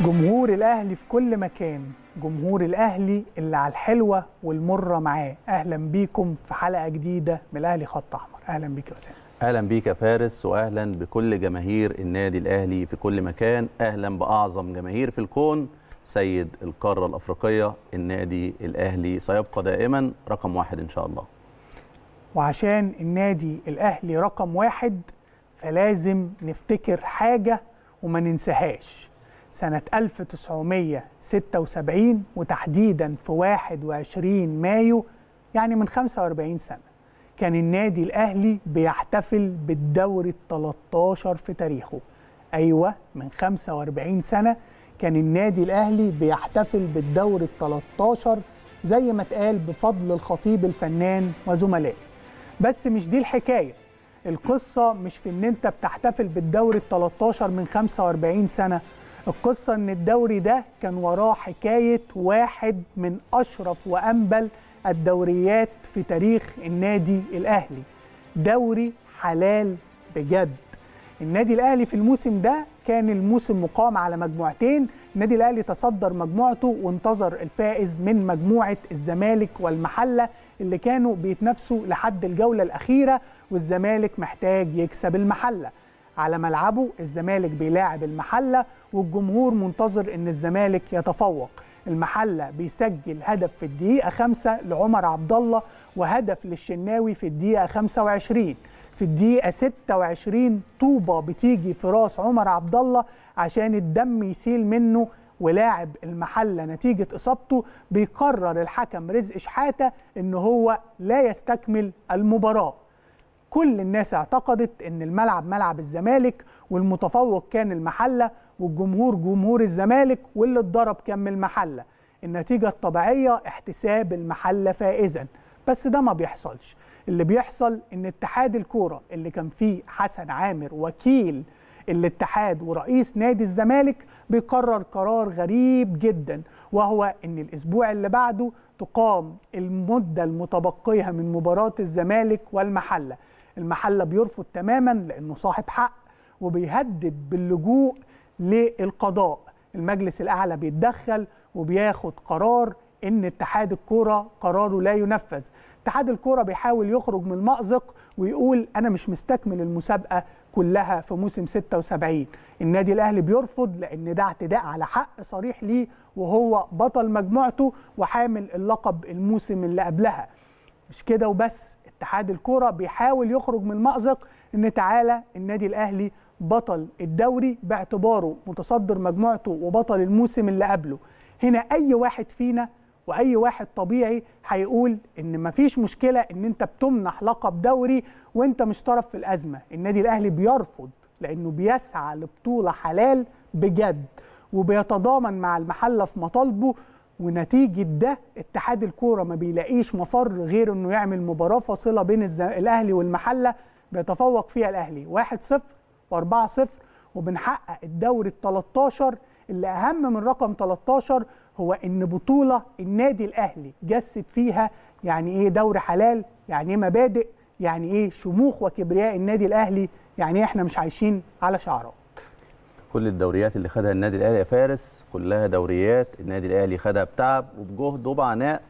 جمهور الأهلي في كل مكان جمهور الأهلي اللي على الحلوة والمرة معاه. أهلا بيكم في حلقة جديدة من الأهلي خط أحمر. أهلا بيك يا اسامه أهلا بيك يا فارس واهلا بكل جماهير النادي الأهلي في كل مكان. أهلا بأعظم جماهير في الكون سيد القارة الأفريقية النادي الأهلي سيبقى دائما رقم واحد إن شاء الله. وعشان النادي الأهلي رقم واحد فلازم نفتكر حاجة وما ننساهاش. سنة 1976 وتحديدا في 21 مايو يعني من 45 سنة. كان النادي الأهلي بيحتفل بالدور ال 13 في تاريخه. أيوة من 45 سنة كان النادي الأهلي بيحتفل بالدور ال 13 زي ما اتقال بفضل الخطيب الفنان وزملائه. بس مش دي الحكاية. القصة مش في إن أنت بتحتفل بالدور ال 13 من 45 سنة القصة إن الدوري ده كان وراه حكاية واحد من أشرف وأنبل الدوريات في تاريخ النادي الأهلي. دوري حلال بجد. النادي الأهلي في الموسم ده كان الموسم مقام على مجموعتين. النادي الأهلي تصدر مجموعته وانتظر الفائز من مجموعة الزمالك والمحلة اللي كانوا بيتنافسوا لحد الجولة الأخيرة والزمالك محتاج يكسب المحلة. على ملعبه الزمالك بيلاعب المحلة والجمهور منتظر إن الزمالك يتفوق. المحلة بيسجل هدف في الدقيقة 5 لعمر عبد الله وهدف للشناوي في الدقيقة 25 في الدقيقة 26 طوبة بتيجي في راس عمر عبد الله عشان الدم يسيل منه ولاعب المحلة نتيجة إصابته بيقرر الحكم رزق شحاتة إن هو لا يستكمل المباراة. كل الناس اعتقدت إن الملعب ملعب الزمالك والمتفوق كان المحلة والجمهور جمهور الزمالك واللي اتضرب كان من المحلة. النتيجة الطبيعية احتساب المحلة فائزا. بس ده ما بيحصلش. اللي بيحصل إن اتحاد الكورة اللي كان فيه حسن عامر وكيل الاتحاد ورئيس نادي الزمالك بيقرر قرار غريب جدا وهو إن الأسبوع اللي بعده تقام المدة المتبقية من مباراة الزمالك والمحلة. المحلة بيرفض تماما لأنه صاحب حق وبيهدد باللجوء للقضاء. المجلس الأعلى بيتدخل وبياخد قرار إن اتحاد الكورة قراره لا ينفذ. اتحاد الكورة بيحاول يخرج من المأزق ويقول أنا مش مستكمل المسابقة كلها في موسم 76 النادي الأهلي بيرفض لأن ده اعتداء على حق صريح ليه وهو بطل مجموعته وحامل اللقب الموسم اللي قبلها. مش كده وبس. اتحاد الكورة بيحاول يخرج من المأزق إن تعالى النادي الأهلي بطل الدوري باعتباره متصدر مجموعته وبطل الموسم اللي قبله. هنا أي واحد فينا وأي واحد طبيعي هيقول إن مفيش مشكلة إن أنت بتمنح لقب دوري وأنت مش طرف في الأزمة. النادي الأهلي بيرفض لأنه بيسعى لبطولة حلال بجد وبيتضامن مع المحلة في مطالبه ونتيجة ده اتحاد الكورة ما بيلاقيش مفر غير إنه يعمل مباراة فاصلة بين الأهلي والمحلة بيتفوق فيها الأهلي. 1-0 و4-0 وبنحقق الدوري ال 13 اللي أهم من رقم 13 هو إن بطولة النادي الأهلي جسد فيها يعني إيه دوري حلال يعني إيه مبادئ يعني إيه شموخ وكبرياء النادي الأهلي يعني إيه إحنا مش عايشين على شعارات كل الدوريات اللي خدها النادي الأهلي يا فارس كلها دوريات النادي الأهلي خدها بتعب وبجهد وبعناء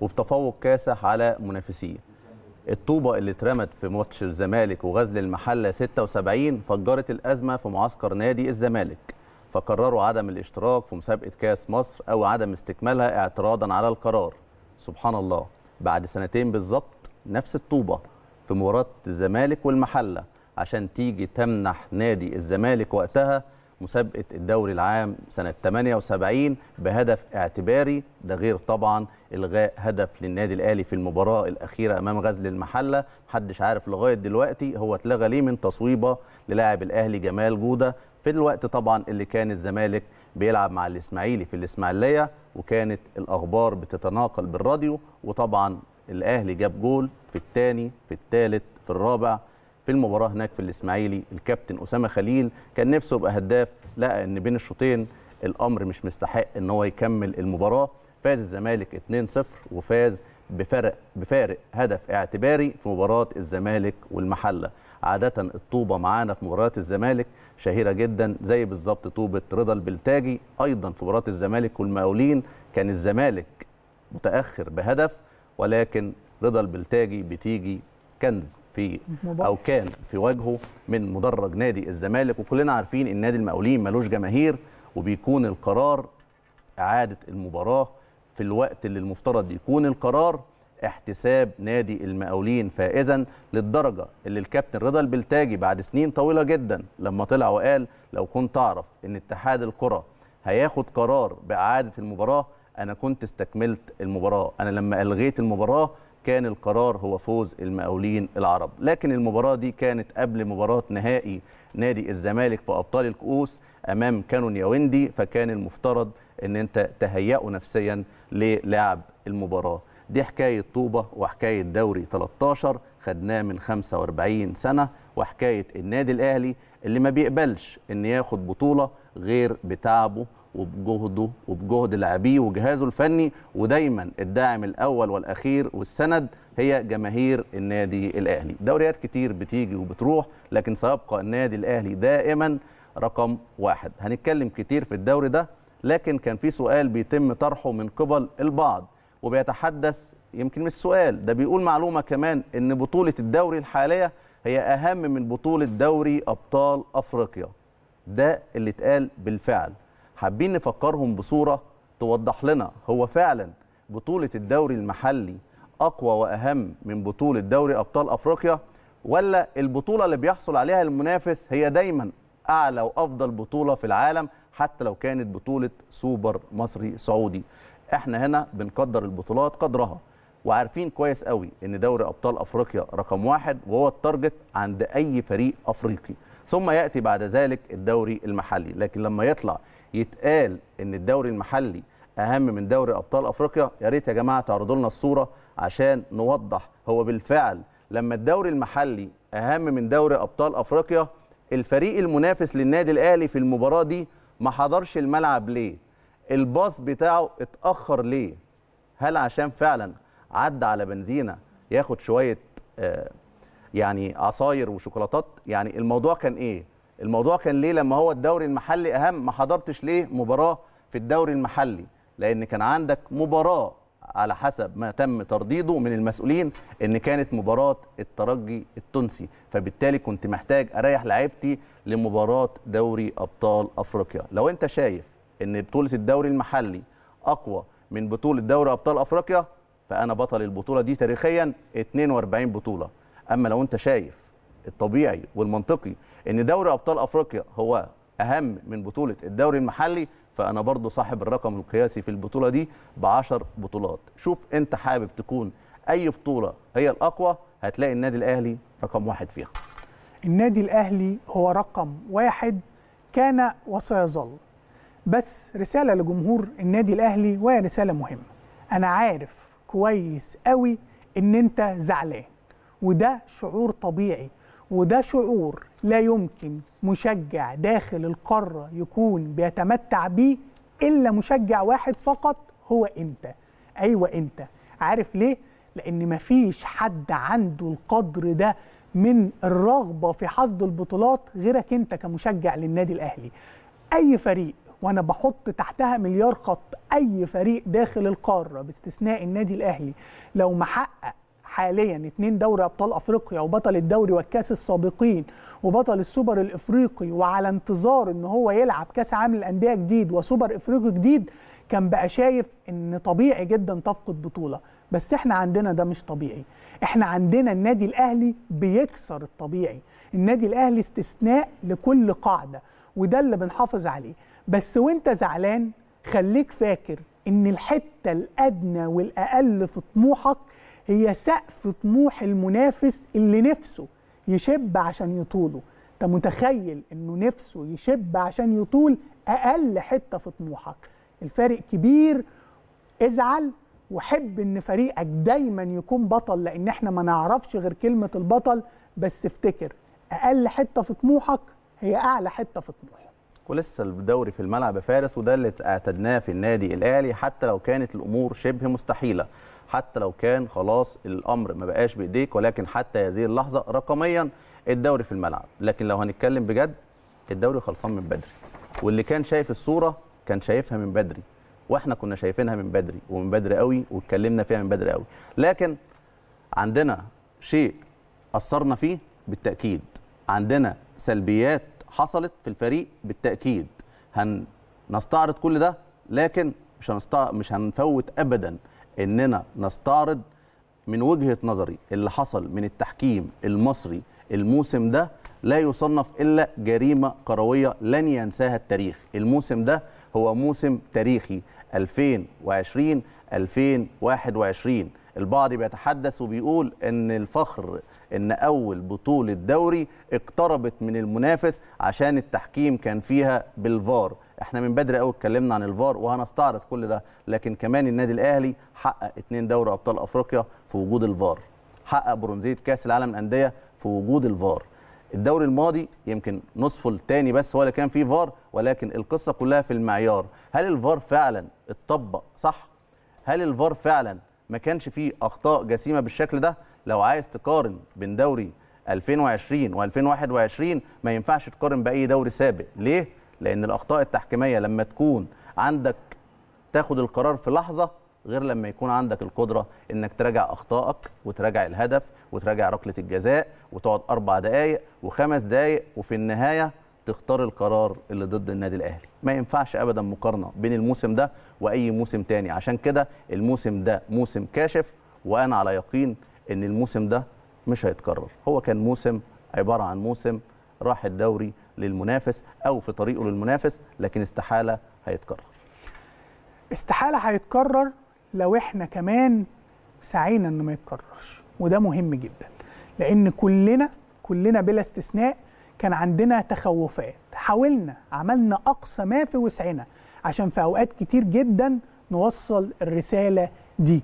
وبتفوق كاسح على منافسيه الطوبة اللي اترمت في ماتش الزمالك وغزل المحلة 76 فجرت الأزمة في معسكر نادي الزمالك. فقرروا عدم الاشتراك في مسابقة كاس مصر أو عدم استكمالها اعتراضا على القرار. سبحان الله. بعد سنتين بالظبط نفس الطوبة في مباراة الزمالك والمحلة. عشان تيجي تمنح نادي الزمالك وقتها مسابقة الدوري العام سنة 78 بهدف اعتباري. ده غير طبعا إلغاء هدف للنادي الأهلي في المباراة الأخيرة أمام غزل المحلة. محدش عارف لغاية دلوقتي هو اتلغى ليه من تصويبة للاعب الأهلي جمال جودة. في الوقت طبعا اللي كان الزمالك بيلعب مع الإسماعيلي في الإسماعيلية وكانت الأخبار بتتناقل بالراديو وطبعا الأهلي جاب جول في الثاني في الثالث في الرابع. في المباراة هناك في الإسماعيلي الكابتن أسامة خليل كان نفسه يبقى هداف لقى إن بين الشوطين الأمر مش مستحق إن هو يكمل المباراة. فاز الزمالك 2-0 وفاز بفرق بفارق هدف اعتباري في مباراة الزمالك والمحلة. عادة الطوبة معانا في مباريات الزمالك شهيرة جدا زي بالظبط طوبة رضا البلتاجي أيضا في مباراة الزمالك والمقاولين. كان الزمالك متأخر بهدف ولكن رضا البلتاجي بتيجي كنز. في. أو كان في وجهه من مدرج نادي الزمالك وكلنا عارفين إن نادي المقاولين ملوش جماهير وبيكون القرار إعادة المباراة في الوقت اللي المفترض يكون القرار احتساب نادي المقاولين فائزا للدرجة اللي الكابتن رضا البلتاجي بعد سنين طويلة جدا لما طلع وقال لو كنت أعرف إن اتحاد الكرة هياخد قرار بإعادة المباراة أنا كنت استكملت المباراة أنا لما ألغيت المباراة كان القرار هو فوز المقاولين العرب. لكن المباراة دي كانت قبل مباراة نهائي نادي الزمالك في أبطال الكؤوس أمام كانون ياوندي فكان المفترض إن أنت تهيئه نفسيا للعب المباراة. دي حكاية طوبة وحكاية دوري 13 خدناه من 45 سنة وحكاية النادي الأهلي اللي ما بيقبلش إن ياخد بطولة غير بتعبه وبجهده وبجهد لاعبيه وجهازه الفني ودايما الداعم الأول والأخير والسند هي جماهير النادي الأهلي. دوريات كتير بتيجي وبتروح لكن سيبقى النادي الأهلي دائما رقم واحد. هنتكلم كتير في الدوري ده لكن كان في سؤال بيتم طرحه من قبل البعض وبيتحدث يمكن مش سؤال ده بيقول معلومة كمان إن بطولة الدوري الحالية هي أهم من بطولة دوري أبطال أفريقيا. ده اللي اتقال بالفعل. حابين نفكرهم بصورة توضح لنا هو فعلا بطولة الدوري المحلي أقوى وأهم من بطولة دوري أبطال أفريقيا ولا البطولة اللي بيحصل عليها المنافس هي دايما أعلى وأفضل بطولة في العالم حتى لو كانت بطولة سوبر مصري سعودي؟ إحنا هنا بنقدر البطولات قدرها وعارفين كويس قوي إن دوري أبطال أفريقيا رقم واحد وهو ال target عند أي فريق أفريقي. ثم يأتي بعد ذلك الدوري المحلي لكن لما يطلع يتقال إن الدوري المحلي أهم من دوري أبطال أفريقيا. يا ريت يا جماعة تعرضوا لنا الصورة عشان نوضح هو بالفعل لما الدوري المحلي أهم من دوري أبطال أفريقيا الفريق المنافس للنادي الأهلي في المباراة دي ما حضرش الملعب ليه؟ الباص بتاعه اتأخر ليه؟ هل عشان فعلا عدى على بنزينة ياخد شوية آه يعني عصاير وشوكولاتات؟ يعني الموضوع كان إيه؟ الموضوع كان ليه لما هو الدوري المحلي أهم؟ ما حضرتش ليه مباراة في الدوري المحلي؟ لأن كان عندك مباراة على حسب ما تم ترديده من المسؤولين إن كانت مباراة الترجي التونسي. فبالتالي كنت محتاج أريح لعيبتي لمباراة دوري أبطال أفريقيا. لو أنت شايف إن بطولة الدوري المحلي أقوى من بطولة دوري أبطال أفريقيا فأنا بطل البطولة دي تاريخيا 42 بطولة. أما لو أنت شايف الطبيعي والمنطقي إن دوري أبطال أفريقيا هو أهم من بطولة الدوري المحلي فأنا برضو صاحب الرقم القياسي في البطولة دي ب 10 بطولات. شوف أنت حابب تكون أي بطولة هي الأقوى هتلاقي النادي الأهلي رقم واحد فيها. النادي الأهلي هو رقم واحد كان وسيظل. بس رسالة لجمهور النادي الأهلي وهي رسالة مهمة. أنا عارف كويس قوي إن أنت زعلان وده شعور طبيعي وده شعور لا يمكن مشجع داخل القارة يكون بيتمتع بيه إلا مشجع واحد فقط هو أنت. أيوة أنت. عارف ليه؟ لأن مفيش حد عنده القدر ده من الرغبة في حصد البطولات غيرك أنت كمشجع للنادي الأهلي. أي فريق وأنا بحط تحتها مليار خط أي فريق داخل القارة باستثناء النادي الأهلي لو محقق حاليا اتنين دوري أبطال أفريقيا وبطل الدوري والكأس السابقين وبطل السوبر الإفريقي وعلى انتظار إن هو يلعب كأس عالم الانديه جديد وسوبر إفريقي جديد كان بقى شايف إن طبيعي جدا تفقد بطوله بس إحنا عندنا ده مش طبيعي. إحنا عندنا النادي الأهلي بيكسر الطبيعي. النادي الأهلي استثناء لكل قاعدة وده اللي بنحافظ عليه. بس وأنت زعلان خليك فاكر إن الحتة الأدنى والأقل في طموحك هي سقف طموح المنافس اللي نفسه يشب عشان يطوله. انت متخيل انه نفسه يشب عشان يطول أقل حتة في طموحك؟ الفارق كبير. ازعل وحب ان فريقك دايما يكون بطل لأن إحنا ما نعرفش غير كلمة البطل بس افتكر أقل حتة في طموحك هي اعلى حتة في طموحك ولسه الدوري في الملعب يا فارس وده اللي اعتدناه في النادي الاهلي حتى لو كانت الأمور شبه مستحيلة. حتى لو كان خلاص الأمر ما بقاش بإيديك ولكن حتى هذه اللحظة رقميا الدوري في الملعب. لكن لو هنتكلم بجد الدوري خلصان من بدري. واللي كان شايف الصورة كان شايفها من بدري. وإحنا كنا شايفينها من بدري ومن بدري قوي واتكلمنا فيها من بدري قوي. لكن عندنا شيء أثرنا فيه بالتأكيد. عندنا سلبيات حصلت في الفريق بالتأكيد. هنستعرض كل ده لكن مش. مش هنفوت ابدا. إننا نستعرض من وجهة نظري اللي حصل من التحكيم المصري الموسم ده لا يصنف إلا جريمة كروية لن ينساها التاريخ. الموسم ده هو موسم تاريخي 2020 2021 البعض بيتحدث وبيقول إن الفخر إن أول بطولة دوري اقتربت من المنافس عشان التحكيم كان فيها بالفار. إحنا من بدري قوي اتكلمنا عن الفار وهنستعرض كل ده لكن كمان النادي الاهلي حقق اتنين دوري ابطال افريقيا في وجود الفار. حقق برونزية كأس العالم للأندية في وجود الفار. الدوري الماضي يمكن نصفه الثاني بس هو اللي كان فيه فار ولكن القصة كلها في المعيار. هل الفار فعلا اتطبق صح؟ هل الفار فعلا ما كانش فيه أخطاء جسيمة بالشكل ده؟ لو عايز تقارن بين دوري 2020 و2021 ما ينفعش تقارن بأي دوري سابق. ليه؟ لأن الأخطاء التحكيمية لما تكون عندك تاخد القرار في لحظة غير لما يكون عندك القدرة إنك تراجع أخطائك وتراجع الهدف وتراجع ركلة الجزاء وتقعد أربع دقائق وخمس دقائق وفي النهاية تختار القرار اللي ضد النادي الأهلي. ما ينفعش ابدا مقارنة بين الموسم ده وأي موسم تاني. عشان كده الموسم ده موسم كاشف وأنا على يقين إن الموسم ده مش هيتكرر. هو كان موسم عبارة عن موسم راح الدوري للمنافس أو في طريقه للمنافس لكن استحالة هيتكرر. استحالة هيتكرر لو إحنا كمان سعينا إنه ما يتكررش وده مهم جدا لأن كلنا كلنا بلا استثناء كان عندنا تخوفات. حاولنا عملنا أقصى ما في وسعنا عشان في أوقات كتير جدا نوصل الرسالة دي.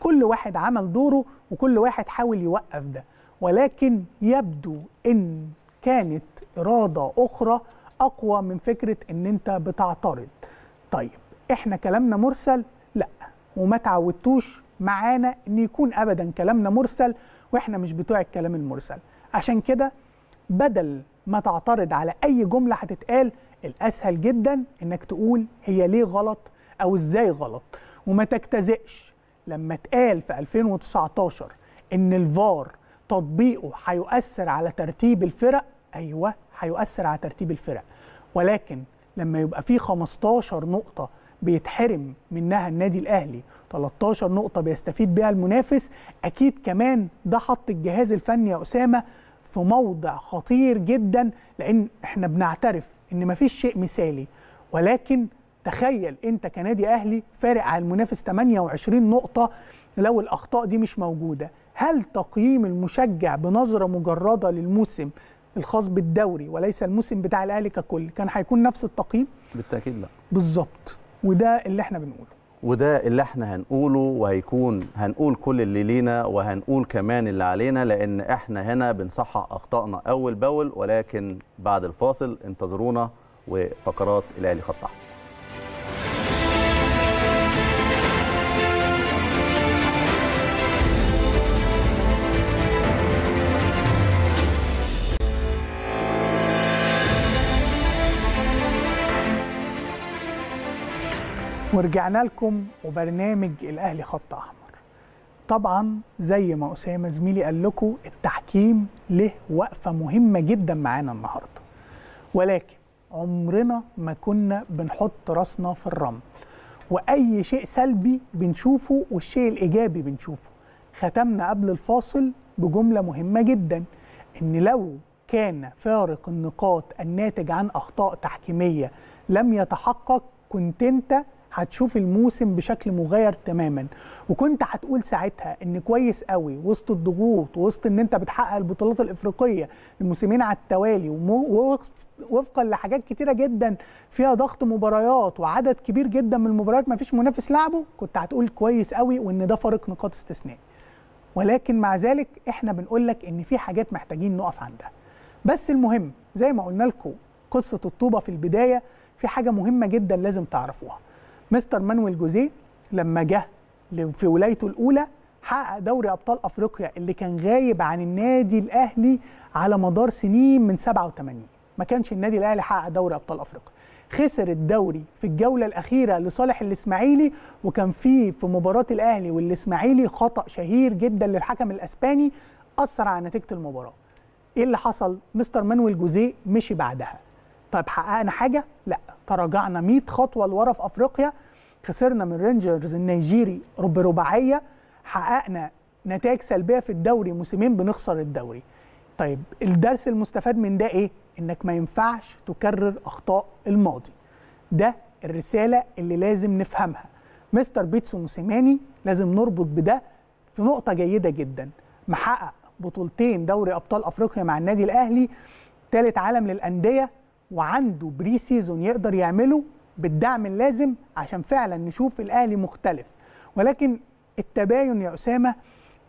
كل واحد عمل دوره وكل واحد حاول يوقف ده ولكن يبدو إن كانت إرادة أخرى أقوى من فكرة إن أنت بتعترض. طيب إحنا كلامنا مرسل؟ لأ. وما تعودتوش معانا إن يكون ابدا كلامنا مرسل وإحنا مش بتوع الكلام المرسل. عشان كده بدل ما تعترض على أي جملة هتتقال الأسهل جدا إنك تقول هي ليه غلط أو إزاي غلط. وما تجتزئش. لما اتقال في 2019 إن الفار تطبيقه هيؤثر على ترتيب الفرق؟ أيوه هيؤثر على ترتيب الفرق. ولكن لما يبقى في 15 نقطة بيتحرم منها النادي الأهلي 13 نقطة بيستفيد بيها المنافس أكيد كمان ده حط الجهاز الفني يا أسامة في موضع خطير جدا لأن إحنا بنعترف إن مفيش شيء مثالي. ولكن تخيل أنت كنادي أهلي فارق على المنافس 28 نقطة لو الأخطاء دي مش موجودة هل تقييم المشجع بنظرة مجردة للموسم الخاص بالدوري وليس الموسم بتاع الأهلي ككل كان هيكون نفس التقييم؟ بالتأكيد لا. بالظبط. وده اللي إحنا بنقوله. وده اللي إحنا هنقوله وهيكون هنقول كل اللي لينا وهنقول كمان اللي علينا لأن إحنا هنا بنصحح أخطائنا أول بأول ولكن بعد الفاصل انتظرونا وفقرات الأهلي خط أحمر. ورجعنا لكم وبرنامج الأهلي خط أحمر. طبعا زي ما أسامة زميلي قال لكم التحكيم له وقفة مهمة جدا معانا النهارده. ولكن عمرنا ما كنا بنحط راسنا في الرمل. وأي شيء سلبي بنشوفه والشيء الإيجابي بنشوفه. ختمنا قبل الفاصل بجملة مهمة جدا إن لو كان فارق النقاط الناتج عن أخطاء تحكيمية لم يتحقق كنت أنت هتشوف الموسم بشكل مغاير تماما. وكنت هتقول ساعتها إن كويس قوي وسط الضغوط وسط إن أنت بتحقق البطولات الإفريقية الموسمين على التوالي وفقا لحاجات كتيرة جدا فيها ضغط مباريات وعدد كبير جدا من المباريات ما فيش منافس لعبه كنت هتقول كويس قوي وإن ده فارق نقاط استثنائي ولكن مع ذلك إحنا بنقول لك إن في حاجات محتاجين نقف عندها. بس المهم زي ما قلنا لكم قصة الطوبة في البداية في حاجة مهمة جدا لازم تعرفوها. مستر مانويل جوزيه لما جه في ولايته الأولى حقق دوري أبطال أفريقيا اللي كان غايب عن النادي الأهلي على مدار سنين من 87 ما كانش النادي الأهلي حقق دوري أبطال أفريقيا. خسر الدوري في الجولة الأخيرة لصالح الإسماعيلي وكان في في مباراة الأهلي والإسماعيلي خطأ شهير جدا للحكم الأسباني اثر على نتيجة المباراة. إيه اللي حصل؟ مستر مانويل جوزيه مشي بعدها. طيب حققنا حاجة؟ لا. تراجعنا 100 خطوة لورا في أفريقيا خسرنا من رينجرز النيجيري برباعيه حققنا نتائج سلبية في الدوري موسمين بنخسر الدوري. طيب الدرس المستفاد من ده إيه؟ إنك ما ينفعش تكرر أخطاء الماضي. ده الرسالة اللي لازم نفهمها. مستر بيتسو موسيماني لازم نربط بده في نقطة جيدة جدا. محقق بطولتين دوري أبطال أفريقيا مع النادي الأهلي ثالث عالم للأندية وعنده pre-season يقدر يعمله بالدعم اللازم عشان فعلا نشوف الأهلي مختلف. ولكن التباين يا أسامة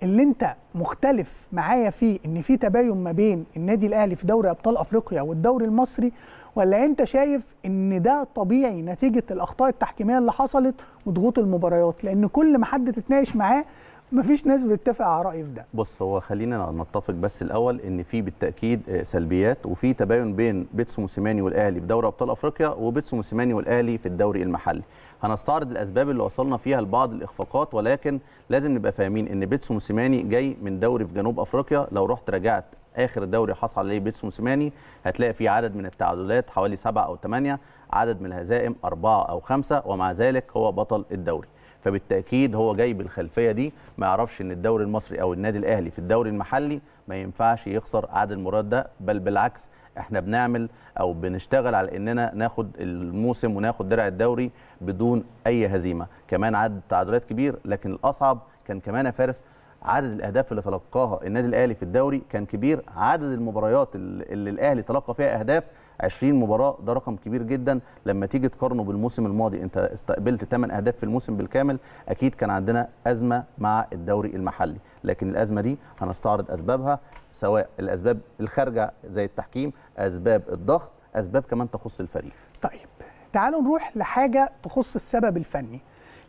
اللي أنت مختلف معايا فيه إن في تباين ما بين النادي الأهلي في دوري أبطال أفريقيا والدوري المصري ولا أنت شايف إن ده طبيعي نتيجة الأخطاء التحكيمية اللي حصلت وضغوط المباريات؟ لأن كل ما حد تتناقش معاه مفيش ناس بتتفق على رأي في ده. بص هو خلينا نتفق بس الأول إن في بالتأكيد آه، سلبيات وفي تباين بين بيتسو موسيماني والأهلي في دوري أبطال أفريقيا وبيتسو موسيماني والأهلي في الدوري المحلي. هنستعرض الأسباب اللي وصلنا فيها لبعض الإخفاقات ولكن لازم نبقى فاهمين إن بيتسو موسيماني جاي من دوري في جنوب أفريقيا. لو رحت راجعت آخر دوري حصل عليه بيتسو موسيماني هتلاقي فيه عدد من التعادلات حوالي سبعة أو ثمانية عدد من الهزائم أربعة أو خمسة ومع ذلك هو بطل الدوري. فبالتأكيد هو جاي بالخلفية دي. ما يعرفش إن الدوري المصري أو النادي الأهلي في الدوري المحلي ما ينفعش يخسر عدد المراد ده بل بالعكس إحنا بنعمل أو بنشتغل على إننا ناخد الموسم وناخد درع الدوري بدون أي هزيمة. كمان عدد تعادلات كبير لكن الأصعب كان كمان يا فارس عدد الأهداف اللي تلقاها النادي الأهلي في الدوري كان كبير. عدد المباريات اللي اللي الأهلي تلقى فيها أهداف 20 مباراة ده رقم كبير جدا. لما تيجي تقارنه بالموسم الماضي انت استقبلت 8 أهداف في الموسم بالكامل أكيد كان عندنا أزمة مع الدوري المحلي. لكن الأزمة دي هنستعرض أسبابها سواء الأسباب الخارجة زي التحكيم أسباب الضغط أسباب كمان تخص الفريق. طيب تعالوا نروح لحاجة تخص السبب الفني.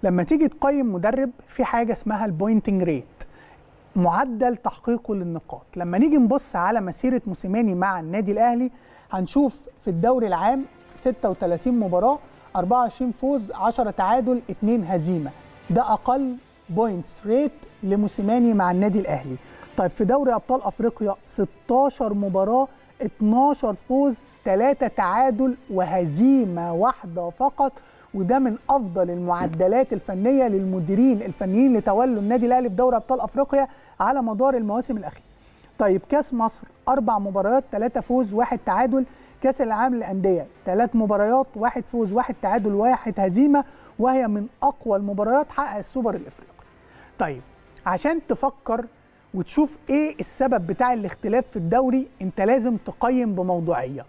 لما تيجي تقيم مدرب في حاجة اسمها البوينتنج ريت معدل تحقيقه للنقاط. لما نيجي نبص على مسيرة موسيماني مع النادي الأهلي هنشوف في الدوري العام 36 مباراة 24 فوز 10 تعادل 2 هزيمة. ده أقل points rate لموسيماني مع النادي الأهلي. طيب في دوري أبطال أفريقيا 16 مباراة 12 فوز 3 تعادل وهزيمة واحدة فقط. وده من أفضل المعدلات الفنية للمديرين الفنيين اللي تولوا النادي الأهلي في دوري أبطال أفريقيا على مدار المواسم الأخيرة. طيب كاس مصر أربع مباريات ثلاثة فوز واحد تعادل كاس العالم للأندية ثلاث مباريات واحد فوز واحد تعادل واحد هزيمة وهي من أقوى المباريات حقق السوبر الإفريقي. طيب عشان تفكر وتشوف إيه السبب بتاع الاختلاف في الدوري أنت لازم تقيم بموضوعية.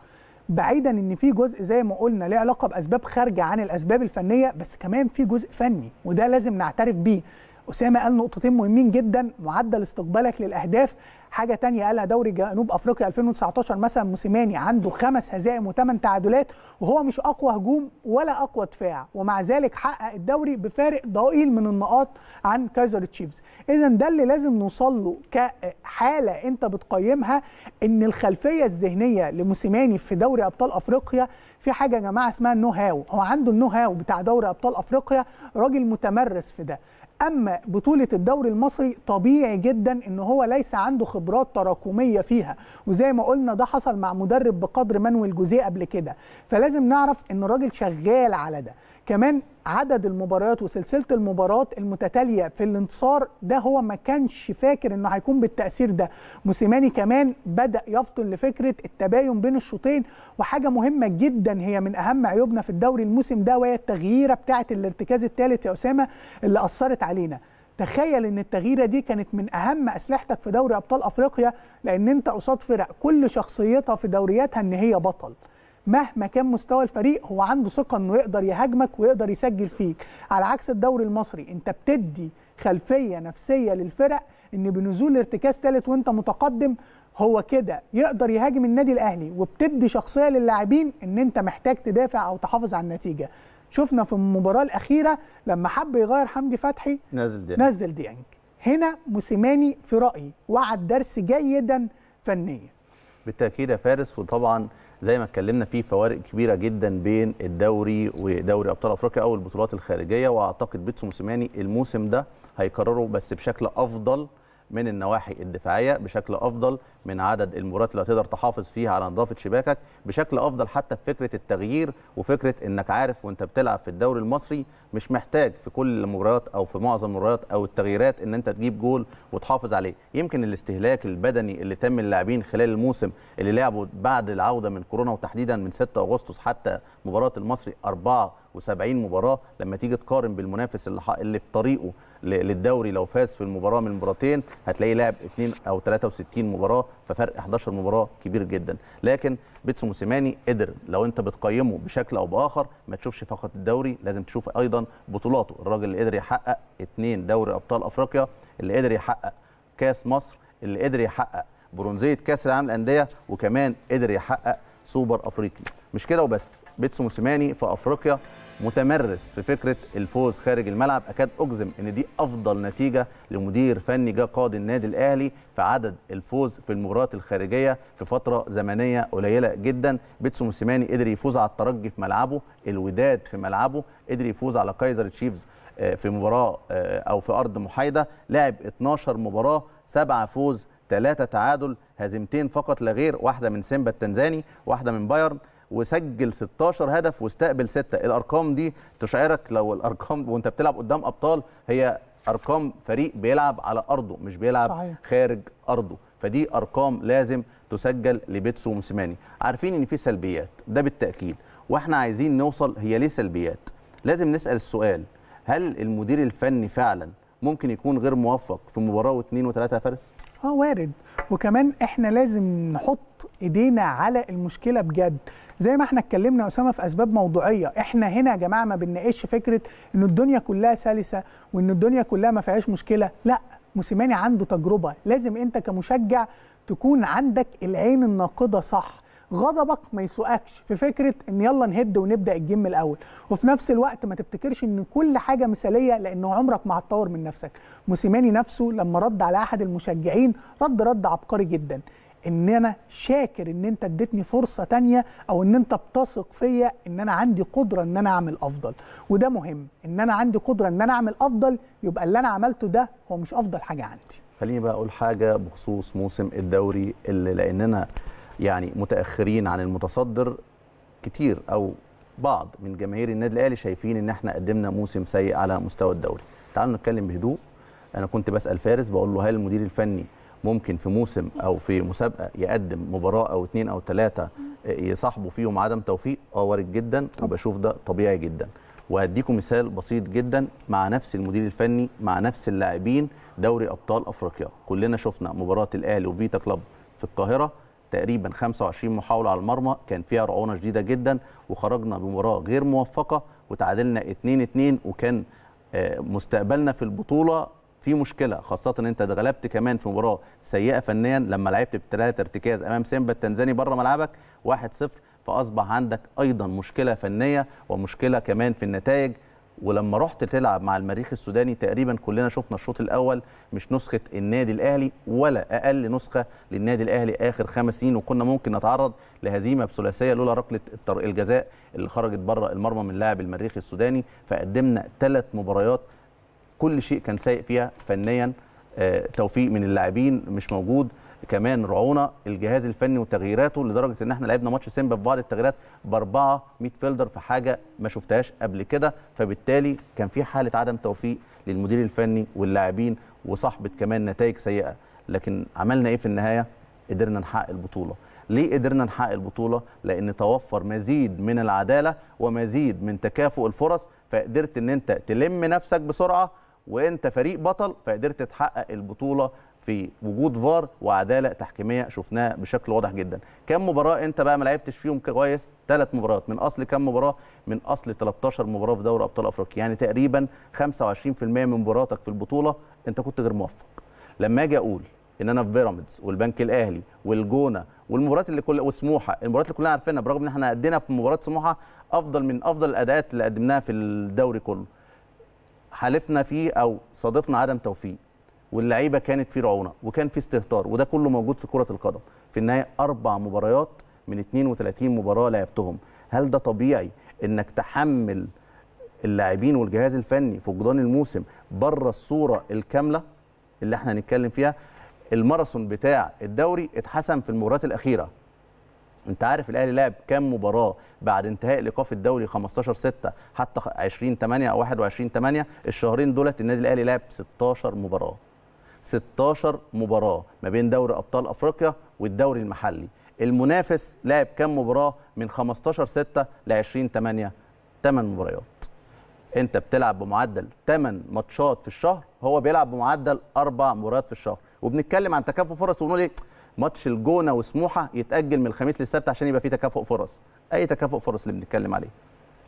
بعيدا إن في جزء زي ما قلنا ليه علاقة بأسباب خارجة عن الأسباب الفنية بس كمان في جزء فني وده لازم نعترف بيه أسامة قال نقطتين مهمين جدا معدل استقبالك للأهداف حاجة تانية قالها دوري جنوب أفريقيا 2019 مثلا موسيماني عنده خمس هزائم وثمان تعادلات وهو مش أقوى هجوم ولا أقوى دفاع ومع ذلك حقق الدوري بفارق ضئيل من النقاط عن كايزر تشيفز. اذا ده اللي لازم نوصل له كحالة أنت بتقيمها إن الخلفية الذهنية لموسيماني في دوري أبطال أفريقيا في حاجة يا جماعة اسمها النو هاو هو عنده النو هاو بتاع دوري أبطال أفريقيا راجل متمرس في ده. أما بطولة الدوري المصري طبيعي جدا إن هو ليس عنده خبرات تراكمية فيها. وزي ما قلنا ده حصل مع مدرب بقدر مانويل جوزيه قبل كده. فلازم نعرف إن الراجل شغال على ده. كمان عدد المباريات وسلسلة المباريات المتتالية في الانتصار ده هو ما كانش فاكر إنه هيكون بالتأثير ده. موسيماني كمان بدأ يفطن لفكرة التباين بين الشوطين وحاجة مهمة جدا هي من أهم عيوبنا في الدوري الموسم ده وهي التغييرة بتاعة الارتكاز الثالث يا اسامه اللي أثرت علينا. تخيل إن التغييرة دي كانت من أهم أسلحتك في دوري أبطال أفريقيا لأن أنت قصاد فرق كل شخصيتها في دورياتها إن هي بطل. مهما كان مستوى الفريق هو عنده ثقة إنه يقدر يهاجمك ويقدر يسجل فيك. على عكس الدوري المصري أنت بتدي خلفية نفسية للفرق إن بنزول ارتكاز ثالث وأنت متقدم هو كده يقدر يهاجم النادي الأهلي وبتدي شخصية للاعبين إن أنت محتاج تدافع أو تحافظ على النتيجة. شفنا في المباراة الأخيرة لما حب يغير حمدي فتحي نازل ده نزل ديانج. هنا موسيماني في رأيي وعد درس جيدا فنيا. بالتأكيد يا فارس وطبعا زي ما اتكلمنا في فوارق كبيرة جدا بين الدوري ودوري أبطال أفريقيا أو البطولات الخارجية وأعتقد بيتسو موسيماني الموسم ده هيكرره بس بشكل أفضل من النواحي الدفاعية بشكل أفضل من عدد المباريات اللي هتقدر تحافظ فيها على نظافة شباكك بشكل أفضل حتى في فكرة التغيير وفكرة إنك عارف وأنت بتلعب في الدوري المصري مش محتاج في كل المباريات أو في معظم المباريات أو التغييرات إن أنت تجيب جول وتحافظ عليه. يمكن الاستهلاك البدني اللي تم اللاعبين خلال الموسم اللي لعبوا بعد العودة من كورونا وتحديدا من 6 أغسطس حتى مباراة المصري 74 مباراة لما تيجي تقارن بالمنافس اللي, اللي في طريقه للدوري لو فاز في المباراة من المباراتين هتلاقيه لعب 2 أو 63 مباراة ففرق 11 مباراة كبير جدا. لكن بيتسو موسيماني قدر لو انت بتقيمه بشكل أو بآخر ما تشوفش فقط الدوري لازم تشوف أيضا بطولاته. الراجل اللي قدر يحقق اثنين دوري أبطال أفريقيا اللي قدر يحقق كاس مصر اللي قدر يحقق برونزية كاس العالم للأندية وكمان قدر يحقق سوبر افريقي. مش كده وبس. بيتسو موسيماني في افريقيا متمرس في فكرة الفوز خارج الملعب. أكاد أجزم إن دي أفضل نتيجة لمدير فني جه قاد النادي الأهلي في عدد الفوز في المباريات الخارجية في فترة زمنية قليلة جدا. بيتسو موسيماني قدر يفوز على الترجي في ملعبه الوداد في ملعبه قدر يفوز على كايزر تشيفز في مباراة أو في أرض محايدة. لعب 12 مباراة سبعة فوز ثلاثة تعادل هزيمتين فقط لا غير واحدة من سيمبا التنزاني واحدة من بايرن وسجل 16 هدف واستقبل 6 الأرقام دي تشعرك لو الأرقام وأنت بتلعب قدام أبطال هي أرقام فريق بيلعب على أرضه مش بيلعب صحيح. خارج أرضه. فدي أرقام لازم تسجل لبيتسو موسيماني عارفين إن في سلبيات ده بالتأكيد. وإحنا عايزين نوصل هي ليه سلبيات؟ لازم نسأل السؤال هل المدير الفني فعلا ممكن يكون غير موفق في مباراة واثنين وثلاثه يا فارس؟ آه وارد. وكمان إحنا لازم نحط ايدينا على المشكلة بجد. زي ما إحنا اتكلمنا أسامة في أسباب موضوعية. إحنا هنا يا جماعة ما بنناقش فكرة إن الدنيا كلها سلسة وإن الدنيا كلها ما فيهاش مشكلة. لا موسيماني عنده تجربة. لازم انت كمشجع تكون عندك العين الناقدة صح. غضبك ما يسوقكش في فكرة إن يلا نهد ونبدأ الجيم من الأول. وفي نفس الوقت ما تفتكرش إن كل حاجة مثالية لأنه عمرك ما هتطور من نفسك. موسيماني نفسه لما رد على أحد المشجعين رد رد عبقري جدا. إن أنا شاكر إن أنت اديتني فرصة تانية أو إن أنت بتثق فيا إن أنا عندي قدرة إن أنا أعمل أفضل. وده مهم إن أنا عندي قدرة إن أنا أعمل أفضل يبقى اللي أنا عملته ده هو مش أفضل حاجة عندي. خليني بقى أقول حاجة بخصوص موسم الدوري اللي لاننا يعني متأخرين عن المتصدر كتير أو بعض من جماهير النادي الأهلي شايفين إن إحنا قدمنا موسم سيء على مستوى الدوري. تعالوا نتكلم بهدوء. أنا كنت بسأل فارس بقول له هل المدير الفني ممكن في موسم أو في مسابقة يقدم مباراة أو اثنين أو ثلاثة يصاحبوا فيهم عدم توفيق؟ آه وارد جدا وبشوف ده طبيعي جدا. وهديكم مثال بسيط جدا مع نفس المدير الفني مع نفس اللاعبين دوري أبطال أفريقيا. كلنا شفنا مباراة الأهلي وفيتا كلوب في القاهرة. تقريبا 25 محاولة على المرمى كان فيها رعونة شديدة جدا وخرجنا بمباراة غير موفقة وتعادلنا 2 2 وكان مستقبلنا في البطولة في مشكلة خاصة إن أنت اتغلبت كمان في مباراة سيئة فنيا لما لعبت بثلاثه ارتكاز أمام سيمبا التنزاني بره ملعبك 1-0 فأصبح عندك أيضا مشكلة فنية ومشكلة كمان في النتائج. ولما رحت تلعب مع المريخ السوداني تقريبا كلنا شفنا الشوط الأول مش نسخة النادي الأهلي ولا أقل نسخة للنادي الأهلي آخر خمس سنين وكنا ممكن نتعرض لهزيمة بثلاثية لولا ركلة الجزاء اللي خرجت بره المرمى من لاعب المريخ السوداني. فقدمنا ثلاث مباريات كل شيء كان سيء فيها فنيا آه، توفيق من اللاعبين مش موجود. كمان رعونه الجهاز الفني وتغييراته لدرجة إن إحنا لعبنا ماتش سيمبا في بعض التغييرات بأربعة midfielder في حاجة ما شفتهاش قبل كده. فبالتالي كان في حالة عدم توفيق للمدير الفني واللاعبين وصاحبه كمان نتائج سيئة. لكن عملنا إيه في النهاية؟ قدرنا نحقق البطولة. ليه قدرنا نحقق البطولة؟ لأن توفر مزيد من العدالة ومزيد من تكافؤ الفرص فقدرت إن أنت تلم نفسك بسرعة وأنت فريق بطل فقدرت تحقق البطولة في وجود فار وعدالة تحكيمية شفناها بشكل واضح جدا. كم مباراة انت بقى ما لعبتش فيهم كويس؟ ثلاث مباريات. من أصل كم مباراة؟ من أصل 13 مباراة في دوري أبطال أفريقيا. يعني تقريبا 25% من مباراتك في البطولة انت كنت غير موفق. لما أجي أقول إن أنا في بيراميدز والبنك الأهلي والجونة والمباريات اللي كل وسموحة المباريات اللي كلنا عارفينها برغم إن إحنا ادينا في مباراه سموحة أفضل من أفضل الأداءات اللي قدمناها في الدوري كله. حالفنا فيه أو صادفنا عدم توفيق. واللعيبة كانت في رعونة وكان في استهتار وده كله موجود في كرة القدم. في النهاية أربع مباريات من 32 مباراة لعبتهم. هل ده طبيعي إنك تحمل اللاعبين والجهاز الفني فقدان الموسم بره الصورة الكاملة اللي إحنا هنتكلم فيها؟ الماراثون بتاع الدوري اتحسم في المباريات الأخيرة. أنت عارف الأهلي لعب كام مباراة بعد انتهاء الايقاف الدوري 15 6 حتى 20 8 أو 21 8 الشهرين دولت النادي الأهلي لعب 16 مباراة. 16 مباراة ما بين دوري أبطال أفريقيا والدوري المحلي. المنافس لعب كام مباراة؟ من 15 6 ل 20 8 8 مباريات. أنت بتلعب بمعدل 8 ماتشات في الشهر هو بيلعب بمعدل أربع مباريات في الشهر. وبنتكلم عن تكافؤ فرص ونقول إيه؟ ماتش الجونة وسموحة يتأجل من الخميس للسبت عشان يبقى فيه تكافؤ فرص. أي تكافؤ فرص اللي بنتكلم عليه.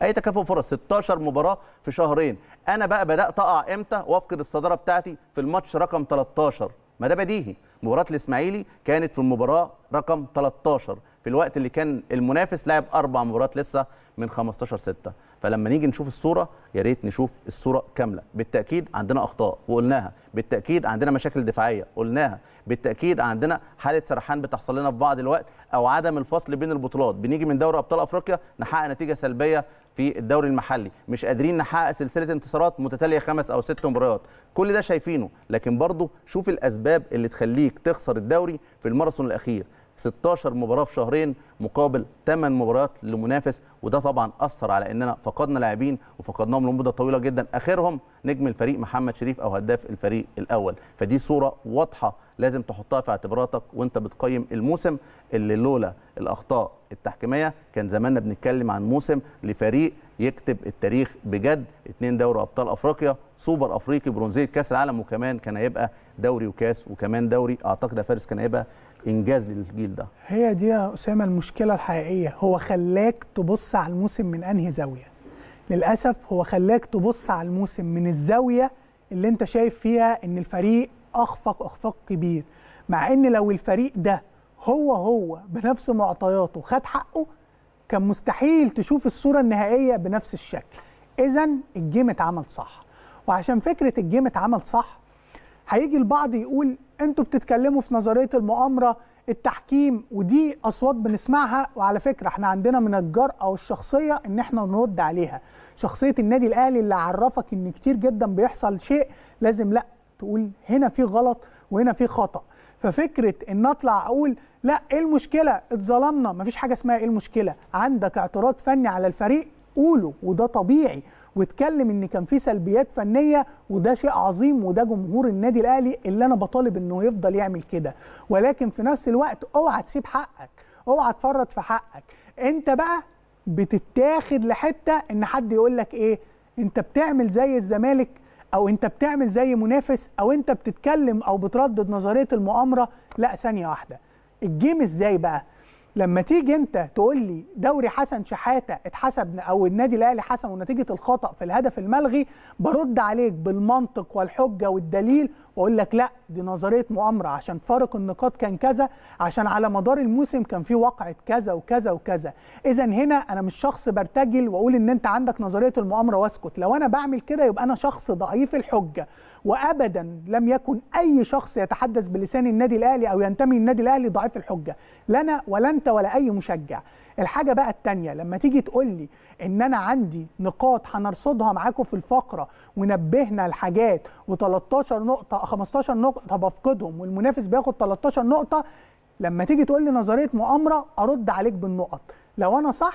أي تكافؤ فرص؟ 16 مباراة في شهرين. أنا بقى بدأت أقع إمتى؟ وأفقد الصدارة بتاعتي في الماتش رقم 13 ما ده بديهي. مباراة الإسماعيلي كانت في المباراة رقم 13 في الوقت اللي كان المنافس لعب أربع مباريات لسه من 15 6 فلما نيجي نشوف الصورة يا ريت نشوف الصورة كاملة. بالتأكيد عندنا أخطاء وقلناها. بالتأكيد عندنا مشاكل دفاعية قلناها. بالتأكيد عندنا حالة سرحان بتحصل لنا في بعض الوقت أو عدم الفصل بين البطولات. بنيجي من دوري أبطال أفريقيا نحقق نتيجة سلبية في الدوري المحلي. مش قادرين نحقق سلسلة انتصارات متتالية خمس أو ست مباريات. كل ده شايفينه. لكن برضه شوف الأسباب اللي تخليك تخسر الدوري في الماراثون الأخير. 16 مباراة في شهرين مقابل 8 مباريات لمنافس وده طبعا أثر على إننا فقدنا لاعبين وفقدناهم لمدة طويلة جدا. آخرهم نجم الفريق محمد شريف أو هداف الفريق الأول. فدي صورة واضحة لازم تحطها في اعتباراتك وأنت بتقيم الموسم اللي لولا الأخطاء التحكيمية. كان زماننا بنتكلم عن موسم لفريق يكتب التاريخ بجد. اتنين دوري أبطال أفريقيا سوبر أفريقي برونزيه كأس العالم وكمان كان هيبقى دوري وكأس وكمان دوري. أعتقد يا فارس كان هيبقى إنجاز للجيل ده. هي دي يا أسامة المشكلة الحقيقية. هو خلاك تبص على الموسم من أنهي زاوية؟ للأسف هو خلاك تبص على الموسم من الزاوية اللي أنت شايف فيها إن الفريق أخفق أخفاق كبير. مع إن لو الفريق ده هو هو بنفس معطياته خد حقه كان مستحيل تشوف الصورة النهائية بنفس الشكل. اذا الجيم اتعمل صح. وعشان فكرة الجيم اتعمل صح هيجي البعض يقول أنتوا بتتكلموا في نظرية المؤامرة التحكيم ودي أصوات بنسمعها. وعلى فكرة إحنا عندنا من الجرأة والشخصيه إن إحنا نرد عليها. شخصية النادي الأهلي اللي عرفك إن كتير جدا بيحصل شيء لازم لأ تقول هنا في غلط وهنا في خطأ. ففكرة إن أطلع أقول لأ إيه المشكلة؟ اتظلمنا. مفيش حاجة اسمها إيه المشكلة. عندك اعتراض فني على الفريق؟ قوله وده طبيعي. واتكلم إن كان في سلبيات فنية وده شيء عظيم وده جمهور النادي الأهلي اللي أنا بطالب إنه يفضل يعمل كده. ولكن في نفس الوقت اوعى تسيب حقك اوعى تفرط في حقك. انت بقى بتتاخد لحتة إن حد يقول لك إيه؟ انت بتعمل زي الزمالك أو انت بتعمل زي منافس أو انت بتتكلم أو بتردد نظرية المؤامرة. لا ثانية واحدة. الجيم إزاي بقى؟ لما تيجي انت تقول لي دوري حسن شحاته اتحسب أو النادي الأهلي حسمه نتيجه الخطأ في الهدف الملغي برد عليك بالمنطق والحجة والدليل وأقول لك لأ دي نظرية مؤامرة. عشان فارق النقاط كان كذا عشان على مدار الموسم كان في وقعة كذا وكذا وكذا. اذا هنا أنا مش شخص برتجل وأقول إن أنت عندك نظرية المؤامرة واسكت. لو أنا بعمل كده يبقى أنا شخص ضعيف الحجة. وابدا لم يكن اي شخص يتحدث بلسان النادي الاهلي أو ينتمي للنادي الاهلي ضعيف الحجة. لا أنا ولا انت ولا اي مشجع. الحاجة بقى الثانية لما تيجي تقول لي ان أنا عندي نقاط هنرصدها معاكم في الفقرة ونبهنا لحاجات و13 نقطة 15 نقطة بفقدهم والمنافس بياخد 13 نقطة لما تيجي تقول لي نظرية مؤامرة ارد عليك بالنقط. لو أنا صح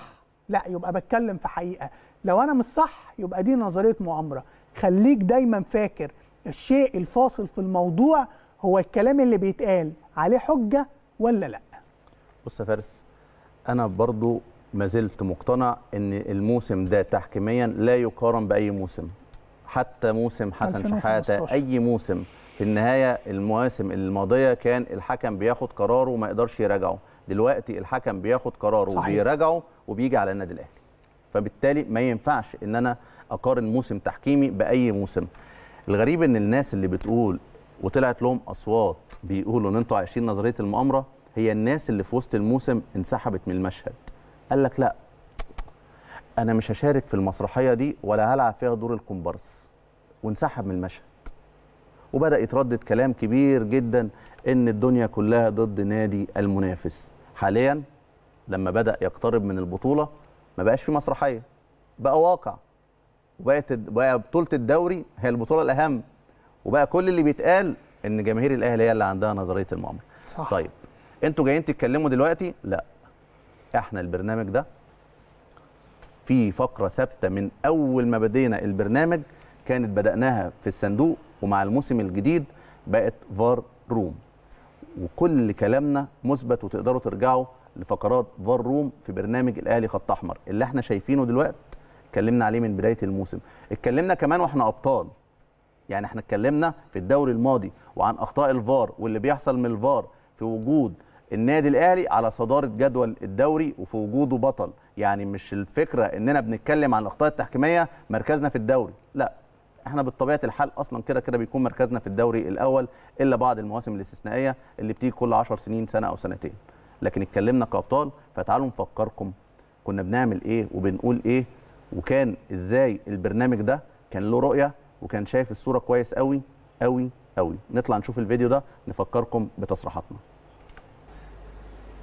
لا يبقى بتكلم في حقيقة. لو أنا مش صح يبقى دي نظرية مؤامرة. خليك دايما فاكر الشيء الفاصل في الموضوع هو الكلام اللي بيتقال عليه حجة ولا لأ. بص يا فارس أنا برضو ما زلت مقتنع إن الموسم ده تحكيميا لا يقارن بأي موسم حتى موسم حسن شحاتة أي موسم. في النهاية المواسم الماضية كان الحكم بياخد قراره وما يقدرش يراجعه. دلوقتي الحكم بياخد قراره صحيح. وبيراجعه وبيجي على النادي الأهلي. فبالتالي ما ينفعش إن أنا أقارن موسم تحكيمي بأي موسم. الغريب إن الناس اللي بتقول وطلعت لهم أصوات بيقولوا إن أنتوا عايشين نظرية المؤامرة هي الناس اللي في وسط الموسم انسحبت من المشهد. قال لك لا أنا مش هشارك في المسرحية دي ولا هلعب فيها دور الكومبارس. وانسحب من المشهد. وبدأ يتردد كلام كبير جدا إن الدنيا كلها ضد نادي المنافس. حاليا لما بدأ يقترب من البطولة ما بقاش في مسرحية بقى واقع. وبقت بقى بطولة الدوري هي البطولة الأهم. وبقى كل اللي بيتقال إن جماهير الأهلي هي اللي عندها نظرية المؤامرة. صح. طيب أنتوا جايين تتكلموا دلوقتي؟ لا. إحنا البرنامج ده في فقرة ثابتة من أول ما بدينا البرنامج كانت بدأناها في الصندوق ومع الموسم الجديد بقت VAR room. وكل كلامنا مثبت وتقدروا ترجعوا لفقرات VAR room في برنامج الأهلي خط أحمر. اللي إحنا شايفينه دلوقتي اتكلمنا عليه من بداية الموسم. اتكلمنا كمان وإحنا أبطال. يعني إحنا اتكلمنا في الدوري الماضي وعن أخطاء الفار واللي بيحصل من الفار في وجود النادي الأهلي على صدارة جدول الدوري وفي وجوده بطل. يعني مش الفكرة إننا بنتكلم عن الأخطاء التحكيمية مركزنا في الدوري. لا إحنا بطبيعة الحال أصلا كده كده بيكون مركزنا في الدوري الأول إلا بعض المواسم الاستثنائية اللي بتيجي كل 10 سنين سنة أو سنتين. لكن اتكلمنا كأبطال فتعالوا نفكركم كنا بنعمل إيه وبنقول إيه وكان إزاي البرنامج ده كان له رؤية وكان شايف الصورة كويس قوي قوي قوي نطلع نشوف الفيديو ده نفكركم بتصريحاتنا.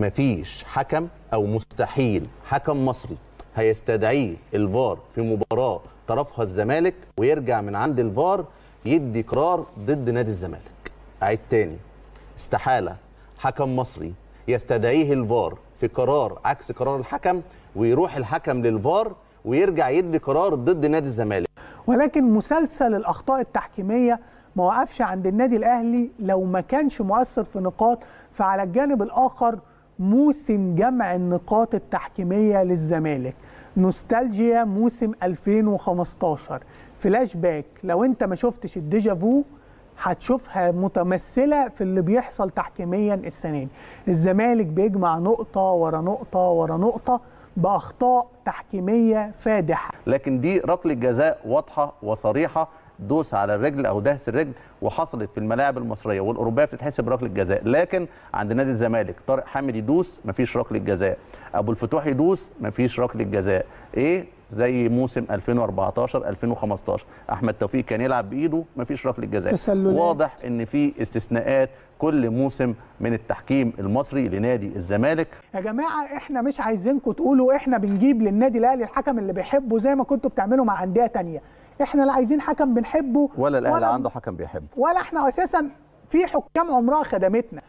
مفيش حكم أو مستحيل حكم مصري هيستدعيه الفار في مباراة طرفها الزمالك ويرجع من عند الفار يدي قرار ضد نادي الزمالك. اعيد تاني. استحالة. حكم مصري يستدعيه الفار في قرار عكس قرار الحكم ويروح الحكم للفار ويرجع يدي قرار ضد نادي الزمالك. ولكن مسلسل الأخطاء التحكيمية ما وقفش عند النادي الأهلي لو ما كانش مؤثر في نقاط فعلى الجانب الآخر موسم جمع النقاط التحكيمية للزمالك. نوستالجيا موسم 2015 فلاش باك لو انت ما شفتش ال déjà vu هتشوفها متمثلة في اللي بيحصل تحكيميا السنة دي. الزمالك بيجمع نقطة ورا نقطة ورا نقطة بأخطاء تحكيمية فادحة. لكن دي ركلة جزاء واضحة وصريحة دوس على الرجل أو دهس الرجل وحصلت في الملاعب المصرية والأوروبية بتتحسب ركله جزاء. لكن عند نادي الزمالك طارق حامد يدوس مفيش ركلة جزاء. أبو الفتوح يدوس مفيش ركلة جزاء. إيه؟ زي موسم 2014 2015 أحمد توفيق كان يلعب بإيده مفيش ركله جزاء. واضح إن في استثناءات كل موسم من التحكيم المصري لنادي الزمالك. يا جماعة إحنا مش عايزينكم تقولوا إحنا بنجيب للنادي الأهلي الحكم اللي بيحبه زي ما كنتوا بتعملوا مع أندية تانية. إحنا لا عايزين حكم بنحبه ولا الأهلي عنده حكم بيحبه. ولا إحنا أساسا في حكام عمرها خدمتنا.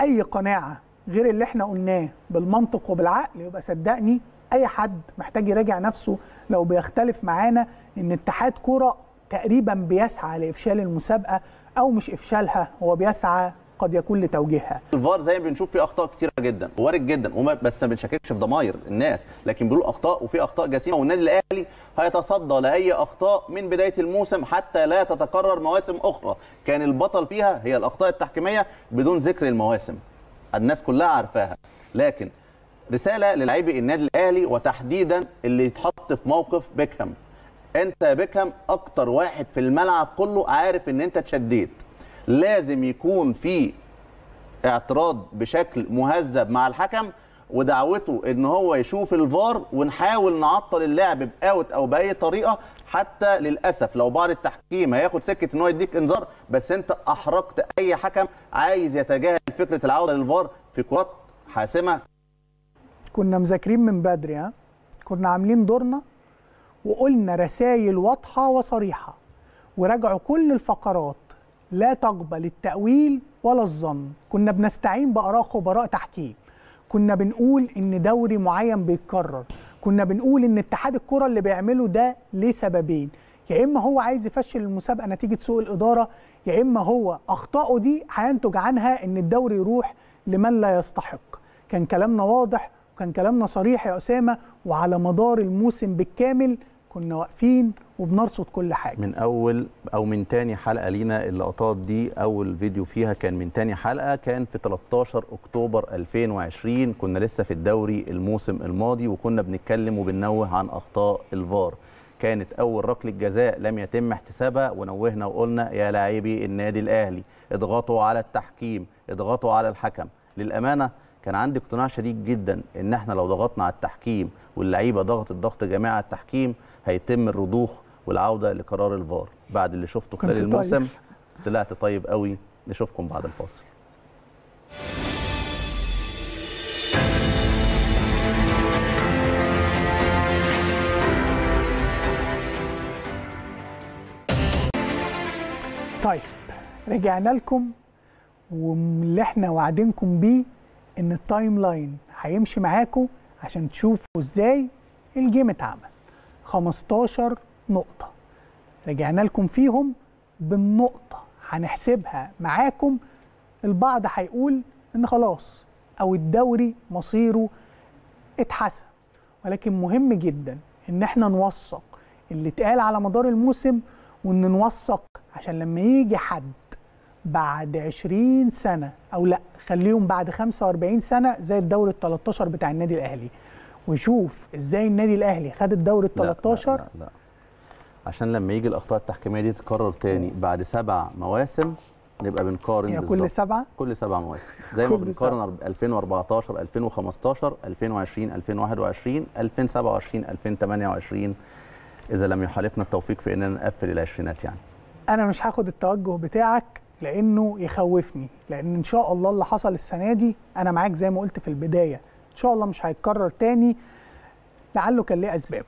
أي قناعة غير اللي إحنا قلناه بالمنطق وبالعقل يبقى صدقني أي حد محتاج يراجع نفسه لو بيختلف معانا إن اتحاد كورة تقريبا بيسعى لإفشال المسابقة أو مش إفشالها هو بيسعى قد يكون لتوجيهها. الفار زي ما بنشوف فيه أخطاء كتيرة جدا وارد جدا وما بس ما بنشككش في ضماير الناس لكن بيقولوا أخطاء وفي أخطاء جسيمة والنادي الأهلي هيتصدى لأي أخطاء من بداية الموسم حتى لا تتكرر مواسم أخرى. كان البطل فيها هي الأخطاء التحكيمية بدون ذكر المواسم. الناس كلها عارفاها. لكن رسالة للاعبي النادي الأهلي وتحديدا اللي يتحط في موقف بيكهام. أنت يا بيكهام أكتر واحد في الملعب كله عارف إن أنت اتشديت. لازم يكون في اعتراض بشكل مهذب مع الحكم ودعوته إن هو يشوف الفار ونحاول نعطل اللعب بآوت أو بأي طريقة. حتى للأسف لو بعض التحكيم هياخد سكة إن هو يديك إنذار بس أنت أحرجت أي حكم عايز يتجاهل فكرة العودة للفار في كرات حاسمة كنا مذاكرين من بدري ها؟ كنا عاملين دورنا وقلنا رسائل واضحة وصريحة وراجعوا كل الفقرات لا تقبل التأويل ولا الظن. كنا بنستعين بآراء خبراء تحكيم. كنا بنقول إن دوري معين بيتكرر. كنا بنقول إن اتحاد الكرة اللي بيعمله ده ليه سببين. يا إما هو عايز يفشل المسابقة نتيجة سوء الإدارة يا إما هو أخطائه دي هينتج عنها إن الدوري يروح لمن لا يستحق. كان كلامنا واضح وكان كلامنا صريح يا أسامة وعلى مدار الموسم بالكامل كنا واقفين وبنرصد كل حاجة. من أول أو من تاني حلقة لينا اللقطات دي أول فيديو فيها كان من تاني حلقة كان في 13 أكتوبر 2020 كنا لسه في الدوري الموسم الماضي وكنا بنتكلم وبننوه عن أخطاء الفار. كانت أول ركلة جزاء لم يتم احتسابها ونوهنا وقلنا يا لاعبي النادي الأهلي اضغطوا على التحكيم اضغطوا على الحكم. للأمانة كان عندي اقتناع شديد جدا إن إحنا لو ضغطنا على التحكيم واللعيبة ضغطت ضغط جماعي على التحكيم هيتم الرضوخ والعودة لقرار الفار. بعد اللي شفته خلال الموسم طيب. طلعت طيب قوي. نشوفكم بعد الفاصل. طيب رجعنا لكم واللي إحنا وعدينكم بيه إن ال timeline هيمشي معاكم عشان تشوفوا إزاي ال game اتعمل. 15 نقطة. رجعنا لكم فيهم بالنقطة. هنحسبها معاكم. البعض هيقول إن خلاص أو الدوري مصيره اتحسن ولكن مهم جدا إن إحنا نوثق اللي اتقال على مدار الموسم وإن نوثق عشان لما يجي حد بعد 20 سنة أو لأ خليهم بعد 45 سنة زي الدوري ال 13 بتاع النادي الأهلي. ويشوف إزاي النادي الأهلي خد الدوري ال لا، لا، 13 لا, لا. عشان لما يجي الأخطاء التحكيمية دي تتكرر تاني بعد سبع مواسم نبقى بنقارن يعني كل. سبعة كل سبع مواسم. زي ما بنقارن 2014 2015 2020 2021 2027 2028 إذا لم يحالفنا التوفيق في إننا نقفل العشرينات يعني. أنا مش هاخد التوجه بتاعك لأنه يخوفني. لأن إن شاء الله اللي حصل السنة دي أنا معاك زي ما قلت في البداية. إن شاء الله مش هيتكرر تاني. لعله كان ليه أسبابه.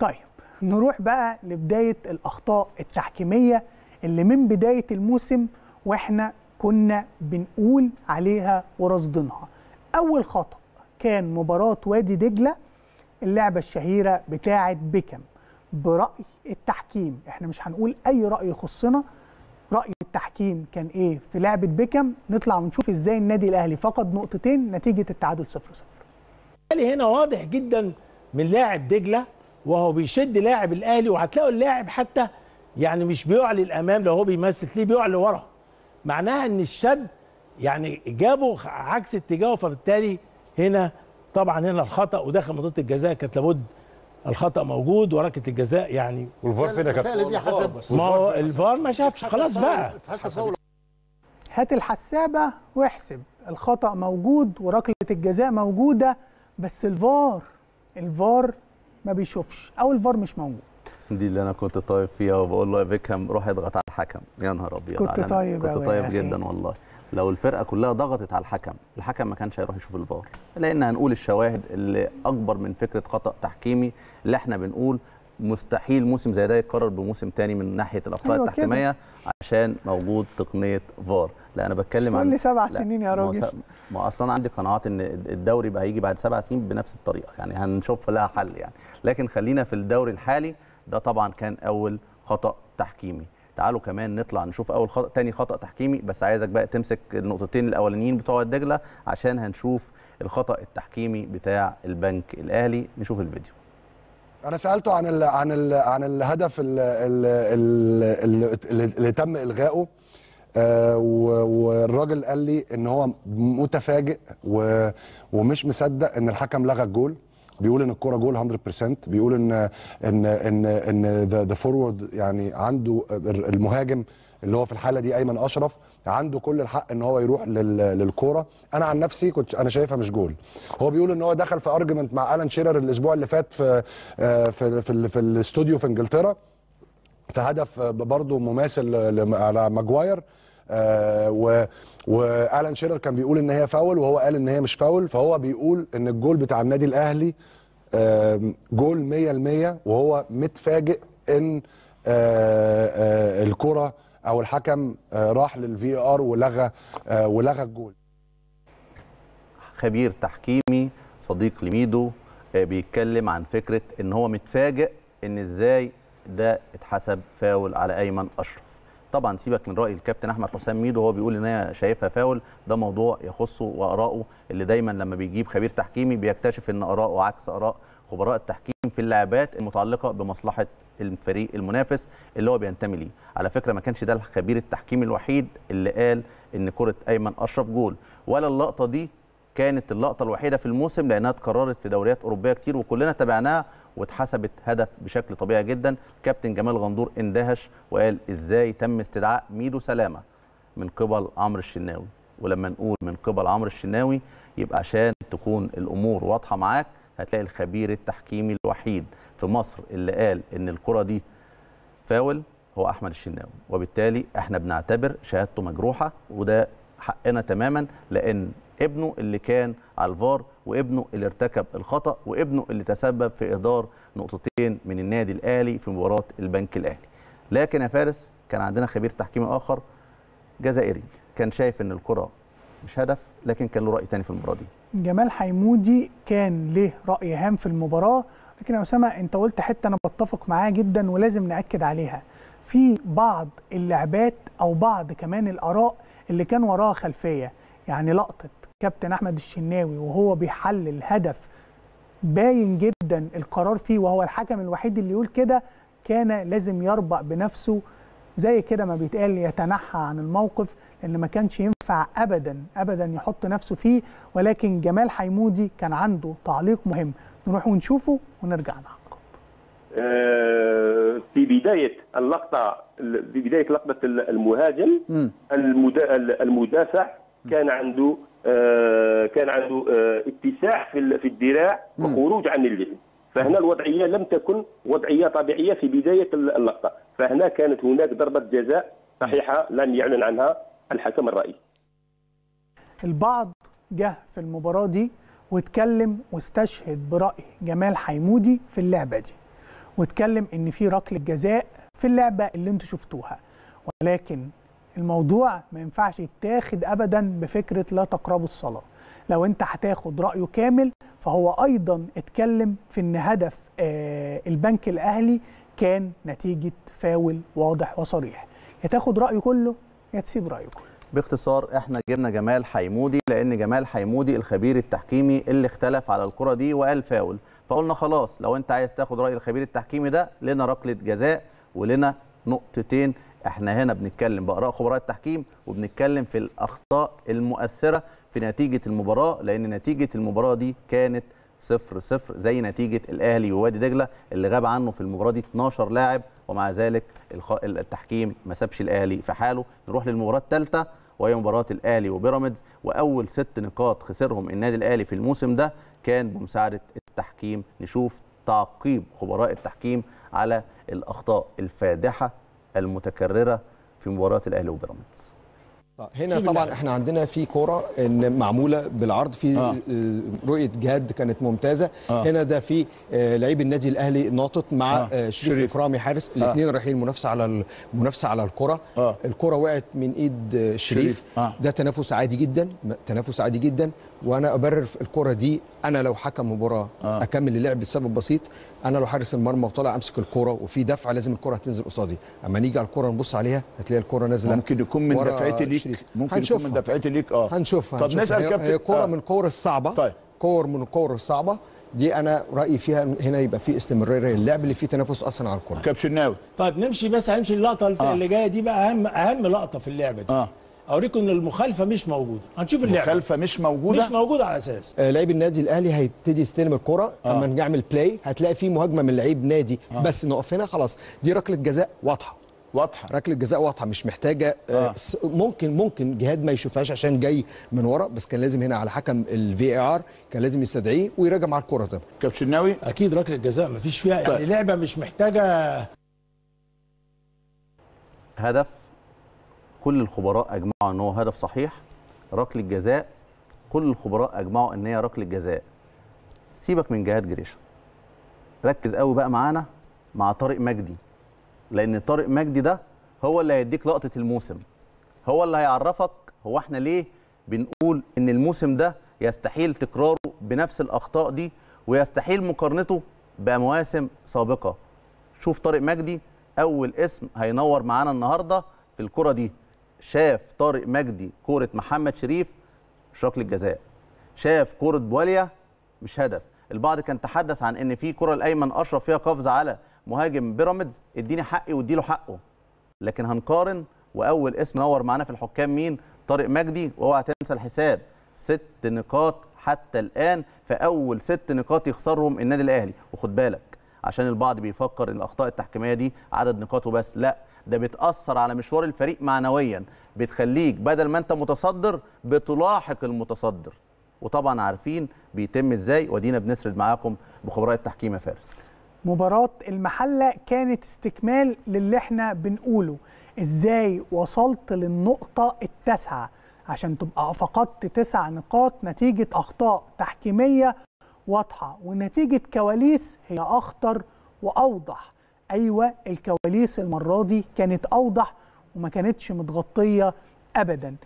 طيب نروح بقى لبداية الأخطاء التحكيمية اللي من بداية الموسم وإحنا كنا بنقول عليها ورصدينها. أول خطأ كان مباراة وادي دجلة اللعبة الشهيرة بتاعة بيكم برأي التحكيم إحنا مش هنقول أي رأي يخصنا رأي التحكيم كان إيه في لعبة بيكم نطلع ونشوف إزاي النادي الأهلي فقد نقطتين نتيجة التعادل 0 0 الأهلي هنا واضح جدا من لاعب دجلة وهو بيشد لاعب الأهلي وهتلاقوا اللاعب حتى يعني مش بيقع للأمام لو هو بيمثل ليه بيقع لورا. معناها إن الشد يعني جابه عكس اتجاهه فبالتالي هنا طبعا هنا الخطأ وداخل منطقة الجزاء كانت لابد الخطأ موجود وركله الجزاء يعني. والفار فين يا كابتن؟ دي حسب ما هو الفار ما شافش. خلاص بقى. هات الحسابة واحسب. الخطأ موجود وركله الجزاء موجودة بس الفار الفار ما بيشوفش أو الفار مش موجود. دي اللي أنا كنت طيب فيها وبقول له يا بيكهام روح اضغط على الحكم. يا نهار أبيض كنت طيب كنت طيب. جدا والله. لو الفرقة كلها ضغطت على الحكم الحكم ما كانش هيروح يشوف الفار. لأن هنقول الشواهد اللي أكبر من فكرة خطأ تحكيمي اللي إحنا بنقول مستحيل موسم زي ده يتكرر بموسم تاني من ناحية الاخطاء أيوة كده. التحكيمية عشان موجود تقنية فار. لا أنا بتكلم عن لي سبع سنين يا ما راجل. ما هو أصلا عندي قناعات إن الدوري بقى هيجي بعد سبع سنين بنفس الطريقة. يعني هنشوف لها حل يعني. لكن خلينا في الدوري الحالي ده طبعا كان أول خطأ تحكيمي. تعالوا كمان نطلع نشوف أول خطا تاني خطأ تحكيمي بس عايزك بقى تمسك النقطتين الأولانيين بتوع الدجلة عشان هنشوف الخطأ التحكيمي بتاع البنك الأهلي. نشوف الفيديو. أنا سألته عن ال عن ال عن الهدف ال- ال- ال- اللي, تم إلغائه آه، والراجل قال لي إن هو متفاجئ ومش مصدق إن الحكم لغى الجول. بيقول إن الكورة جول 100% بيقول إن إن إن إن the forward يعني عنده المهاجم اللي هو في الحالة دي أيمن أشرف عنده كل الحق إن هو يروح لل- للكورة. أنا عن نفسي كنت أنا شايفها مش جول. هو بيقول إن هو دخل في argument مع الان شيرر الأسبوع اللي فات في آه، في في, ال- في الاستوديو في إنجلترا في هدف برضه مماثل على ماجواير. و والان شيرر كان بيقول إن هي فاول وهو قال إن هي مش فاول فهو بيقول إن الجول بتاع النادي الأهلي جول 100% وهو متفاجئ إن آه، آه، الكرة أو الحكم آه، راح للفي ار ولغى آه، ولغى الجول. خبير تحكيمي صديق لميدو آه، بيتكلم عن فكرة إن هو متفاجئ إن إزاي ده اتحسب فاول على أيمن أشرف. طبعا سيبك من رأي الكابتن أحمد حسام ميدو هو بيقول إن هي شايفها فاول. ده موضوع يخصه وآراءه اللي دايما لما بيجيب خبير تحكيمي بيكتشف إن اراءه عكس آراء خبراء التحكيم في اللعبات المتعلقة بمصلحة الفريق المنافس اللي هو بينتمي ليه. على فكرة ما كانش ده الخبير التحكيمي الوحيد اللي قال إن كرة أيمن أشرف جول. ولا اللقطة دي كانت اللقطة الوحيدة في الموسم لأنها اتكررت في دوريات أوروبية كتير وكلنا تابعناها واتحسبت هدف بشكل طبيعي جدا. كابتن جمال غندور اندهش وقال إزاي تم استدعاء ميدو سلامة من قبل عمرو الشناوي. ولما نقول من قبل عمرو الشناوي يبقى عشان تكون الأمور واضحة معاك هتلاقي الخبير التحكيمي الوحيد في مصر اللي قال إن الكرة دي فاول هو أحمد الشناوي. وبالتالي إحنا بنعتبر شهادته مجروحة وده حقنا تماما لأن ابنه اللي كان على الفار وابنه اللي ارتكب الخطأ وابنه اللي تسبب في إهدار نقطتين من النادي الأهلي في مباراة البنك الأهلي. لكن يا فارس كان عندنا خبير تحكيمي آخر جزائري. كان شايف إن الكرة مش هدف لكن كان له رأي تاني في المباراة دي. جمال حيمودي كان له رأي هام في المباراة لكن يا أسامة أنت قلت حتة أنا بتفق معاها جدا ولازم نأكد عليها. في بعض اللعبات أو بعض كمان الآراء اللي كان وراها خلفية يعني لقطه كابتن أحمد الشناوي وهو بيحلل هدف باين جدا القرار فيه وهو الحكم الوحيد اللي يقول كده كان لازم يربأ بنفسه زي كده ما بيتقال يتنحى عن الموقف لأن ما كانش ينفع ابدا ابدا يحط نفسه فيه ولكن جمال حيمودي كان عنده تعليق مهم. نروح ونشوفه ونرجع نعقب. آه، في بداية اللقطة في بداية لقطة المهاجم المدا- المدافع كان عنده كان عنده آه، اتساع في في الذراع وخروج عن اللعب فهنا الوضعية لم تكن وضعية طبيعية في بداية اللقطة. فهنا كانت هناك ضربة جزاء صحيحة لم يعلن عنها الحكم الرئيسي. البعض جه في المباراة دي واتكلم واستشهد برأي جمال حيمودي في اللعبة دي واتكلم إن في ركلة جزاء في اللعبة اللي أنتوا شفتوها. ولكن الموضوع ما ينفعش يتاخد ابدا بفكرة لا تقربوا الصلاة. لو أنت هتاخد رأيه كامل فهو أيضا اتكلم في إن هدف آه البنك الأهلي كان نتيجة فاول واضح وصريح. يا تاخد رأيه كله يا تسيب رأيه كله. باختصار إحنا جبنا جمال حيمودي لأن جمال حيمودي الخبير التحكيمي اللي اختلف على الكرة دي وقال فاول. فقلنا خلاص لو أنت عايز تاخد رأي الخبير التحكيمي ده لنا ركلة جزاء ولنا نقطتين إحنا هنا بنتكلم بآراء خبراء التحكيم وبنتكلم في الأخطاء المؤثرة في نتيجة المباراة لأن نتيجة المباراة دي كانت صفر صفر زي نتيجة الأهلي ووادي دجلة اللي غاب عنه في المباراة دي 12 لاعب ومع ذلك التحكيم ما سابش الأهلي في حاله. نروح للمباراة الثالثة وهي مباراة الأهلي وبيراميدز وأول ست نقاط خسرهم النادي الأهلي في الموسم ده كان بمساعدة التحكيم. نشوف تعقيب خبراء التحكيم على الأخطاء الفادحة المتكررة في مباراة الأهلي وبيراميدز آه، هنا طبعا. إحنا عندنا في كورة إن معمولة بالعرض في آه. آه، رؤية جهاد كانت ممتازة آه. هنا ده في آه، لعيب النادي الأهلي ناطط مع آه. آه، شريف شريف. إكرامي حارس الاثنين رايحين منافسة على المنافسه على الكرة آه. الكرة وقعت من إيد آه، شريف شريف. آه. ده تنافس عادي جدا تنافس عادي جدا وأنا أبرر الكرة دي أنا لو حكم مباراة آه. أكمل اللعب بسبب بسيط أنا لو حارس المرمى وطالع أمسك الكره وفي دفع لازم الكره تنزل قصادي أما نيجي على الكره نبص عليها هتلاقي الكره نازلة ممكن يكون من دفعتي ليك شريف. ممكن يكون هنشوفها. من دفعتي ليك آه هنشوفها طب هنشوفها. نسأل كابتن هي كورة آه. من الكور الصعبة طيب. كور من الكور الصعبة دي أنا رأيي فيها هنا يبقى في استمرارية اللعب اللي فيه تنافس أصلا على الكره كابتن شناوي طيب نمشي بس هنمشي اللقطة آه. اللي جاية دي بقى أهم أهم لقطة في اللعبة دي آه أوريكم إن المخالفة مش موجودة. هنشوف اللعبة. مخالفه مش موجودة؟ مش موجودة على أساس. آه، لعيب النادي الأهلي هيبتدي يستلم الكرة. آه. أما نعمل play هتلاقي في مهاجمة من لعيب نادي. بس نقف هنا خلاص. دي ركلة جزاء واضحة. واضحة. ركلة جزاء واضحة مش محتاجة آه. آه. ممكن ممكن جهاد ما يشوفهاش عشان جاي من ورا. بس كان لازم هنا على حكم الفي ار كان لازم يستدعيه ويراجع مع الكرة ده كابتن شناوي أكيد ركلة جزاء مفيش فيها. يعني طيب. لعبة مش محتاجة. هدف؟ كل الخبراء أجمعوا إن هو هدف صحيح ركلة جزاء كل الخبراء أجمعوا إن هي ركلة جزاء. سيبك من جهاد جريشة. ركز قوي بقى معانا مع طارق مجدي لأن طارق مجدي ده هو اللي هيديك لقطة الموسم. هو اللي هيعرفك هو إحنا ليه بنقول إن الموسم ده يستحيل تكراره بنفس الأخطاء دي ويستحيل مقارنته بمواسم سابقة. شوف طارق مجدي أول اسم هينور معانا النهارده في الكرة دي. شاف طارق مجدي كورة محمد شريف مش ركله جزاء شاف كورة بواليا مش هدف. البعض كان تحدث عن إن في كرة الأيمن أشرف فيها قفز على مهاجم بيراميدز اديني حقي واديله حقه. لكن هنقارن وأول اسم نور معانا في الحكام مين؟ طارق مجدي واوعى تنسى الحساب. ست نقاط حتى الآن في أول ست نقاط يخسرهم النادي الأهلي. وخد بالك عشان البعض بيفكر إن الأخطاء التحكيمية دي عدد نقاط وبس لأ. ده بتاثر على مشوار الفريق معنويا بتخليك بدل ما انت متصدر بتلاحق المتصدر. وطبعا عارفين بيتم إزاي ودينا بنسرد معاكم بخبراء التحكيم يا فارس. مباراة المحلة كانت استكمال للي إحنا بنقوله. إزاي وصلت للنقطة التاسعة؟ عشان تبقى فقدت تسع نقاط نتيجة أخطاء تحكيمية واضحة ونتيجة كواليس هي أخطر وأوضح. أيوة الكواليس المرة دي كانت أوضح وما كانتش متغطية أبدا.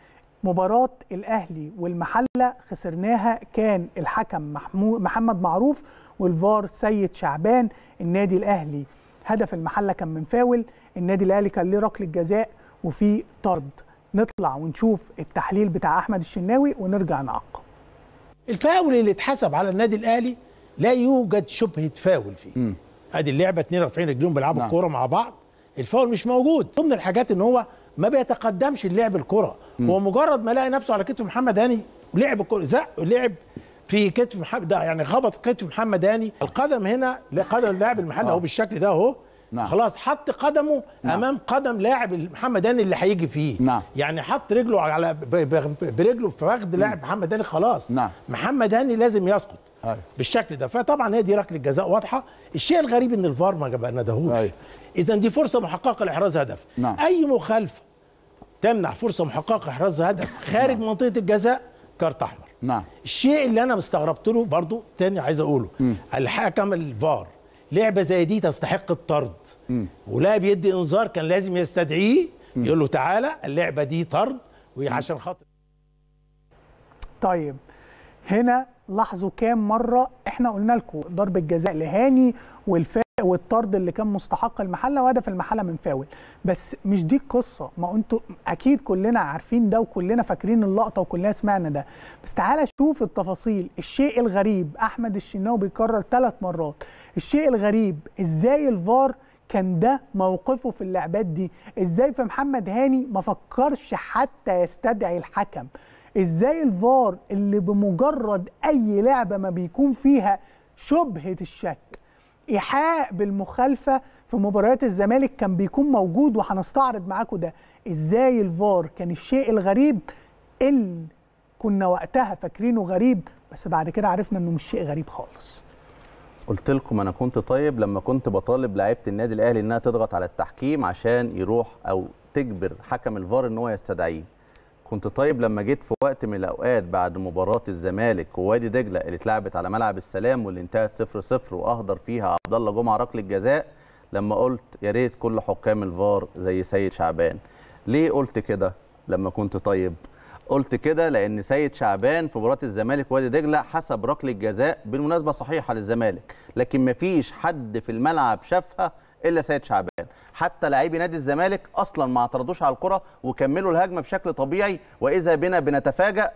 مباراة الأهلي والمحلة خسرناها كان الحكم محمود محمد معروف والفار سيد شعبان. النادي الأهلي هدف المحلة كان من فاول. النادي الأهلي كان ليه ركلة جزاء وفي طرد. نطلع ونشوف التحليل بتاع أحمد الشناوي ونرجع نعقب. الفاول اللي اتحسب على النادي الأهلي لا يوجد شبهة فاول فيه. ادي اللعبه 42 رجلهم بيلعبوا نعم. الكوره مع بعض الفاول مش موجود. ضمن الحاجات إن هو ما بيتقدمش اللعب الكره هو مجرد ما لقى نفسه على كتف محمد هاني لعب الكره زق لعب في كتف محمد ده يعني خبط كتف محمد هاني. القدم هنا قدم اللاعب المحلي أهو بالشكل ده أهو. نعم. خلاص حط قدمه نعم. أمام قدم لاعب محمد هاني اللي هيجي فيه نعم. يعني حط رجله على برجله في فخذ لاعب محمد هاني خلاص نعم. محمد هاني لازم يسقط أيوة. بالشكل ده فطبعا هي دي ركلة جزاء واضحة الشيء الغريب إن الفار ما ندهوش. اذا دي فرصة محققة لإحراز هدف نعم. أي مخالفه تمنع فرصة محققة إحراز هدف خارج منطقة الجزاء كارت أحمر نعم الشيء اللي أنا استغربت له برضو تاني عايز أقوله الحكم الفار لعبة زي دي تستحق الطرد. ولا بيدي إنذار كان لازم يستدعيه يقول له تعالى اللعبة دي طرد وعشان خاطر. طيب هنا لاحظوا كام مرة إحنا قلنا لكم ضربة جزاء لهاني والفا والطرد اللي كان مستحق المحلة وهدف المحلة من فاول. بس مش دي القصة. ما أنتوا أكيد كلنا عارفين ده وكلنا فاكرين اللقطة وكلنا سمعنا ده. بس تعالى شوف التفاصيل. الشيء الغريب أحمد الشناوي بيكرر ثلاث مرات. الشيء الغريب إزاي الفار كان ده موقفه في اللعبات دي؟ إزاي في محمد هاني ما فكرش حتى يستدعي الحكم؟ إزاي الفار اللي بمجرد أي لعبة ما بيكون فيها شبهة الشك؟ إيحاء بالمخالفة في مباريات الزمالك كان بيكون موجود وهنستعرض معاكم ده. إزاي الفار كان الشيء الغريب اللي كنا وقتها فاكرينه غريب بس بعد كده عرفنا إنه مش شيء غريب خالص. قلت لكم أنا كنت طيب لما كنت بطالب لعيبة النادي الأهلي إنها تضغط على التحكيم عشان يروح أو تجبر حكم الفار إن هو يستدعيه. كنت طيب لما جيت في وقت من الأوقات بعد مباراة الزمالك ووادي دجلة اللي اتلعبت على ملعب السلام واللي انتهت 0 0 وأهدر فيها عبد الله جمعة ركلة جزاء لما قلت يا ريت كل حكام الفار زي سيد شعبان. ليه قلت كده لما كنت طيب؟ قلت كده لأن سيد شعبان في مباراة الزمالك وادي دجلة حسب ركلة جزاء بالمناسبه صحيحة للزمالك لكن مفيش حد في الملعب شافها إلا سيد شعبان. حتى لاعبي نادي الزمالك أصلا ما اعترضوش على الكرة وكملوا الهجمة بشكل طبيعي وإذا بنا بنتفاجأ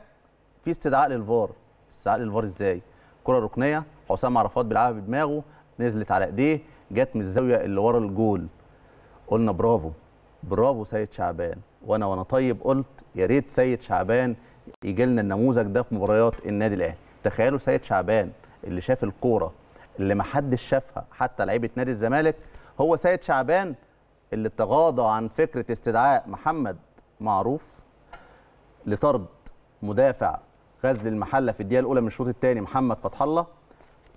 في استدعاء للفار. استدعاء للفار إزاي؟ كرة ركنية حسام عرفات بيلعبها بدماغه نزلت على إيديه جت من الزاوية اللي ورا الجول. قلنا برافو برافو سيد شعبان. وأنا وأنا طيب قلت يا ريت سيد شعبان يجي لنا النموذج ده في مباريات النادي الأهلي. تخيلوا سيد شعبان اللي شاف الكورة اللي ما حدش شافها حتى لعيبة نادي الزمالك هو سيد شعبان اللي تغاضى عن فكرة استدعاء محمد معروف لطرد مدافع غزل المحلة في الدقيقة الأولى من الشوط الثاني محمد فتح الله.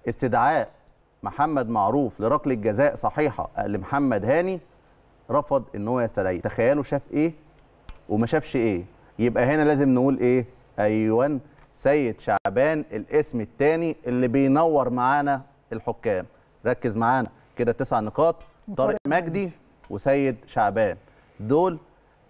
استدعاء محمد معروف لركلة جزاء صحيحة لمحمد هاني رفض إن هو يستدعيه. تخيلوا شاف إيه وما شافش إيه. يبقى هنا لازم نقول إيه؟ أيوان سيد شعبان الاسم الثاني اللي بينور معانا الحكام. ركز معانا. كده تسع نقاط طارق مجدي وسيد شعبان. دول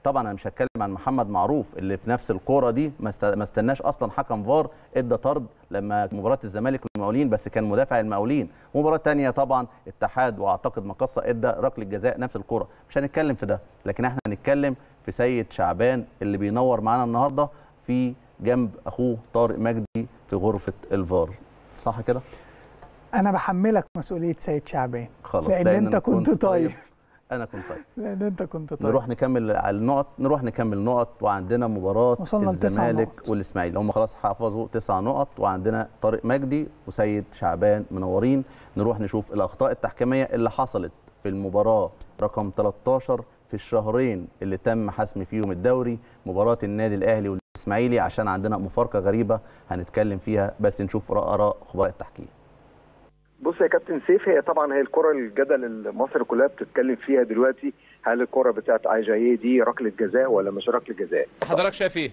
طبعا أنا مش هتكلم عن محمد معروف اللي في نفس الكورة دي ما است- ما استناش أصلا حكم فار إدى طرد لما مباراة الزمالك والمقاولين بس كان مدافع المقاولين. مباراة تانية طبعا اتحاد وأعتقد مقصة إدى ركلة جزاء نفس الكورة. مش هنتكلم في ده لكن إحنا هنتكلم في سيد شعبان اللي بينور معانا النهارده في جنب أخوه طارق مجدي في غرفة الفار. صح كده؟ أنا بحملك مسؤولية سيد شعبان خلاص لأن لأن أنت أنا كنت طيب. أنا كنت طيب. لأن أنت كنت طيب. نروح نكمل على النقط نروح نكمل نقط وعندنا مباراة الزمالك. والإسماعيلي. هم خلاص حافظوا تسع نقط وعندنا طارق مجدي وسيد شعبان منورين. نروح نشوف الأخطاء التحكيمية اللي حصلت في المباراة رقم 13 في الشهرين اللي تم حسم فيهم الدوري مباراة النادي الأهلي والإسماعيلي عشان عندنا مفارقة غريبة هنتكلم فيها بس نشوف آراء خبراء التحكيم. بص يا كابتن سيف هي طبعا هي الكرة الجدل اللي مصر كلها بتتكلم فيها دلوقتي هل الكرة بتاعت ايجاييه دي ركلة جزاء ولا مش ركلة جزاء؟ حضرتك شايف إيه؟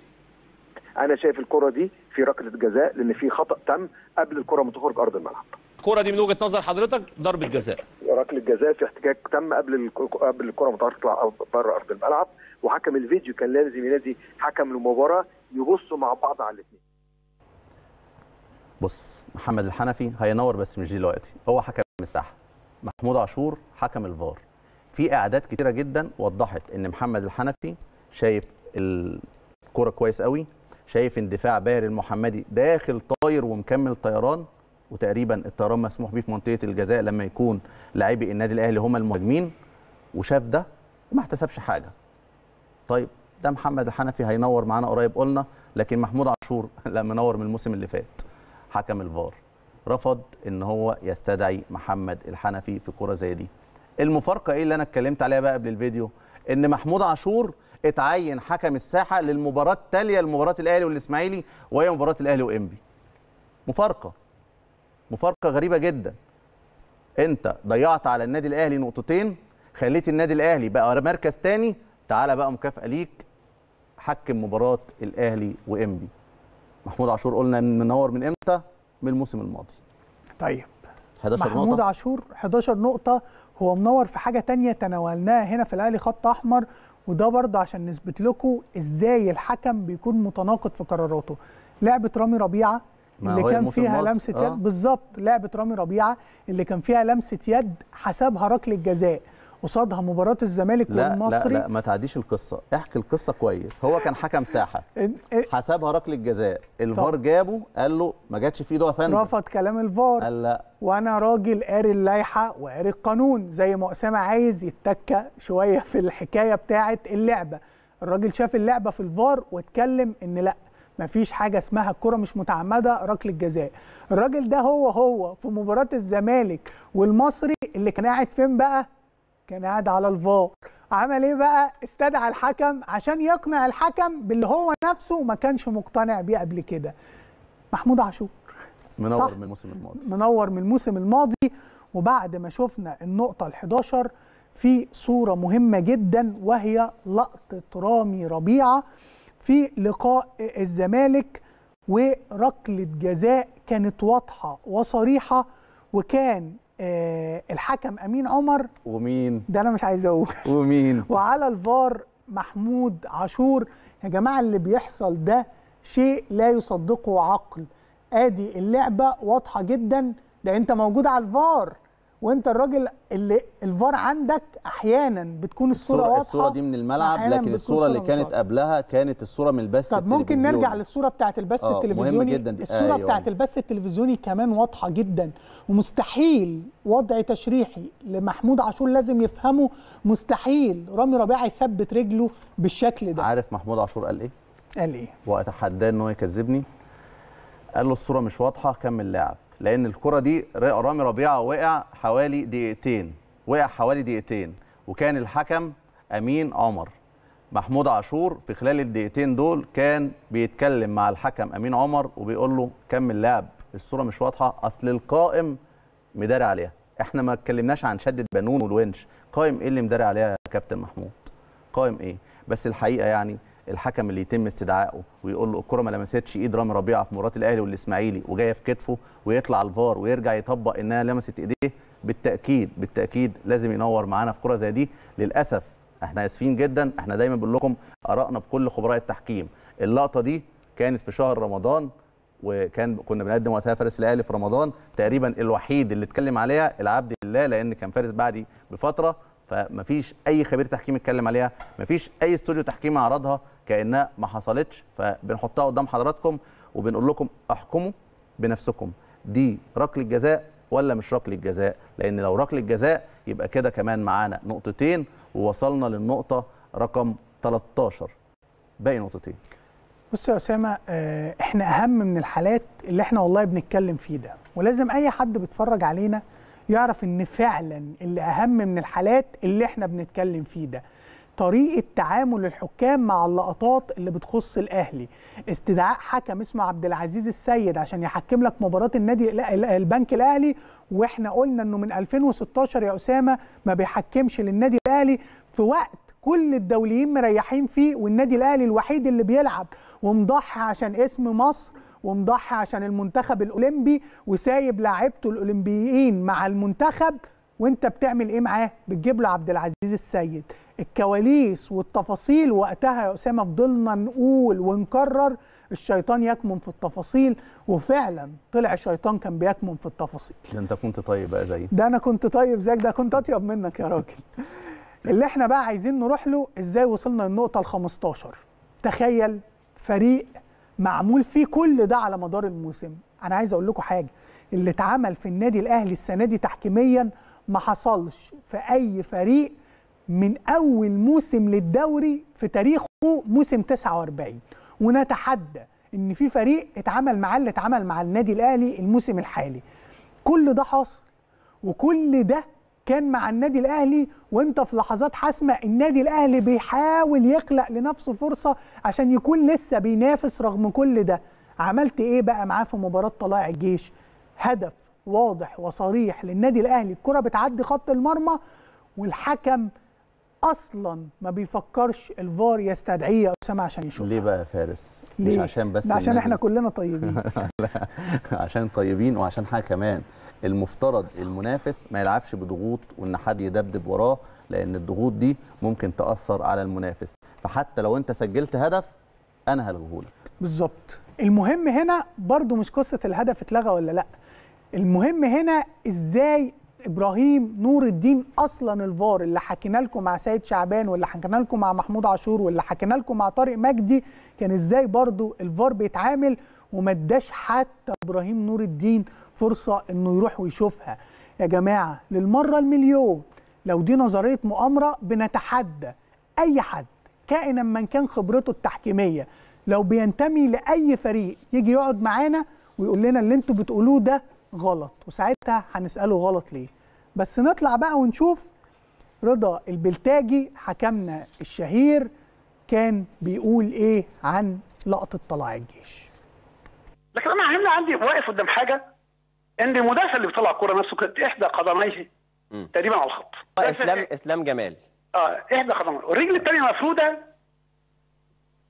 أنا شايف الكرة دي في ركلة جزاء لأن في خطأ تم قبل الكرة ما تخرج أرض الملعب. الكرة دي من وجهة نظر حضرتك ضربة جزاء ركلة جزاء في احتكاك تم قبل قبل الكرة ما تطلع بره أرض الملعب وحكم الفيديو كان لازم ينادي حكم المباراة يبصوا مع بعض على الاثنين. بص محمد الحنفي هينور بس مش دلوقتي. هو حكم الساحة. محمود عاشور حكم الفار. في اعداد كتيرة جدا وضحت إن محمد الحنفي شايف الكرة كويس قوي شايف اندفاع باهر المحمدي داخل طاير ومكمل طيران وتقريبا الطيران مسموح بيه في منطقة الجزاء لما يكون لاعبي النادي الأهلي هم المهاجمين. وشاف ده وما احتسبش حاجة. طيب ده محمد الحنفي هينور معانا قريب قلنا لكن محمود عاشور لا منور من الموسم اللي فات. حكم الفار. رفض إن هو يستدعي محمد الحنفي في كرة زي دي. المفارقة إيه اللي أنا اتكلمت عليها بقى قبل الفيديو؟ إن محمود عاشور اتعين حكم الساحة للمباراة التالية لمباراة الأهلي والإسماعيلي وهي مباراة الأهلي وإنبي. مفارقة. مفارقة غريبة جدا. أنت ضيعت على النادي الأهلي نقطتين خليت النادي الأهلي بقى مركز تاني. تعالى بقى مكافأة ليك حكم مباراة الأهلي وإنبي. محمود عاشور قلنا ان منور من إمتى؟ من الموسم الماضي. طيب. 11 محمود نقطه عاشور 11 نقطة. هو منور في حاجة تانية تناولناها هنا في الأهلي خط أحمر. وده برضه عشان نثبت لكم إزاي الحكم بيكون متناقض في قراراته. لعبة رامي ربيعة اللي كان فيها. لمسة آه. يد بالظبط لعبة رامي ربيعة اللي كان فيها لمسة يد حسبها ركلة جزاء. قصادها مباراة الزمالك لا لا والمصري. لا ما تعديش القصة. احكي القصة كويس. هو كان حكم ساحة. حسبها ركلة جزاء. الفار جابه قال له ما جاتش في ايده يا فندم. رفض كلام الفار. قال لا. وأنا راجل قاري اللائحة وقاري القانون زي ما أسامة عايز يتكى شوية في الحكاية بتاعه اللعبة. الراجل شاف اللعبة في الفار واتكلم إن لا مفيش حاجة اسمها الكره مش متعمدة ركلة جزاء. الراجل ده هو هو في مباراة الزمالك والمصري اللي كان قاعد فين بقى؟ كان قاعد على الفار. عمل إيه بقى؟ استدعى الحكم عشان يقنع الحكم باللي هو نفسه ما كانش مقتنع بيه قبل كده. محمود عاشور. منور صح. من الموسم الماضي. منور من الموسم الماضي. وبعد ما شفنا النقطة ال11 في صورة مهمة جدا وهي لقطة رامي ربيعة في لقاء الزمالك وركلة جزاء كانت واضحة وصريحة وكان الحكم أمين عمر. ومين؟ ده أنا مش عايز أقول. ومين؟ وعلى الفار محمود عاشور. يا جماعة اللي بيحصل ده شيء لا يصدقه عقل. آدي اللعبة واضحة جدا. ده أنت موجود على الفار. وانت الراجل اللي الفار عندك أحيانا بتكون الصورة, الصورة, واضحة الصورة دي من الملعب لكن الصورة اللي كانت. قبلها كانت الصورة من البث طب ممكن التلفزيوني. نرجع للصورة بتاعت البث آه، مهمة التلفزيوني جداً دي. الصورة أيوة. بتاعت البث التلفزيوني كمان واضحة جدا ومستحيل وضع تشريحي لمحمود عاشور لازم يفهمه مستحيل رامي ربيعة يثبت رجله بالشكل ده عارف محمود عاشور قال إيه قال إيه وأتحداه إن هو يكذبني قال له الصورة مش واضحة كمل لعب لأن الكرة دي رامي ربيعة وقع حوالي دقيقتين وقع حوالي دقيقتين وكان الحكم أمين عمر. محمود عاشور في خلال الدقيقتين دول كان بيتكلم مع الحكم أمين عمر وبيقول له كمل لعب الصورة مش واضحة أصل القائم مداري عليها. إحنا ما اتكلمناش عن شده بنون والونش. قائم إيه اللي مداري عليها يا كابتن محمود؟ قائم إيه؟ بس الحقيقة يعني الحكم اللي يتم استدعائه ويقول له الكرة ما لمستش إيد رامي ربيعة في مباراة الأهلي والإسماعيلي وجاية في كتفه ويطلع الفار ويرجع يطبق إنها لمست إيديه بالتأكيد بالتأكيد لازم ينور معانا في كرة زي دي. للأسف إحنا آسفين جدا إحنا دايما بنقول لكم آرائنا بكل خبراء التحكيم. اللقطة دي كانت في شهر رمضان وكان كنا بنقدم وقتها فارس الأهلي في رمضان تقريبا الوحيد اللي اتكلم عليها العبد لله لأن كان فارس بعدي بفترة. فمفيش أي خبير تحكيم اتكلم عليها مفيش أي استوديو تحكيم عرضها كأنها ما حصلتش. فبنحطها قدام حضراتكم وبنقول لكم احكموا بنفسكم. دي ركلة جزاء ولا مش ركلة جزاء؟ لأن لو ركلة جزاء يبقى كده كمان معانا نقطتين ووصلنا للنقطة رقم 13 باقي نقطتين. بص يا أسامة آه، إحنا أهم من الحالات اللي إحنا والله بنتكلم فيه ده. ولازم أي حد بيتفرج علينا يعرف إن فعلا اللي أهم من الحالات اللي إحنا بنتكلم فيه ده. طريقة تعامل الحكام مع اللقطات اللي بتخص الأهلي. استدعاء حكم اسمه عبد العزيز السيد عشان يحكم لك مباراة النادي البنك الأهلي وإحنا قلنا إنه من 2016 يا أسامة ما بيحكمش للنادي الأهلي. في وقت كل الدوليين مريحين فيه والنادي الأهلي الوحيد اللي بيلعب ومضحي عشان اسم مصر ومضحي عشان المنتخب الأولمبي وسايب لاعيبته الأولمبيين مع المنتخب. وانت بتعمل إيه معاه؟ بتجيب له عبد العزيز السيد. الكواليس والتفاصيل وقتها يا أسامة فضلنا نقول ونكرر الشيطان يكمن في التفاصيل. وفعلا طلع الشيطان كان بيكمن في التفاصيل. ده انت كنت طيب بقى زي ده أنا كنت طيب زيك ده كنت اطيب منك يا راجل. اللي إحنا بقى عايزين نروح له إزاي وصلنا للنقطة ال 15 تخيل فريق معمول فيه كل ده على مدار الموسم. أنا عايز أقول لكم حاجة اللي اتعمل في النادي الأهلي السنة دي تحكيميا ما حصلش في أي فريق من أول موسم للدوري في تاريخه موسم 49 ونتحدى إن في فريق اتعمل معاه اللي اتعمل مع النادي الأهلي الموسم الحالي. كل ده حاصل وكل ده كان مع النادي الأهلي وانت في لحظات حاسمة النادي الأهلي بيحاول يخلق لنفسه فرصة عشان يكون لسه بينافس رغم كل ده. عملت إيه بقى معاه في مباراة طلائع الجيش؟ هدف واضح وصريح للنادي الأهلي الكرة بتعدي خط المرمى والحكم أصلا ما بيفكرش الفار يستدعيه يا اسامه عشان يشوفها. ليه بقى يا فارس؟ ليه؟ مش عشان بس عشان إحنا كلنا طيبين. عشان طيبين وعشان حاجة كمان. المفترض المنافس ما يلعبش بضغوط وإن حد يدبدب وراه لأن الضغوط دي ممكن تأثر على المنافس. فحتى لو أنت سجلت هدف أنا هلغيهولك بالظبط. المهم هنا برضو مش قصة الهدف اتلغى ولا لأ. المهم هنا إزاي إبراهيم نور الدين أصلا الفار اللي حكينا لكم مع سيد شعبان واللي حكينا لكم مع محمود عاشور واللي حكينا لكم مع طارق مجدي كان إزاي برضو الفار بيتعامل وما اداش حتى إبراهيم نور الدين فرصة إنه يروح ويشوفها. يا جماعة للمرة المليون لو دي نظرية مؤامرة بنتحدى أي حد كائنا من كان خبرته التحكيمية. لو بينتمي لأي فريق يجي يقعد معانا ويقول لنا اللي أنتوا بتقولوه ده غلط وساعتها هنسأله غلط ليه. بس نطلع بقى ونشوف رضا البلتاجي حكمنا الشهير كان بيقول إيه عن لقطة طلائع الجيش. لكن أنا عندي واقف قدام حاجة. ان المدافع اللي بيطلع الكوره نفسه كانت إحدى قدميه تقريبا على الخط. اسلام إسلام جمال. آه إحدى قدميه. الرجل الثانية مفروده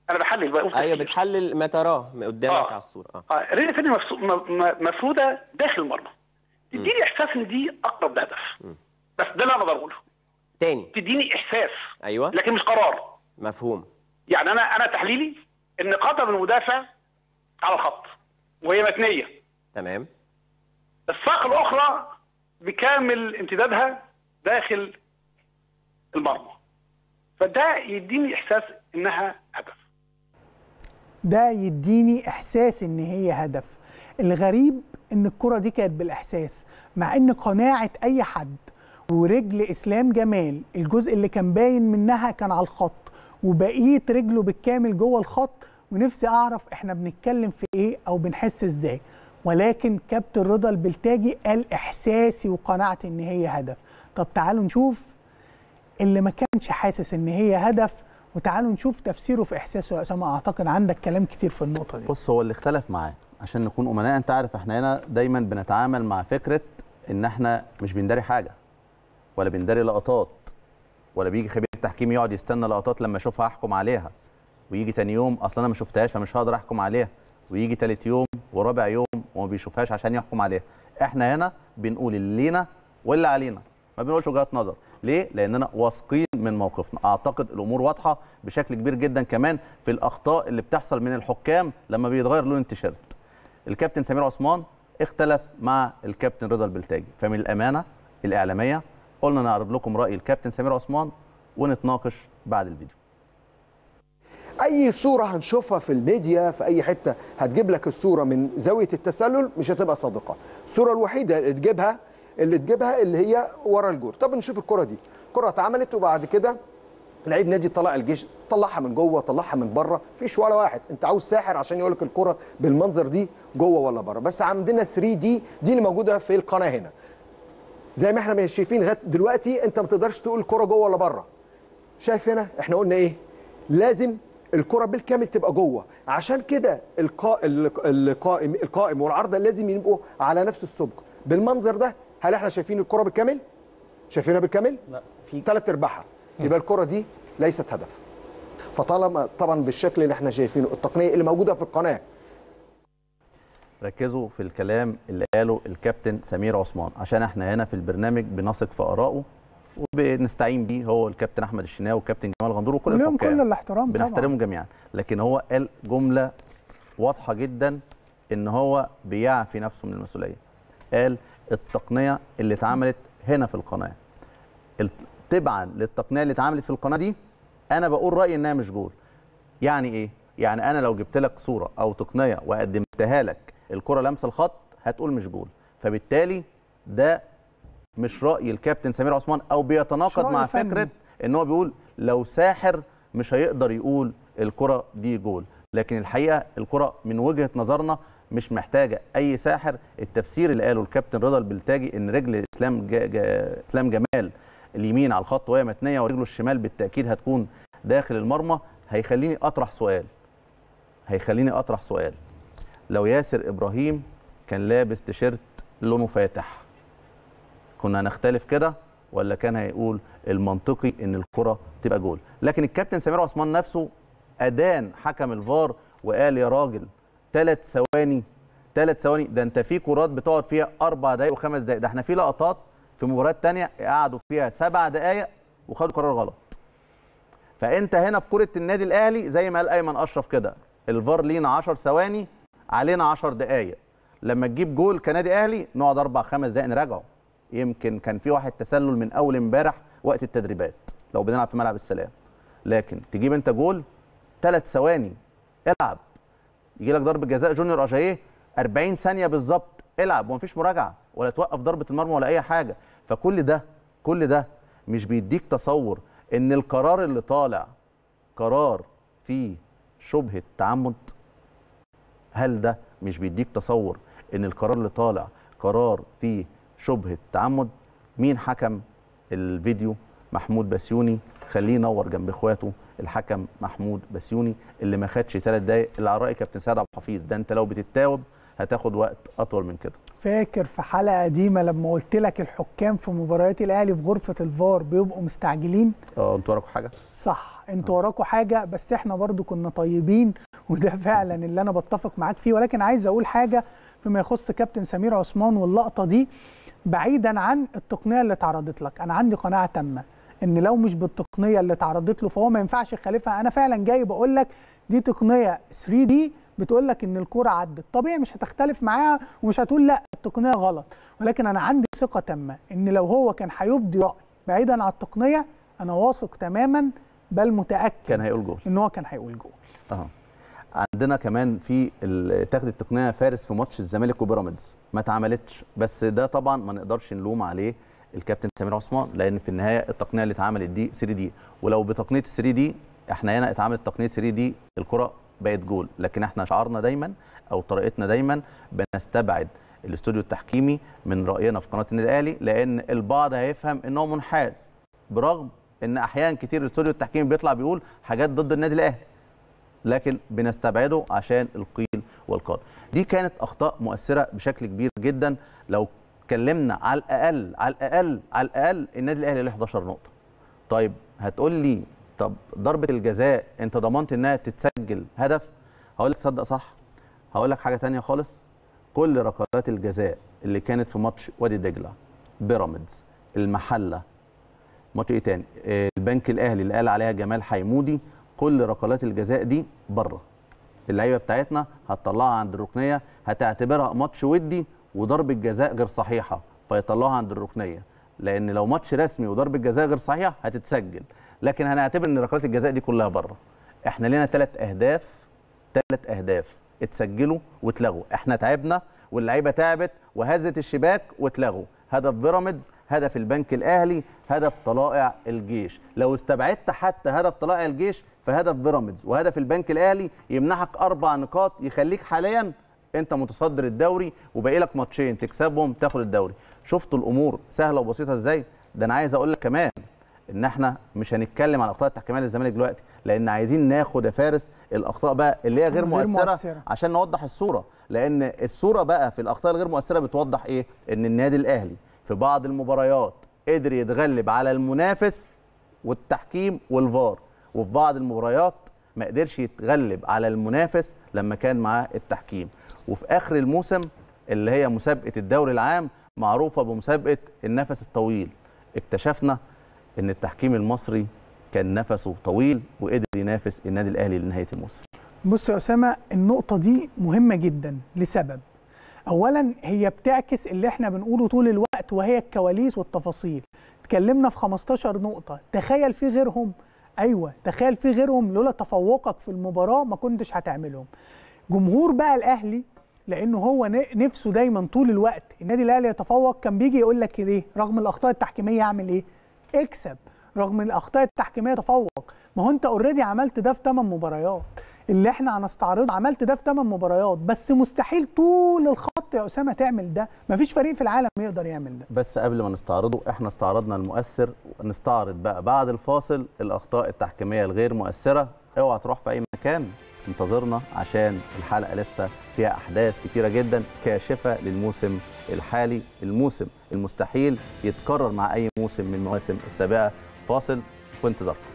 أنا بحلل بقى أيوه. بتحلل ما تراه قدامك آه. على الصورة. آه. آه الرجل الثانية مفسو- م- م- مفروده داخل المرمى. تديني إحساس إن دي أقرب لهدف. بس ده اللي أنا بقدر أقوله. تاني. تديني إحساس. أيوه. لكن مش قرار. مفهوم. يعني أنا أنا تحليلي إن قدم المدافع على الخط وهي متنية. تمام. الساق الأخرى بكامل امتدادها داخل المرمى. فده يديني إحساس إنها هدف. ده يديني إحساس إن هي هدف. الغريب إن الكرة دي كانت بالإحساس مع إن قناعة أي حد ورجل إسلام جمال الجزء اللي كان باين منها كان على الخط وبقية رجله بالكامل جوه الخط ونفسي أعرف إحنا بنتكلم في إيه أو بنحس إزاي. ولكن كابتن رضا البلتاجي قال إحساسي وقناعتي إن هي هدف. طب تعالوا نشوف اللي ما كانش حاسس إن هي هدف وتعالوا نشوف تفسيره في إحساسه يا أسامة. أعتقد عندك كلام كتير في النقطة دي. بص هو اللي اختلف معاه. عشان نكون أمناء أنت عارف إحنا هنا دايما بنتعامل مع فكرة إن إحنا مش بنداري حاجة ولا بنداري لقطات ولا بيجي خبير التحكيم يقعد يستنى لقطات لما أشوفها أحكم عليها ويجي تاني يوم أصلا أنا ما شفتهاش فمش هقدر أحكم عليها ويجي تالت يوم ورابع يوم وما بيشوفهاش عشان يحكم عليها. إحنا هنا بنقول اللي لينا واللي علينا ما بنقولش وجهات نظر. ليه؟ لأننا واثقين من موقفنا. أعتقد الأمور واضحة بشكل كبير جدا كمان في الأخطاء اللي بتحصل من الحكام لما بيتغير لون التيشيرت. الكابتن سمير عثمان اختلف مع الكابتن رضا البلتاجي. فمن الأمانة الإعلامية قلنا نعرض لكم رأي الكابتن سمير عثمان ونتناقش بعد الفيديو. أي صورة هنشوفها في الميديا في أي حتة هتجيب لك الصورة من زاوية التسلل مش هتبقى صادقة. الصورة الوحيدة اللي تجيبها اللي تجيبها اللي هي ورا الجول. طب نشوف الكرة دي. الكره اتعملت وبعد كده لعيب نادي طلع الجيش طلعها من جوه طلعها من بره. مفيش ولا واحد. انت عاوز ساحر عشان يقول لك الكرة بالمنظر دي جوه ولا بره. بس عندنا 3 دي دي اللي موجودة في القناة هنا. زي ما إحنا شايفين لغاية دلوقتي انت ما تقدرش تقول الكره جوه ولا بره. شايف هنا؟ إحنا قلنا إيه؟ لازم الكرة بالكامل تبقى جوه. عشان كده القا... القائم القائم والعارضه لازم يبقوا على نفس السمك بالمنظر ده هل إحنا شايفين الكرة بالكامل؟ شايفينها بالكامل؟ لا في ثلاث أرباعها. يبقى الكرة دي ليست هدف. فطالما طبعا بالشكل اللي إحنا شايفينه التقنية اللي موجودة في القناة. ركزوا في الكلام اللي قاله الكابتن سمير عثمان عشان إحنا هنا في البرنامج بنثق في آرائه وبنستعين بيه هو الكابتن أحمد الشناوي والكابتن جمال غندور وكل الحكام. كل الاحترام بنحترمهم جميعا. لكن هو قال جملة واضحة جدا إن هو بيعفي نفسه من المسؤولية. قال التقنية اللي اتعملت هنا في القناة. ال- تبعا للتقنية اللي اتعملت في القناة دي أنا بقول رأيي إنها مش جول. يعني إيه؟ يعني أنا لو جبت لك صورة أو تقنية وقدمتها لك الكرة لامسه الخط هتقول مش جول. فبالتالي ده مش رأي الكابتن سمير عثمان أو بيتناقض مع فني. فكرة إن هو بيقول لو ساحر مش هيقدر يقول الكرة دي جول. لكن الحقيقة الكرة من وجهة نظرنا مش محتاجة أي ساحر. التفسير اللي قاله الكابتن رضا البلتاجي إن رجل إسلام جا جا إسلام جمال اليمين على الخط وهي متنية ورجله الشمال بالتأكيد هتكون داخل المرمى هيخليني أطرح سؤال. هيخليني أطرح سؤال. لو ياسر إبراهيم كان لابس تيشيرت لونه فاتح كنا هنختلف كده ولا كان هيقول المنطقي إن الكرة تبقى جول؟ لكن الكابتن سمير عثمان نفسه أدان حكم الفار وقال يا راجل ثلاث ثواني ثلاث ثواني ده أنت في كرات بتقعد فيها أربع دقائق وخمس دقائق ده إحنا في لقطات في مباريات تانية قعدوا فيها سبع دقائق وخدوا قرار غلط. فأنت هنا في كرة النادي الأهلي زي ما قال أيمن أشرف كده الفار لينا 10 ثواني علينا 10 دقائق لما تجيب جول كنادي أهلي نقعد أربع خمس دقائق نراجعه. يمكن كان في واحد تسلل من أول امبارح وقت التدريبات لو بنلعب في ملعب السلام. لكن تجيب أنت جول ثلاث ثواني العب. يجي لك ضربة جزاء جونيور اجاييه 40 ثانية بالظبط العب. ومفيش مراجعة ولا توقف ضربة المرمى ولا أي حاجة. فكل ده كل ده مش بيديك تصور إن القرار اللي طالع قرار فيه شبهة تعمد. هل ده مش بيديك تصور إن القرار اللي طالع قرار فيه شبهه تعمد مين حكم الفيديو؟ محمود بسيوني. خليه ينور جنب اخواته. الحكم محمود بسيوني. اللي ما خدش ثلاث دقايق. اللي على راي كابتن سيد عبد الحفيظ ده انت لو بتتاوب هتاخد وقت أطول من كده. فاكر في حلقة قديمة لما قلت لك الحكام في مباريات الأهلي في غرفة الفار بيبقوا مستعجلين؟ آه أنتوا وراكم حاجة؟ صح. أنتوا وراكوا حاجة بس إحنا برضو كنا طيبين وده فعلا اللي أنا بتفق معاك فيه. ولكن عايز أقول حاجة فيما يخص كابتن سمير عثمان واللقطة دي. بعيدا عن التقنية اللي اتعرضت لك. أنا عندي قناعة تامة إن لو مش بالتقنية اللي اتعرضت له فهو ما ينفعش يخالفها. أنا فعلا جاي بقول لك دي تقنية 3 دي بتقول لك إن الكورة عدت. طبيعي مش هتختلف معاها ومش هتقول لأ التقنية غلط. ولكن أنا عندي ثقة تامة إن لو هو كان هيبدي رأي بعيدا عن التقنية أنا واثق تماما بل متأكد كان هيقول جول. إن هو كان هيقول جول. آه عندنا كمان في تاخد التقنية فارس في ماتش الزمالك وبيراميدز. ما اتعملتش. بس ده طبعا ما نقدرش نلوم عليه الكابتن سمير عثمان لأن في النهاية التقنية اللي اتعملت دي 3 دي. ولو بتقنية 3 دي إحنا هنا اتعملت تقنية 3 دي الكرة بقت جول. لكن إحنا شعارنا دايما أو طريقتنا دايما بنستبعد الاستوديو التحكيمي من رأينا في قناة النادي الأهلي لأن البعض هيفهم إن هو منحاز برغم إن أحيانا كتير الاستوديو التحكيمي بيطلع بيقول حاجات ضد النادي الأهلي. لكن بنستبعده عشان القيل والقال. دي كانت أخطاء مؤثرة بشكل كبير جدا. لو اتكلمنا على الأقل على الأقل على الأقل النادي الأهلي له 11 نقطة. طيب هتقول لي طب ضربة الجزاء أنت ضمنت إنها تتسجل هدف؟ هقول لك صدق صح. هقول لك حاجة تانية خالص. كل ركلات الجزاء اللي كانت في ماتش وادي دجلة بيراميدز المحلة ماتش إيه تاني؟ آه، البنك الأهلي اللي قال عليها جمال حيمودي كل ركلات الجزاء دي بره. اللعيبة بتاعتنا هتطلعها عند الركنية هتعتبرها ماتش ودي وضربة جزاء غير صحيحة فيطلعوها عند الركنية. لأن لو ماتش رسمي وضربة جزاء غير صحيحة هتتسجل. لكن هنعتبر إن ركلات الجزاء دي كلها بره. إحنا لنا ثلاث أهداف ثلاث أهداف. اتسجلوا واتلغوا. إحنا تعبنا واللعيبة تعبت وهزت الشباك واتلغوا. هدف بيراميدز هدف البنك الأهلي هدف طلائع الجيش. لو استبعدت حتى هدف طلائع الجيش فهدف بيراميدز. وهدف البنك الأهلي يمنحك أربع نقاط يخليك حاليا أنت متصدر الدوري وباقي لك ماتشين تكسبهم تاخد الدوري. شفتوا الأمور سهلة وبسيطة إزاي؟ ده أنا عايز أقول لك كمان إن إحنا مش هنتكلم على الاخطاء التحكيمية للزمالك دلوقتي لأن عايزين ناخد يا فارس الأخطاء بقى اللي هي غير, غير مؤثرة, مؤثرة. عشان نوضح الصورة. لأن الصورة بقى في الأخطاء الغير مؤثرة بتوضح إيه؟ إن النادي الأهلي في بعض المباريات قدر يتغلب على المنافس والتحكيم والفار. وفي بعض المباريات ما قدرش يتغلب على المنافس لما كان معاه التحكيم. وفي آخر الموسم اللي هي مسابقة الدوري العام معروفة بمسابقة النفس الطويل اكتشفنا إن التحكيم المصري كان نفسه طويل وقدر ينافس النادي الأهلي لنهاية الموسم. بص يا أسامة النقطة دي مهمة جدا. لسبب. اولا هي بتعكس اللي إحنا بنقوله طول الوقت وهي الكواليس والتفاصيل. اتكلمنا في 15 نقطة. تخيل في غيرهم. أيوه تخيل في غيرهم. لولا تفوقك في المباراة ما كنتش هتعملهم. جمهور بقى الأهلي لأنه هو نفسه دايما طول الوقت النادي الأهلي يتفوق كان بيجي يقول لك إيه؟ رغم الأخطاء التحكيمية أعمل إيه؟ اكسب. رغم الأخطاء التحكيمية تفوق. ما هو أنت already عملت ده في 8 مباريات. اللي إحنا هنستعرضه عملت ده في 8 مباريات بس مستحيل طول الخط يا أسامة تعمل ده. مفيش فريق في العالم يقدر يعمل ده. بس قبل ما نستعرضه إحنا استعرضنا المؤثر. نستعرض بقى بعد الفاصل الأخطاء التحكيمية الغير مؤثرة. اوعى تروح في أي مكان. انتظرنا عشان الحلقة لسه فيها أحداث كتيرة جدا كاشفة للموسم الحالي. الموسم المستحيل يتكرر مع أي موسم من المواسم السابقة. فاصل وانتظاركم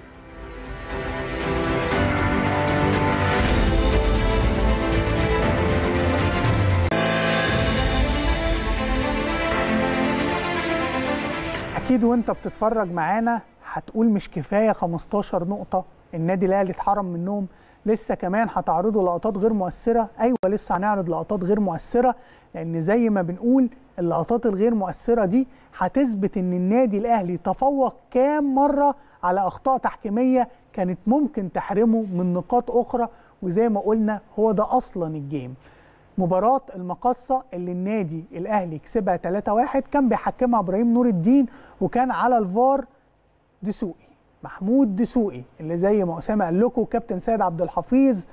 أكيد وأنت بتتفرج معانا هتقول مش كفاية 15 نقطة النادي الاهلي اتحرم منهم لسه كمان هتعرضوا لقطات غير مؤثرة. أيوه لسه هنعرض لقطات غير مؤثرة لأن زي ما بنقول اللقطات الغير مؤثرة دي هتثبت إن النادي الأهلي تفوق كام مرة على أخطاء تحكيمية كانت ممكن تحرمه من نقاط أخرى. وزي ما قلنا هو ده أصلا الجيم. مباراة المقصة اللي النادي الأهلي كسبها 3-1 كان بيحكمها إبراهيم نور الدين وكان على الفار دسوقي محمود دسوقي اللي زي ما أسامة قال لكم كابتن سيد عبد الحفيظ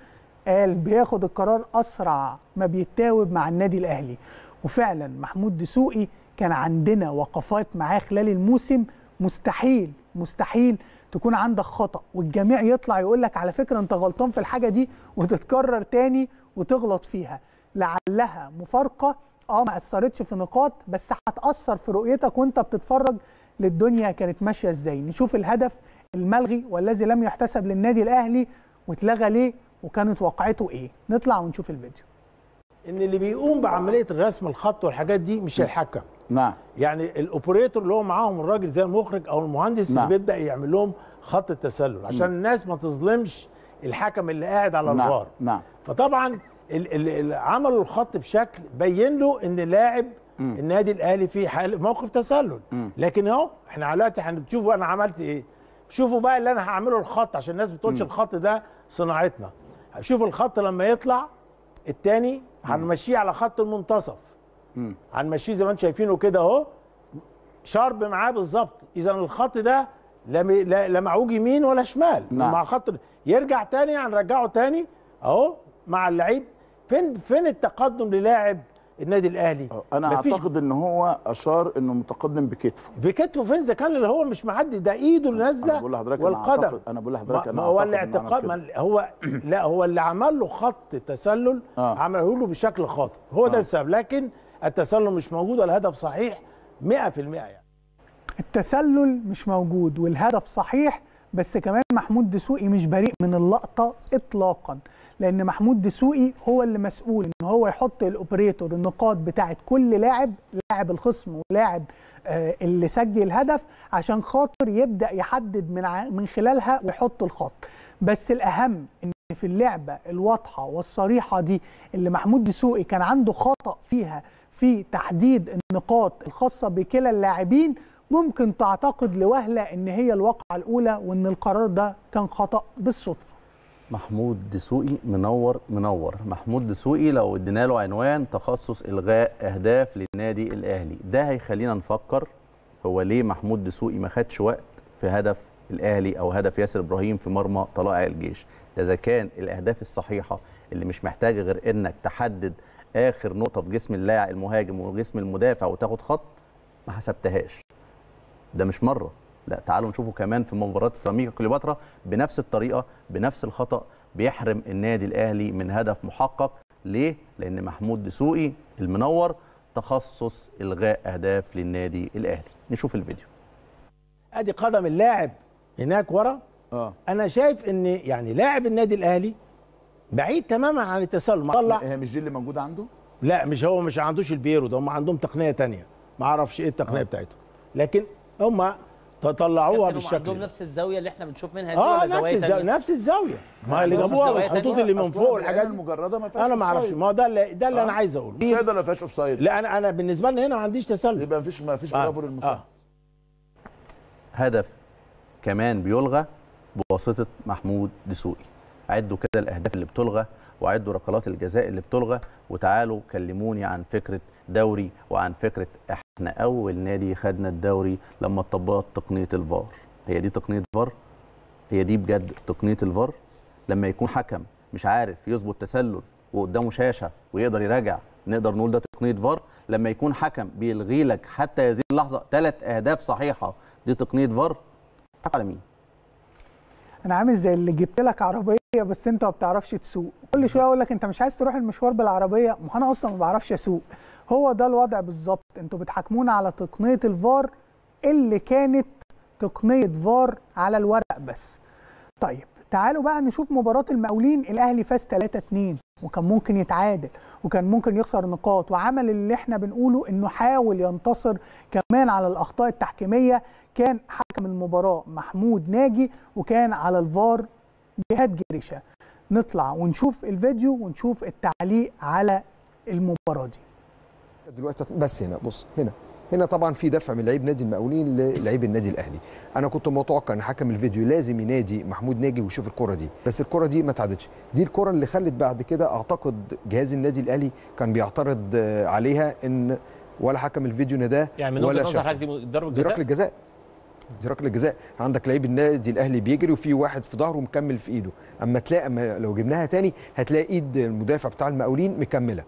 قال بياخد القرار أسرع ما بيتاوب مع النادي الأهلي. وفعلا محمود دسوقي كان عندنا وقفات معاه خلال الموسم مستحيل مستحيل تكون عندك خطأ والجميع يطلع يقول لك على فكرة أنت غلطان في الحاجة دي وتتكرر تاني وتغلط فيها. لعلها مفارقة. آه ما أثرتش في نقاط بس هتأثر في رؤيتك وأنت بتتفرج للدنيا كانت ماشية إزاي. نشوف الهدف الملغي والذي لم يحتسب للنادي الأهلي واتلغى ليه وكانت واقعته إيه. نطلع ونشوف الفيديو. إن اللي بيقوم بعملية الرسم الخط والحاجات دي مش الحكم. نعم. يعني الأوبريتور اللي هو معاهم الراجل زي المخرج أو المهندس نعم. اللي بيبدأ يعمل لهم خط التسلل. عشان الناس ما تظلمش الحكم اللي قاعد على نعم. الفار. نعم. فطبعا ال- ال- عملوا الخط بشكل بين له إن لاعب. النادي الأهلي في حال موقف تسلل. لكن أهو إحنا دلوقتي هنشوفوا أنا عملت إيه. شوفوا بقى اللي أنا هعمله الخط عشان الناس بتقولش الخط ده صناعتنا. شوفوا الخط لما يطلع التاني هنمشيه على خط المنتصف. هنمشيه زي ما أنتم شايفينه كده أهو. شارب معاه بالظبط. إذا الخط ده لا لا لا معوج يمين ولا شمال. نعم. مع خط يرجع تاني هنرجعه تاني أهو مع اللعيب فين فين التقدم للاعب النادي الاهلي؟ أنا مفيش أعتقد إن هو أشار إنه متقدم بكتفه. بكتفه فين؟ إذا كان اللي هو مش معدي ده إيده اللي أنا نازلة بقول لحضرتك أنا والقدم. أنا بقول لحضرتك أنا ما هو الاعتقاد هو لا هو اللي عمل له خط تسلل آه. عمله له بشكل خاطئ. هو ده آه. السبب. لكن التسلل مش موجود والهدف صحيح 100% يعني. التسلل مش موجود والهدف صحيح بس كمان محمود دسوقي مش بريء من اللقطة اطلاقا. لأن محمود دسوقي هو اللي مسؤول إن هو يحط الأوبريتور النقاط بتاعه كل لاعب لاعب الخصم ولاعب آه، اللي سجل الهدف عشان خاطر يبدأ يحدد من من خلالها ويحط الخط. بس الأهم إن في اللعبة الواضحة والصريحة دي اللي محمود دسوقي كان عنده خطأ فيها في تحديد النقاط الخاصة بكلا اللاعبين ممكن تعتقد لوهلة إن هي الواقعة الأولى وإن القرار ده كان خطأ بالصدفة. محمود دسوقي منور منور. محمود دسوقي لو ادينا له عنوان تخصص إلغاء أهداف للنادي الأهلي ده هيخلينا نفكر هو ليه محمود دسوقي ما خدش وقت في هدف الأهلي أو هدف ياسر إبراهيم في مرمى طلائع الجيش؟ ده إذا كان الأهداف الصحيحة اللي مش محتاجة غير إنك تحدد آخر نقطة في جسم اللاعب المهاجم وجسم المدافع وتاخد خط ما حسبتهاش. ده مش مرة. لا تعالوا نشوفه كمان في مباراة سيراميكا كليوباترا بنفس الطريقة بنفس الخطأ بيحرم النادي الأهلي من هدف محقق. ليه؟ لأن محمود دسوقي المنور تخصص إلغاء أهداف للنادي الأهلي. نشوف الفيديو. أدي قدم اللاعب هناك ورا. آه. أنا شايف إن يعني لاعب النادي الأهلي بعيد تماما عن التسلل طلع. هي مش دي اللي موجودة عنده؟ لا مش هو مش عندوش البيرو ده. هم عندهم تقنية تانية. ما أعرفش إيه التقنية بتاعتهم لكن هم طلعوها بالشكل عندهم ده. نفس الزاوية اللي إحنا بنشوف منها دي آه ولا نفس زوايا الزاوية تانية؟ نفس الزاوية ما اللي جابوها الخطوط؟ اللي من فوق الحاجات. المجردة ما فيهاش أنا ما أعرفش. ما هو ده اللي ده اللي آه. أنا عايز أقوله أوفسايد ولا ما فيهاش أوفسايد لا أنا أنا بالنسبة لي هنا ما عنديش تسلل يبقى ما فيش ما فيش آه. برافو للمساعد آه. هدف كمان بيلغى بواسطة محمود دسوقي عدوا كده الأهداف اللي بتلغى وعدوا ركلات الجزاء اللي بتلغى وتعالوا كلموني عن فكرة دوري وعن فكرة إحنا اول نادي خدنا الدوري لما اتطبقت تقنية الفار. هي دي تقنية فار؟ هي دي بجد تقنية الفار؟ لما يكون حكم مش عارف يظبط تسلل وقدامه شاشة ويقدر يراجع نقدر نقول ده تقنية فار؟ لما يكون حكم بيلغي لك حتى هذه اللحظة ثلاث أهداف صحيحة دي تقنية فار؟ على مين؟ أنا عامل زي اللي جبت لك عربية بس أنت ما بتعرفش تسوق. كل شوية أقول لك أنت مش عايز تروح المشوار بالعربية؟ ما أنا أصلا ما بعرفش أسوق. هو ده الوضع بالظبط. أنتوا بتحاكمونا على تقنية الفار اللي كانت تقنية فار على الورق بس. طيب تعالوا بقى نشوف مباراة المقاولين الأهلي فاز 3 2 وكان ممكن يتعادل وكان ممكن يخسر نقاط. وعمل اللي إحنا بنقوله إنه حاول ينتصر كمان على الأخطاء التحكيمية. كان حكم المباراة محمود ناجي وكان على الفار جهاد جريشة. نطلع ونشوف الفيديو ونشوف التعليق على المباراة دي. دلوقتي بس هنا بص هنا. هنا طبعا في دفع من لعيب نادي المقاولين للعيب النادي الأهلي. أنا كنت متوقع إن حكم الفيديو لازم ينادي محمود ناجي ويشوف الكرة دي بس الكرة دي ما اتعادتش. دي الكرة اللي خلت بعد كده أعتقد جهاز النادي الأهلي كان بيعترض عليها إن ولا حكم الفيديو نداه يعني من ولا حضرتك دي ضربة دي جزاء؟ ركله جزاء. دي ركلة جزاء. عندك لعيب النادي الأهلي بيجري وفي واحد في ظهره مكمل في إيده. أما تلاقي أما لو جبناها تاني هتلاقي إيد المدافع بتاع المقاولين مكملة.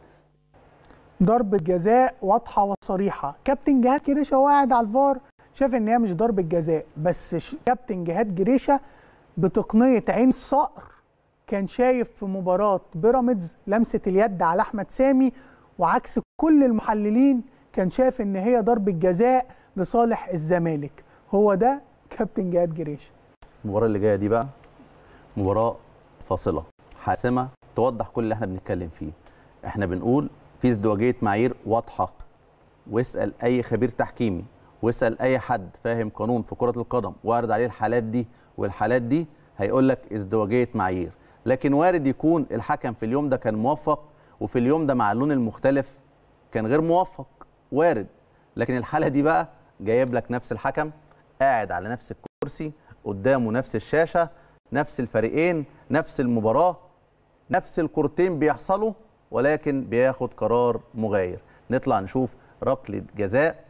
ضربة جزاء واضحة وصريحة. كابتن جهاد جريشة وهو قاعد على الفار شاف إن هي مش ضربة جزاء بس كابتن جهاد جريشة بتقنية عين الصقر كان شايف في مباراة بيراميدز لمسة اليد على أحمد سامي وعكس كل المحللين كان شايف إن هي ضربة جزاء لصالح الزمالك. هو ده كابتن جهاد جريشة. المباراة اللي جاية دي بقى مباراة فاصلة حاسمة توضح كل اللي إحنا بنتكلم فيه. إحنا بنقول في ازدواجية معايير واضحة. واسأل أي خبير تحكيمي. واسأل أي حد فاهم قانون في كرة القدم وأعرض عليه الحالات دي والحالات دي هيقول لك ازدواجية معايير. لكن وارد يكون الحكم في اليوم ده كان موفق وفي اليوم ده مع اللون المختلف كان غير موفق. وارد. لكن الحالة دي بقى جايب لك نفس الحكم قاعد على نفس الكرسي قدامه نفس الشاشة نفس الفريقين نفس المباراة نفس الكورتين بيحصلوا ولكن بياخد قرار مغاير. نطلع نشوف ركلة جزاء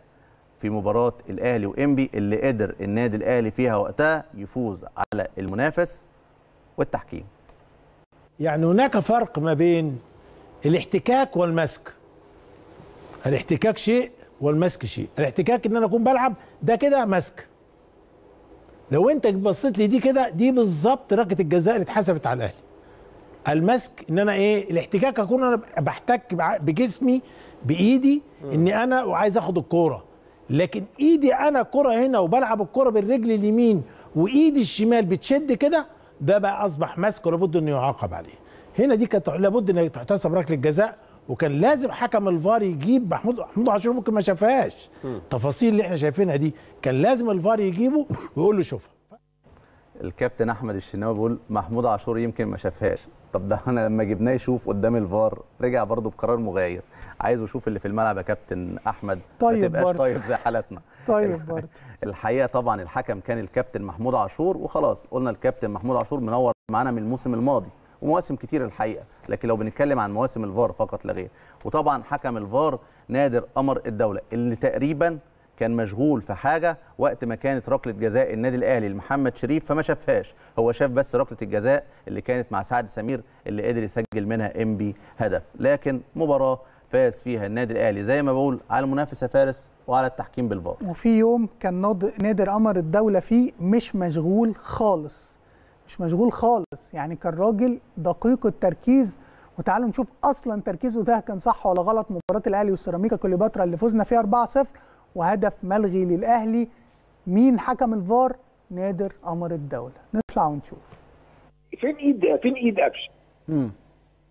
في مباراة الأهلي وإنبي اللي قدر النادي الأهلي فيها وقتها يفوز على المنافس والتحكيم. يعني هناك فرق ما بين الاحتكاك والمسك. الاحتكاك شيء والمسك شيء. الاحتكاك إن أنا أكون بلعب ده كده مسك. لو أنت بصيت لي دي كده دي بالظبط ركلة الجزاء اللي اتحسبت على الأهلي. المسك إن أنا إيه الاحتكاك أكون أنا بحتك بجسمي بإيدي إني أنا وعايز آخد الكورة. لكن إيدي أنا كرة هنا وبلعب الكرة بالرجل اليمين وإيدي الشمال بتشد كده ده بقى أصبح مسك ولابد إنه يعاقب عليه. هنا دي كانت لابد ان تحتسب ركله جزاء وكان لازم حكم الفار يجيب محمود محمود عاشور ممكن ما شافهاش. التفاصيل اللي إحنا شايفينها دي كان لازم الفار يجيبه ويقول له شوفها. الكابتن أحمد الشناوي بيقول محمود عاشور يمكن ما شافهاش. طب ده أنا لما جبناه يشوف قدام الفار رجع برضه بقرار مغاير. عايزه يشوف اللي في الملعب يا كابتن أحمد. طيب ما تبقاش برضه. طيب زي حالتنا طيب برضه. الحقيقة طبعا الحكم كان الكابتن محمود عاشور وخلاص قلنا الكابتن محمود عاشور منور معانا من الموسم الماضي ومواسم كتير الحقيقة لكن لو بنتكلم عن مواسم الفار فقط لا غير. وطبعا حكم الفار نادر قمر الدولة اللي تقريبا كان مشغول في حاجة وقت ما كانت ركلة جزاء النادي الأهلي لمحمد شريف فما شافهاش. هو شاف بس ركلة الجزاء اللي كانت مع سعد سمير اللي قدر يسجل منها إنبي هدف. لكن مباراة فاز فيها النادي الأهلي زي ما بقول على المنافسه فارس وعلى التحكيم بالفار. وفي يوم كان نادر قمر الدولة فيه مش مشغول خالص. مش مشغول خالص. يعني كان راجل دقيق التركيز. وتعالوا نشوف أصلا تركيزه ده كان صح ولا غلط. مباراة الأهلي والسيراميكا كليوباترا اللي فزنا فيها 4-0 وهدف ملغي للأهلي. مين حكم الفار؟ نادر قمر الدولة. نطلع ونشوف. فين ايد فين إيد قفشه؟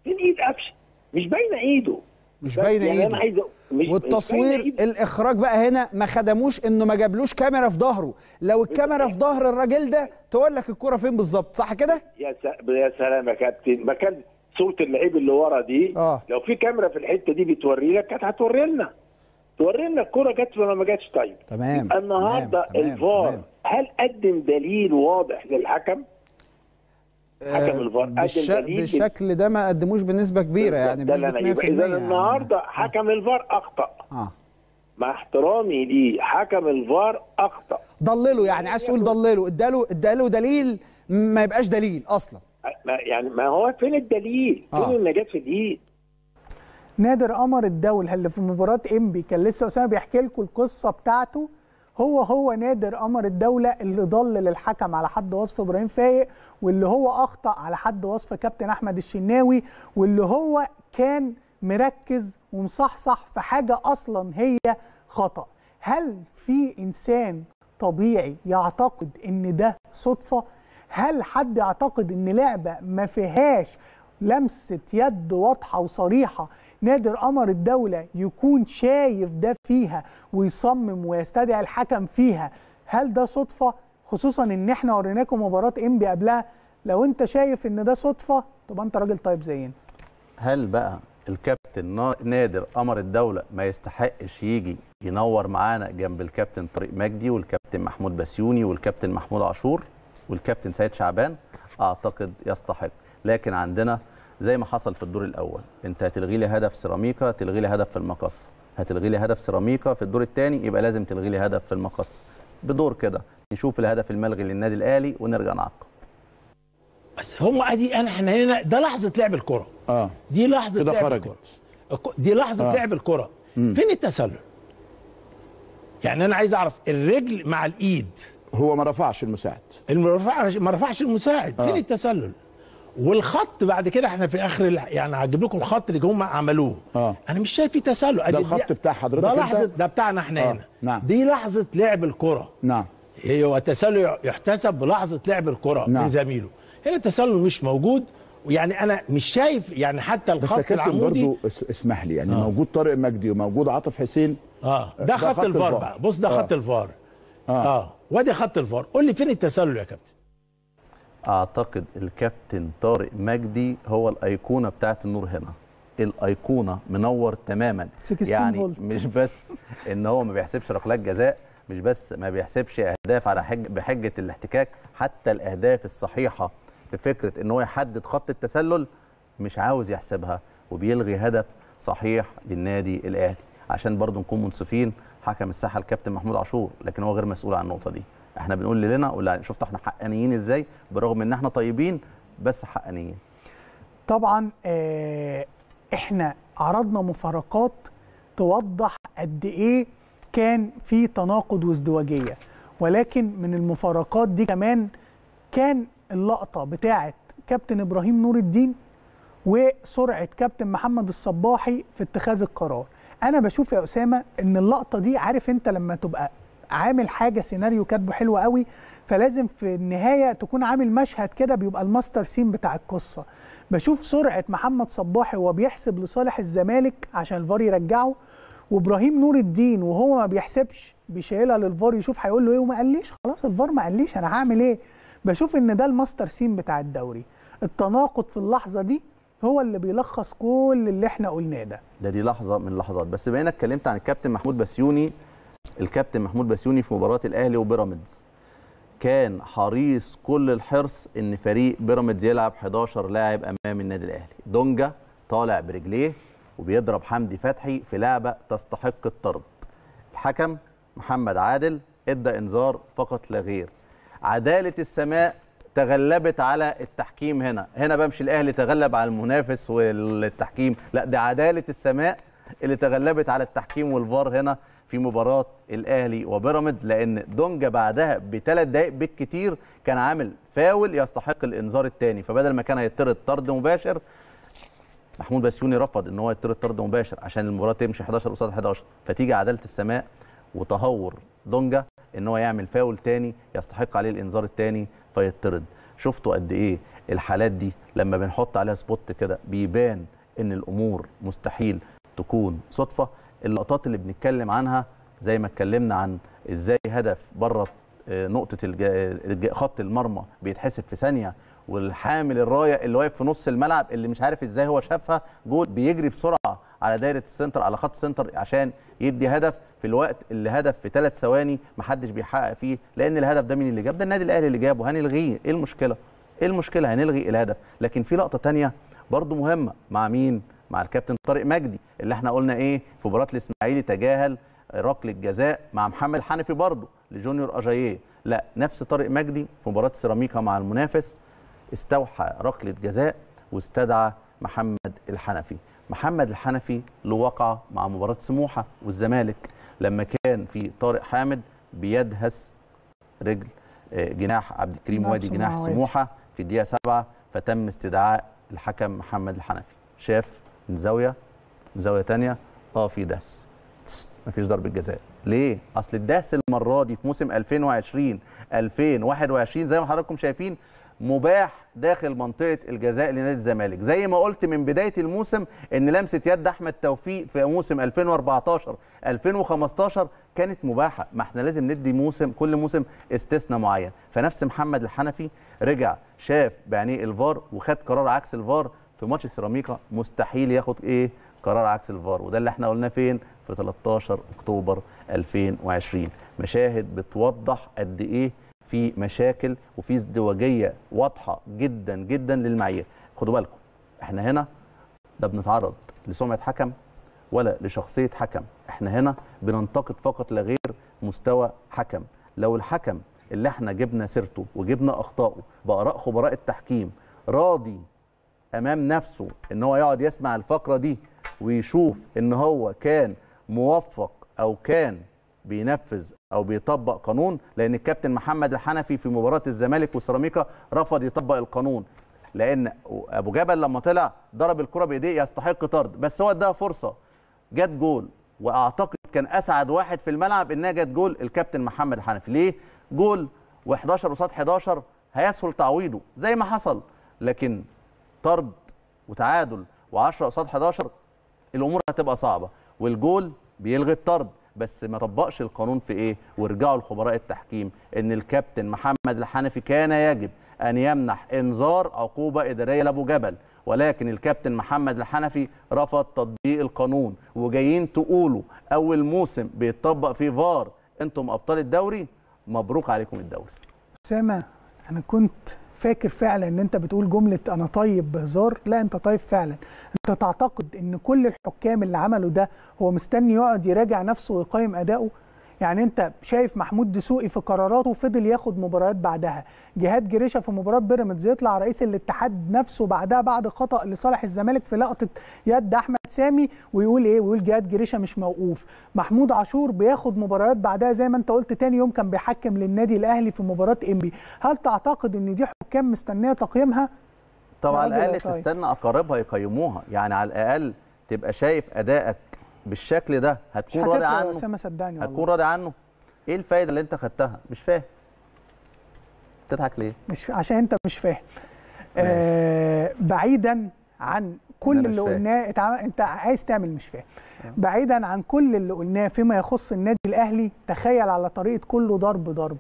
فين إيد قفشه؟ مش باينة إيده. مش باينة يعني إيده. أنا عايز مش والتصوير مش الإخراج بقى هنا ما خدموش إنه ما جابلوش كاميرا في ظهره. لو الكاميرا في ظهر الراجل ده تقول لك الكرة فين بالظبط؟ صح كده؟ يا س- يا سلام يا كابتن. ما كان صورة اللعيب اللي ورا دي آه. لو في كاميرا في الحتة دي بتوري لك كانت هتوري لنا توري لنا الكورة جت ولا ما جاتش طيب تمام النهارده الفار تمام. هل قدم دليل واضح للحكم؟ حكم الفار قدم بالش... دليل بالشكل ده ما قدموش بنسبة كبيرة يعني أنا 100% يبقى اذا يعني. النهارده حكم الفار أخطأ آه مع احترامي ليه حكم الفار أخطأ ضلله يعني عايز تقول ضلله اداله اداله دليل ما يبقاش دليل أصلا ما يعني ما هو فين الدليل؟ فين آه. النجاة في الايد؟ نادر قمر الدولة اللي في مباراة انبي كان لسه أسامة بيحكي لكم القصة بتاعته. هو هو نادر قمر الدولة اللي ضلل الحكم على حد وصف إبراهيم فايق واللي هو أخطأ على حد وصف كابتن أحمد الشناوي واللي هو كان مركز ومصحصح في حاجة أصلا هي خطأ. هل في إنسان طبيعي يعتقد إن ده صدفة؟ هل حد يعتقد إن لعبة ما فيهاش لمسة يد واضحة وصريحة نادر قمر الدولة يكون شايف ده فيها ويصمم ويستدعي الحكم فيها. هل ده صدفة؟ خصوصا إن إحنا وريناكم مباراة انبي قبلها. لو أنت شايف إن ده صدفة تبقى أنت راجل طيب زينا. هل بقى الكابتن نا- نادر قمر الدولة ما يستحقش يجي ينور معانا جنب الكابتن طارق مجدي والكابتن محمود بسيوني والكابتن محمود عاشور والكابتن سيد شعبان؟ أعتقد يستحق. لكن عندنا زي ما حصل في الدور الأول. أنت هتلغي لي هدف سيراميكا تلغي لي هدف في المقص. هتلغي لي هدف سيراميكا في الدور الثاني يبقى لازم تلغي لي هدف في المقص. بدور كده. نشوف الهدف الملغي للنادي الأهلي ونرجع نعقب. بس هم ادي انا إحنا هنا ده لحظة لعب الكرة. آه. دي لحظة كده لعب خرجت. الكرة. الك- دي لحظة آه. لعب الكرة. مم. فين التسلل؟ يعني أنا عايز أعرف الرجل مع الإيد. هو ما رفعش المساعد. ما رفعش ما رفعش المساعد. آه. فين التسلل؟ والخط بعد كده إحنا في آخر يعني هجيب لكم الخط اللي هم عملوه. آه. أنا مش شايف فيه تسلل. ده الخط بتاع حضرتك ده؟ لحظة ده بتاعنا إحنا آه، هنا. نعم. دي لحظة لعب الكرة. نعم. هي تسلل يحتسب بلحظة لعب الكرة نعم. من زميله. هنا التسلل مش موجود. ويعني أنا مش شايف يعني حتى بس الخط كابتن العمودي برضو اس- اسمح لي. يعني آه. موجود طارق مجدي وموجود عاطف حسين. آه. ده, خط, الفار. بقى. بص ده آه. خط الفار. آه. آه. وادي خط الفار. قول لي فين التسلل يا كابتن؟ أعتقد الكابتن طارق مجدي هو الأيقونة بتاعت النور هنا. الأيقونة منور تماما. 16 يعني فولت. مش بس إن هو ما بيحسبش ركلات جزاء مش بس ما بيحسبش أهداف على حج بحجة الاحتكاك حتى الأهداف الصحيحة في فكرة إن هو يحدد خط التسلل مش عاوز يحسبها وبيلغي هدف صحيح للنادي الأهلي. عشان برضو نكون منصفين حكم الساحة الكابتن محمود عاشور لكن هو غير مسؤول عن النقطة دي. إحنا بنقول لنا ولا شفت إحنا حقانيين إزاي؟ برغم ان إحنا طيبين بس حقانيين. طبعا آه، إحنا عرضنا مفارقات توضح قد إيه كان في تناقض وازدواجية. ولكن من المفارقات دي كمان كان اللقطة بتاعه كابتن إبراهيم نور الدين وسرعة كابتن محمد الصباحي في اتخاذ القرار. أنا بشوف يا أسامة إن اللقطة دي عارف أنت لما تبقى عامل حاجة سيناريو كاتبه حلو قوي فلازم في النهاية تكون عامل مشهد كده بيبقى ال master scene بتاع القصة. بشوف سرعة محمد صباحي وهو بيحسب لصالح الزمالك عشان الفار يرجعه وابراهيم نور الدين وهو ما بيحسبش بيشيلها للفار يشوف هيقول له إيه وما قاليش. خلاص الفار ما قاليش أنا هعمل إيه؟ بشوف إن ده ال master scene بتاع الدوري. التناقض في اللحظة دي هو اللي بيلخص كل اللي إحنا قلناه ده. ده دي لحظة من اللحظات. بس بما إنك اتكلمت عن الكابتن محمود بسيوني الكابتن محمود بسيوني في مباراة الأهلي وبيراميدز. كان حريص كل الحرص إن فريق بيراميدز يلعب 11 لاعب أمام النادي الأهلي. دونجا طالع برجليه وبيضرب حمدي فتحي في لعبة تستحق الطرد. الحكم محمد عادل ادى إنذار فقط لا غير. عدالة السماء تغلبت على التحكيم هنا. هنا بقى مش الأهلي تغلب على المنافس والتحكيم لا ده عدالة السماء اللي تغلبت على التحكيم والفار هنا في مباراة الأهلي وبيراميدز لأن دونجا بعدها بثلاث دقائق بالكتير كان عامل فاول يستحق الإنذار الثاني فبدل ما كان هيطرد طرد مباشر محمود بسيوني رفض إن هو يطرد طرد مباشر عشان المباراة تمشي 11 قصاد 11 فتيجي عدالة السماء وتهور دونجا إن هو يعمل فاول تاني يستحق عليه الإنذار الثاني فيطرد. شفتوا قد إيه الحالات دي لما بنحط عليها spot كده بيبان إن الأمور مستحيل تكون صدفة. اللقطات اللي بنتكلم عنها زي ما اتكلمنا عن إزاي هدف بره آه، نقطة الج- خط المرمى بيتحسب في ثانية والحامل الراية اللي واقف في نص الملعب اللي مش عارف إزاي هو شافها جول بيجري بسرعة على دايرة ال center على خط ال center عشان يدي هدف في الوقت اللي هدف في ثلاث ثواني محدش بيحقق فيه لأن الهدف ده مين اللي جاب؟ ده النادي الأهلي اللي جابه هنلغيه. إيه المشكلة؟ إيه المشكلة؟ هنلغي الهدف. لكن في لقطة تانية برضو مهمة مع مين؟ مع الكابتن طارق مجدي اللي إحنا قلنا إيه في مباراة الإسماعيلي تجاهل ركله جزاء مع محمد حنفي برضو لجونيور أجاييه. لا نفس طارق مجدي في مباراة سيراميكا مع المنافس استوحى ركله جزاء واستدعى محمد الحنفي. محمد الحنفي له وقعة مع مباراة سموحة والزمالك لما كان في طارق حامد بيدهس رجل آه، جناح عبد الكريم وادي جناح. سموحة في الدقيقة 7 فتم استدعاء الحكم محمد الحنفي. شاف من زاوية من زاوية ثانية آه في دهس مفيش ضربة جزاء. ليه؟ أصل الدهس المرة دي في موسم 2020 2021 زي ما حضراتكم شايفين مباح داخل منطقة الجزاء لنادي الزمالك. زي ما قلت من بداية الموسم إن لمسة يد أحمد توفيق في موسم 2014 2015 كانت مباحة. ما إحنا لازم ندي موسم كل موسم استثناء معين. فنفس محمد الحنفي رجع شاف بعينيه الفار وخد قرار عكس الفار في ماتش سيراميكا مستحيل ياخد إيه قرار عكس الفار وده اللي إحنا قلناه فين؟ في 13 اكتوبر 2020 مشاهد بتوضح قد إيه في مشاكل وفي ازدواجية واضحة جدا جدا للمعايير خدوا بالكم إحنا هنا لا بنتعرض لسمعة حكم ولا لشخصية حكم. إحنا هنا بننتقد فقط لا غير مستوى حكم. لو الحكم اللي إحنا جبنا سيرته وجبنا أخطائه بآراء خبراء التحكيم راضي أمام نفسه إن هو يقعد يسمع الفقرة دي ويشوف إن هو كان موفق أو كان بينفذ أو بيطبق قانون لأن الكابتن محمد الحنفي في مباراة الزمالك وسيراميكا رفض يطبق القانون. لأن أبو جبل لما طلع ضرب الكرة بإيديه يستحق طرد بس هو اداها فرصة جت جول وأعتقد كان أسعد واحد في الملعب إنها جت جول الكابتن محمد الحنفي. ليه؟ جول و11 قصاد 11 هيسهل تعويضه زي ما حصل. لكن طرد وتعادل و10 قصاد 11 الأمور هتبقى صعبة. والجول بيلغي الطرد بس ما طبقش القانون في إيه؟ ورجعوا لخبراء التحكيم إن الكابتن محمد الحنفي كان يجب أن يمنح إنذار عقوبة إدارية لأبو جبل ولكن الكابتن محمد الحنفي رفض تطبيق القانون وجايين تقولوا أول موسم بيتطبق فيه فار أنتم أبطال الدوري مبروك عليكم الدوري. أسامة أنا كنت فاكر فعلا إن أنت بتقول جملة أنا طيب بهزار لا أنت طيب فعلا. أنت تعتقد إن كل الحكام اللي عملوا ده هو مستني يقعد يراجع نفسه ويقيم اداؤه يعني انت شايف محمود دسوقي في قراراته فضل ياخد مباريات بعدها. جهاد جريشة في مباراة بيراميدز يطلع رئيس الاتحاد نفسه بعدها بعد خطأ لصالح الزمالك في لقطة يد أحمد سامي ويقول إيه؟ ويقول جهاد جريشة مش موقوف. محمود عاشور بياخد مباريات بعدها زي ما انت قلت تاني يوم كان بيحكم للنادي الأهلي في مباراة إنبي. هل تعتقد إن دي حكام مستنية تقييمها؟ طب على الاقل. تستنى أقاربها يقيموها. يعني على الأقل تبقى شايف ادائك بالشكل ده هتكون راضي عنه. اسامه صدقني هتكون راضي عنه. إيه الفايدة اللي انت خدتها؟ مش فاهم. تضحك ليه؟ مش عشان انت مش فاهم. آه بعيدا عن كل اللي فاهم. قلناه انت عايز تعمل مش فاهم. بعيدا عن كل اللي قلناه فيما يخص النادي الأهلي تخيل على طريقة كله ضرب ضرب.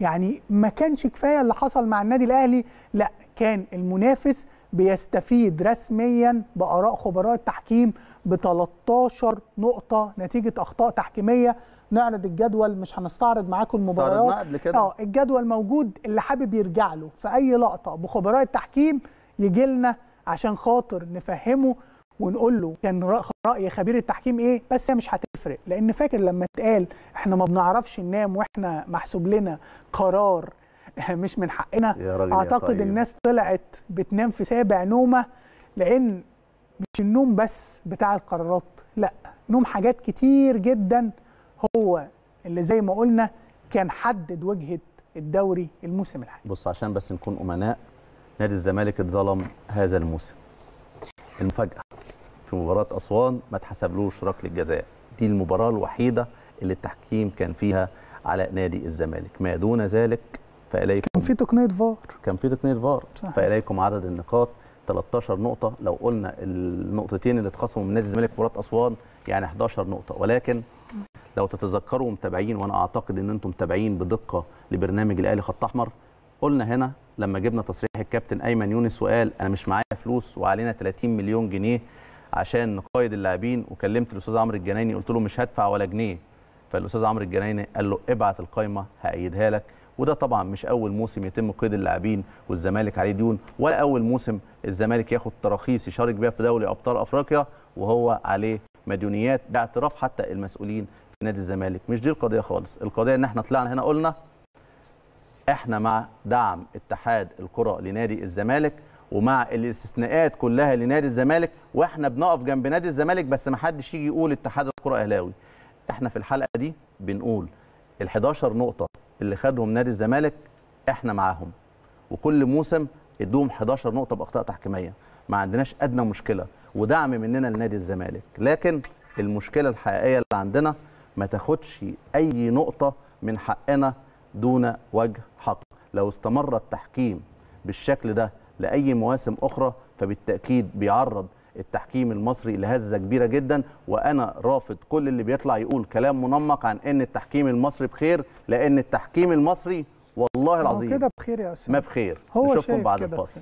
يعني ما كانش كفاية اللي حصل مع النادي الأهلي لا كان المنافس بيستفيد رسميا بآراء خبراء التحكيم ب 13 نقطة نتيجة أخطاء تحكيمية نعرض الجدول مش هنستعرض معاكم المباريات قبل كده. آه الجدول موجود اللي حابب يرجع له في أي لقطة بخبراء التحكيم يجي لنا عشان خاطر نفهمه ونقول له كان رأي خبير التحكيم إيه بس هي مش هتفرق لأن فاكر لما اتقال إحنا ما بنعرفش ننام وإحنا محسوب لنا قرار مش من حقنا يا راجل يا أعتقد طيب. الناس طلعت بتنام في سابع نومة لأن مش النوم بس بتاع القرارات لا نوم حاجات كتير جدا. هو اللي زي ما قلنا كان حدد وجهة الدوري الموسم الحالي. بص عشان بس نكون أمناء نادي الزمالك اتظلم هذا الموسم. المفاجأة في مباراة أسوان ما اتحسبلوش ركلة جزاء. دي المباراة الوحيدة اللي التحكيم كان فيها على نادي الزمالك. ما دون ذلك فإليكم كان في تقنية فار. كان في تقنية فار. فإليكم عدد النقاط. 13 نقطة لو قلنا النقطتين اللي اتخصموا من نادي الزمالك مباراه أسوان يعني 11 نقطة. ولكن لو تتذكروا متابعين وأنا أعتقد إن أنتم متابعين بدقة لبرنامج الأهلي خط أحمر قلنا هنا لما جبنا تصريح الكابتن أيمن يونس وقال أنا مش معايا فلوس وعلينا 30 مليون جنيه عشان نقيد اللاعبين وكلمت الأستاذ عمرو الجنايني قلت له مش هدفع ولا جنيه. فالأستاذ عمرو الجنايني قال له ابعت القايمة هأيدها لك. وده طبعا مش أول موسم يتم قيد اللاعبين والزمالك عليه ديون ولا أول موسم الزمالك ياخد تراخيص يشارك بيها في دوري أبطال أفريقيا وهو عليه مديونيات ده اعتراف حتى المسؤولين في نادي الزمالك. مش دي القضية خالص. القضية إن إحنا طلعنا هنا قلنا إحنا مع دعم اتحاد الكرة لنادي الزمالك ومع الاستثناءات كلها لنادي الزمالك وإحنا بنقف جنب نادي الزمالك بس ما حدش يجي يقول اتحاد الكرة أهلاوي. إحنا في الحلقة دي بنقول ال 11 نقطة اللي خدهم نادي الزمالك إحنا معاهم. وكل موسم ادوهم 11 نقطة بأخطاء تحكيمية. ما عندناش أدنى مشكلة ودعم مننا لنادي الزمالك. لكن المشكلة الحقيقية اللي عندنا ما تاخدش أي نقطة من حقنا دون وجه حق. لو استمر التحكيم بالشكل ده لأي مواسم أخرى فبالتأكيد بيعرض التحكيم المصري لهزة كبيرة جدا. وأنا رافض كل اللي بيطلع يقول كلام منمق عن إن التحكيم المصري بخير لأن التحكيم المصري والله العظيم. كده بخير يا أستاذ. ما بخير. هو نشوفكم بعد الفاصل.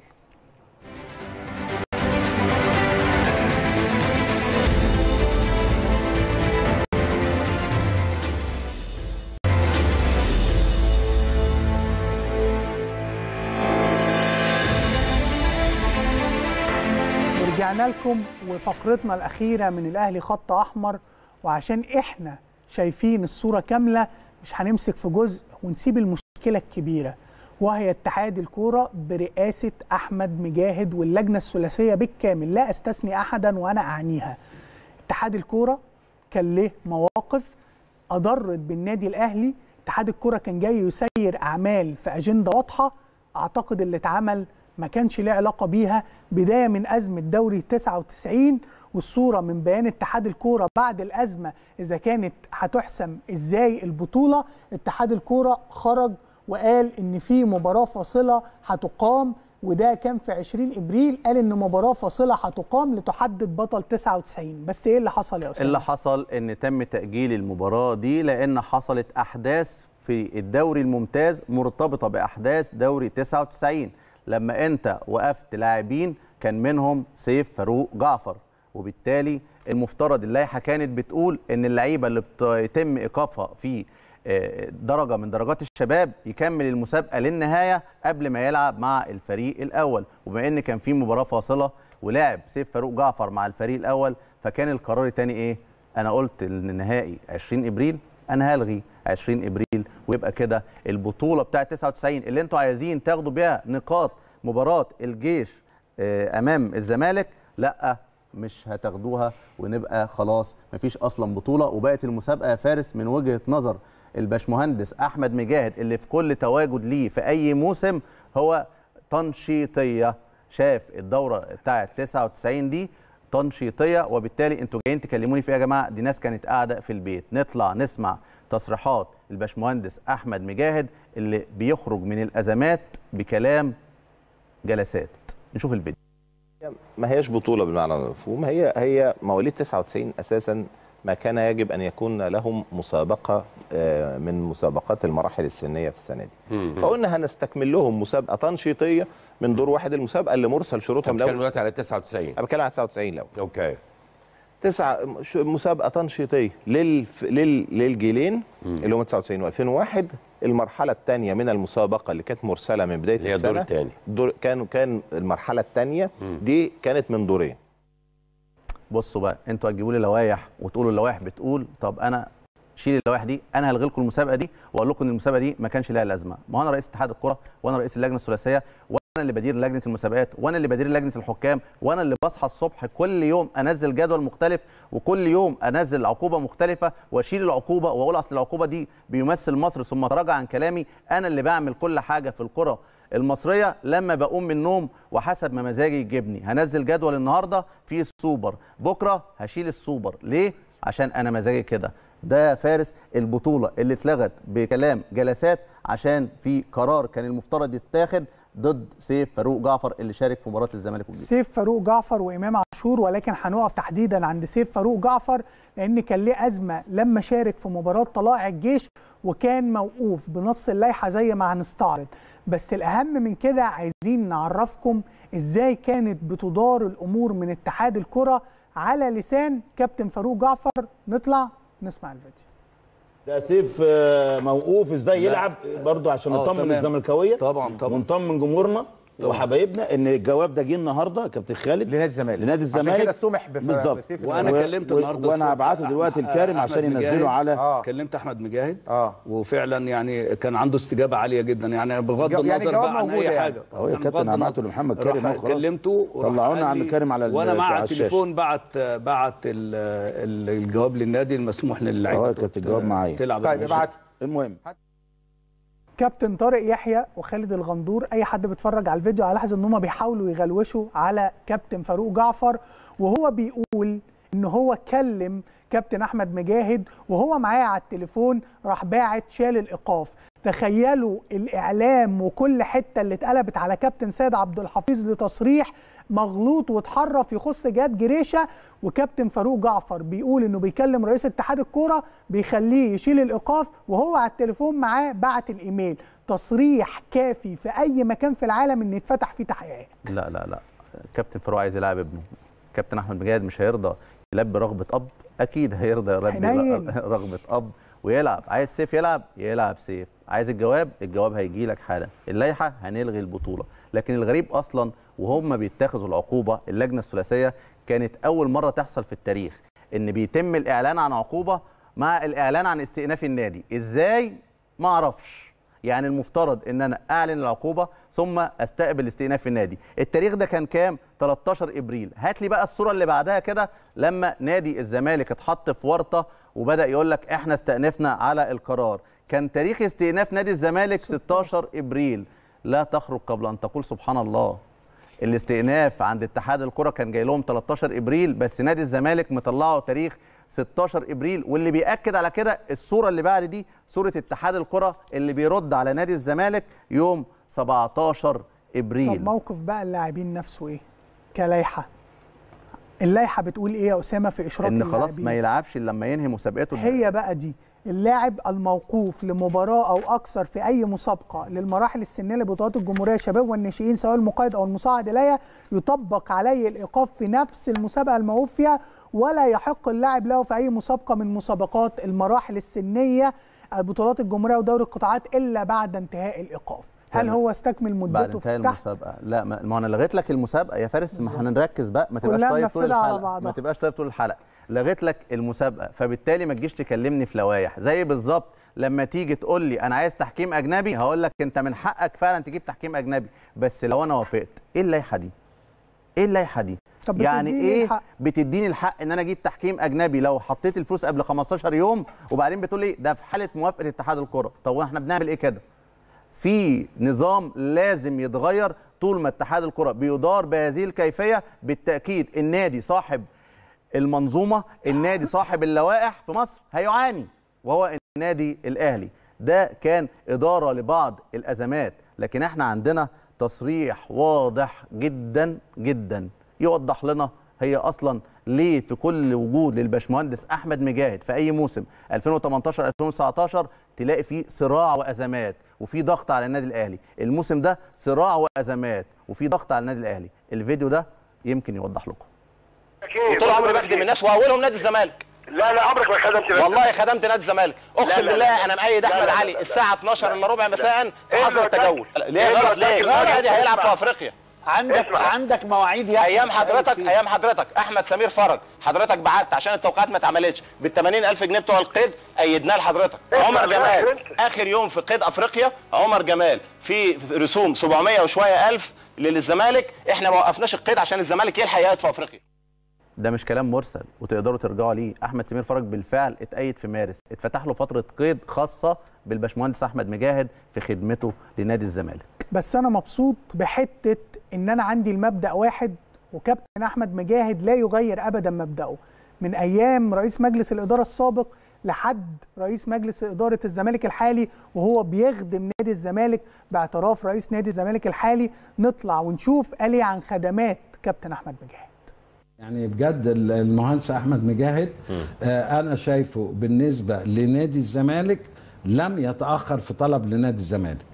ورجعنا لكم وفقرتنا الأخيرة من الأهلي خط أحمر وعشان إحنا شايفين الصورة كاملة مش هنمسك في جزء ونسيب المشكلة الكبيرة وهي اتحاد الكورة برئاسة أحمد مجاهد واللجنة الثلاثية بالكامل لا أستثني أحدا وأنا أعنيها اتحاد الكورة كان له مواقف أضرت بالنادي الأهلي. اتحاد الكورة كان جاي يسير أعمال في أجندة واضحة أعتقد اللي اتعمل ما كانش ليه علاقة بيها. بداية من أزمة دوري 99 والصورة من بيان اتحاد الكورة بعد الأزمة إذا كانت هتحسم إزاي البطولة اتحاد الكورة خرج وقال إن في مباراة فاصلة هتقام وده كان في 20 إبريل قال إن مباراة فاصلة هتقام لتحدد بطل 99 بس إيه اللي حصل يا اسامه اللي حصل إن تم تأجيل المباراة دي لأن حصلت أحداث في الدوري الممتاز مرتبطة بأحداث دوري 99 لما أنت وقفت لاعبين كان منهم سيف فاروق جعفر. وبالتالي المفترض اللائحة كانت بتقول إن اللعيبة اللي بيتم إيقافها في درجة من درجات الشباب يكمل المسابقة للنهاية قبل ما يلعب مع الفريق الأول. وبما إن كان في مباراة فاصلة ولعب سيف فاروق جعفر مع الفريق الأول فكان القرار الثاني إيه؟ أنا قلت النهائي 20 إبريل أنا هلغي 20 إبريل. ويبقى كده البطولة بتاعه 99 اللي أنتوا عايزين تاخدوا بيها نقاط مباراة الجيش آه، أمام الزمالك لأ مش هتاخدوها. ونبقى خلاص مفيش أصلا بطولة. وبقت المسابقة يا فارس من وجهة نظر الباشمهندس أحمد مجاهد اللي في كل تواجد ليه في أي موسم هو تنشيطية. شاف الدورة بتاعة 99 دي تنشيطية وبالتالي أنتوا جايين تكلموني في إيه يا جماعة؟ دي ناس كانت قاعدة في البيت. نطلع نسمع تصريحات الباشمهندس أحمد مجاهد اللي بيخرج من الأزمات بكلام جلسات. نشوف الفيديو. ما هياش بطولة بالمعنى المفهوم هي هي مواليد 99 أساسا ما كان يجب أن يكون لهم مسابقة آه، من مسابقات المراحل السنية في السنة دي. فقلنا هنستكمل لهم مسابقة تنشيطية من دور واحد المسابقة اللي مرسل شروطهم بتتكلم دلوقتي على 99 أنا بتكلم على 99 الأول. أوكي. تسعة مسابقة تنشيطية للف... لل... للجيلين اللي هم 99 و2001 المرحلة الثانية من المسابقة اللي كانت مرسلة من بداية السنة الدور التاني. دور كانوا كان المرحلة الثانية. دي كانت من دورين. بصوا بقى أنتوا هتجيبوا لي لوائح وتقولوا اللوائح بتقول طب أنا شيل اللوائح دي أنا هلغي لكم المسابقة دي واقول لكم إن المسابقة دي ما كانش لها لازمة. ما أنا رئيس اتحاد الكرة وأنا رئيس اللجنة الثلاثية وأنا اللي بدير لجنة المسابقات وأنا اللي بدير لجنة الحكام وأنا اللي بصحى الصبح كل يوم أنزل جدول مختلف وكل يوم أنزل عقوبة مختلفة وأشيل العقوبة وأقول أصل العقوبة دي بيمثل مصر ثم اتراجع عن كلامي أنا اللي بعمل كل حاجة في الكرة المصرية لما بقوم من النوم وحسب ما مزاجي يجيبني. هنزل جدول النهارده فيه السوبر. بكرة هشيل السوبر. ليه؟ عشان أنا مزاجي كده. ده فارس البطولة اللي اتلغت بكلام جلسات عشان في قرار كان المفترض يتاخد ضد سيف فاروق جعفر اللي شارك في مباراة الزمالك والجيش سيف فاروق جعفر وإمام عاشور ولكن هنقف تحديدا عند سيف فاروق جعفر لأن كان ليه أزمة لما شارك في مباراة طلائع الجيش وكان موقوف بنص اللائحة زي ما هنستعرض. بس الأهم من كده عايزين نعرفكم إزاي كانت بتدار الأمور من اتحاد الكرة على لسان كابتن فاروق جعفر. نطلع نسمع الفيديو. ده سيف آه، موقوف. إزاي. يلعب؟ برضه عشان آه، نطمن. الزملكاوية. طبعا طبعا. ونطمن جمهورنا. وحبايبنا ان الجواب ده جه النهارده يا كابتن خالد لنادي الزمالك لنادي عشان الزمالك كده سمح بالظبط وأنا و- كلمت و- النهارده وأنا هبعته دلوقتي أح- لكريم عشان ينزله. على آه. كلمت أحمد مجاهد آه وفعلا يعني كان عنده استجابة عالية جدا يعني بغض يعني النظر جواب بقى عن أي يعني. حاجة أهو يا يعني كابتن عملته النظر. لمحمد أهو خلاص. كلمته طلعونا عن لي- كريم على وأنا مع. التليفون بعت بعت ال- ال- الجواب للنادي المسموح للعيبة آه يا كابتن الجواب معايا تلعب طيب. ابعت المهم كابتن طارق يحيى وخالد الغندور أي حد بيتفرج على الفيديو هيلاحظ إن هم بيحاولوا يغلوشوا على كابتن فاروق جعفر وهو بيقول إن هو كلم كابتن أحمد مجاهد وهو معاه على التليفون راح باعت شال الإيقاف. تخيلوا الإعلام وكل حتة اللي اتقلبت على كابتن سيد عبد الحفيظ لتصريح مغلوط واتحرف يخص جهاد جريشة وكابتن فاروق جعفر. بيقول إنه بيكلم رئيس اتحاد الكورة بيخليه يشيل الإيقاف وهو على التليفون معاه بعت الإيميل. تصريح كافي في أي مكان في العالم إن يتفتح فيه تحقيقات لا لا لا. كابتن فاروق عايز يلعب ابنه. كابتن أحمد مجاهد مش هيرضى يلبي رغبة أب. أكيد هيرضى يلبي. رغبة أب ويلعب. عايز سيف يلعب؟ يلعب سيف. عايز الجواب؟ الجواب هيجي لك حالا. اللائحة هنلغي البطولة. لكن الغريب أصلا وهم بيتخذوا العقوبة. اللجنة الثلاثية كانت أول مرة تحصل في التاريخ إن بيتم الإعلان عن عقوبة مع الإعلان عن استئناف النادي. إزاي؟ ما أعرفش. يعني المفترض إن أنا أعلن العقوبة ثم أستقبل استئناف النادي. التاريخ ده كان كام؟ 13 إبريل. هات لي بقى الصورة اللي بعدها كده لما نادي الزمالك اتحط في ورطة وبدأ يقول لك إحنا استأنفنا على القرار. كان تاريخ استئناف نادي الزمالك 16 إبريل. لا تخرج قبل أن تقول سبحان الله. الاستئناف عند اتحاد الكرة كان جاي لهم 13 إبريل بس نادي الزمالك مطلعه تاريخ 16 إبريل واللي بيأكد على كده الصورة اللي بعد دي صورة اتحاد الكرة اللي بيرد على نادي الزمالك يوم 17 إبريل. طب موقف بقى اللاعبين نفسه إيه؟ كلايحة. اللائحه بتقول إيه يا أسامة في إشراك إن خلاص؟ ما يلعبش إلا لما ينهي مسابقته هي بقى دي. اللاعب الموقوف لمباراة أو أكثر في أي مسابقة للمراحل السنية لبطولات الجمهورية الشباب والناشئين سواء المقيد أو المصعد اليها يطبق عليه الإيقاف في نفس المسابقة الموقوف فيها ولا يحق اللاعب له في أي مسابقة من مسابقات المراحل السنية بطولات الجمهورية ودوري القطاعات إلا بعد انتهاء الإيقاف. هل تمام. هو استكمل مدته بعد انتهاء المسابقة. لا ما أنا لغيت لك المسابقة يا فارس ما هنركز بقى ما تبقاش طيب طول الحلقة. ما تبقاش طيب طول الحلقة. لغيت لك المسابقة فبالتالي ما تجيش تكلمني في لوائح. زي بالظبط لما تيجي تقول لي أنا عايز تحكيم أجنبي هقول لك أنت من حقك فعلا تجيب تحكيم أجنبي. بس لو أنا وافقت إيه اللائحة دي؟ إيه اللائحة دي؟ طب يعني بتديني إيه الحق. بتديني الحق إن أنا أجيب تحكيم أجنبي؟ لو حطيت الفلوس قبل 15 يوم وبعدين بتقول لي ده في حالة موافقة اتحاد الكرة. طب وإحنا بنعمل إيه كده؟ في نظام لازم يتغير طول ما اتحاد الكرة بيدار بهذه الكيفية. بالتأكيد النادي صاحب المنظومة النادي صاحب اللوائح في مصر هيعاني وهو النادي الأهلي. ده كان إدارة لبعض الأزمات لكن إحنا عندنا تصريح واضح جدا جدا. يوضح لنا هي أصلا ليه في كل وجود للباشمهندس أحمد مجاهد في أي موسم 2018 2019 تلاقي فيه صراع وأزمات وفي ضغط على النادي الأهلي. الموسم ده صراع وأزمات وفي ضغط على النادي الأهلي. الفيديو ده يمكن يوضح لكم. طول عمري بخدم الناس وأولهم نادي الزمالك. لا لا عمرك ما خدمت نادي. والله خدمت نادي الزمالك. أقسم بالله. أنا مأيد أحمد لا، علي لا. الساعة 12 الا ربع مساء إيه حصل اللي تجول ليه إيه غلط ليه النادي؟ هيلعب في. أفريقيا. عندك اسمع. عندك مواعيد يا أيام حضرتك فيه. أيام حضرتك. أحمد سمير فرج. حضرتك بعت عشان التوقيعات ما اتعملتش بال 80000 جنيه بتوع القيد أيدناه لحضرتك. اسمع عمر جمال. انت. آخر يوم في قيد أفريقيا عمر جمال. في رسوم 700 وشوية ألف للزمالك. إحنا ما وقفناش القيد عشان الزمالك يلحق يقعد في أفريقيا. ده مش كلام مرسل وتقدروا ترجعوا ليه. أحمد سمير فرج بالفعل اتأيد في مارس اتفتح له فترة قيد خاصة بالباشمهندس أحمد مجاهد في خدمته لنادي الزمالك. بس أنا مبسوط بحتة إن أنا عندي المبدأ واحد وكابتن أحمد مجاهد لا يغير ابدا مبدأه. من أيام رئيس مجلس الإدارة السابق لحد رئيس مجلس إدارة الزمالك الحالي وهو بيخدم نادي الزمالك باعتراف رئيس نادي الزمالك الحالي نطلع ونشوف قال إيه عن خدمات كابتن أحمد مجاهد. يعني بجد ال- المهندس أحمد مجاهد آه أنا شايفه بالنسبة لنادي الزمالك لم يتأخر في طلب لنادي الزمالك.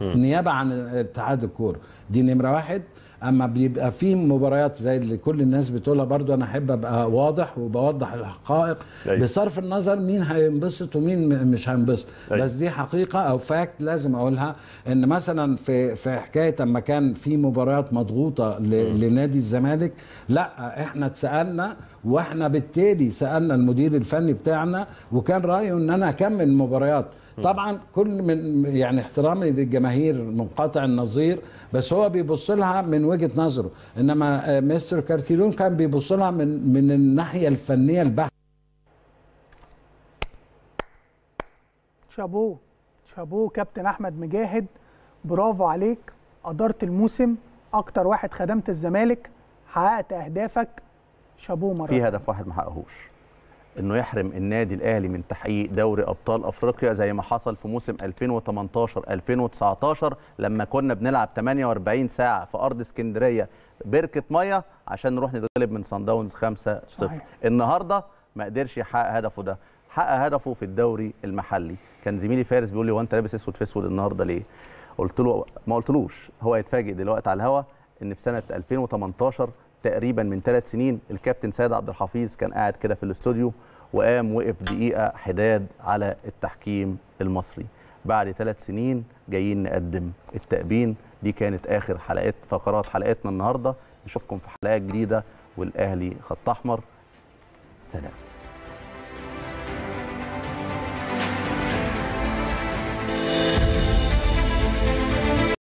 نيابة عن اتحاد الكوره دي نمرة واحد. أما بيبقى في مباريات زي اللي كل الناس بتقولها برضو أنا أحب أبقى واضح وبوضح الحقائق أيوة. بصرف النظر مين هينبسط ومين مش هينبسط أيوة. بس دي حقيقة أو فاكت لازم أقولها إن مثلا في في حكاية أما كان في مباريات مضغوطة ل- لنادي الزمالك لأ إحنا اتسألنا وإحنا بالتالي سألنا المدير الفني بتاعنا وكان رأيه إن أنا أكمل مباريات طبعا كل من يعني احترامي للجماهير منقطع النظير بس هو بيبص لها من وجهة نظره. إنما آه، مستر كارتيرون كان بيبص لها من من الناحية الفنية البحتة. شابوه شابوه كابتن أحمد مجاهد برافو عليك. ادارت الموسم أكتر واحد خدمت الزمالك حققت أهدافك. شابوه مرة في هدف واحد ما حققهوش. إنه يحرم النادي الأهلي من تحقيق دوري أبطال أفريقيا زي ما حصل في موسم 2018 2019 لما كنا بنلعب 48 ساعة في أرض اسكندرية بركة مية عشان نروح نتغلب من صن داونز 5 0 صحيح. النهارده ما قدرش يحقق هدفه ده. حقق هدفه في الدوري المحلي. كان زميلي فارس بيقول لي هو أنت لابس أسود في أسود النهارده ليه؟ قلت له ما قلتلوش. هو يتفاجئ دلوقتي على الهوا إن في سنة 2018 تقريبا من ثلاث سنين الكابتن سيد عبد الحفيظ كان قاعد كده في الاستوديو وقام وقف دقيقة حداد على التحكيم المصري. بعد ثلاث سنين جايين نقدم التأبين دي كانت آخر حلقات فقرات حلقتنا النهارده. نشوفكم في حلقات جديدة والأهلي خط أحمر. سلام.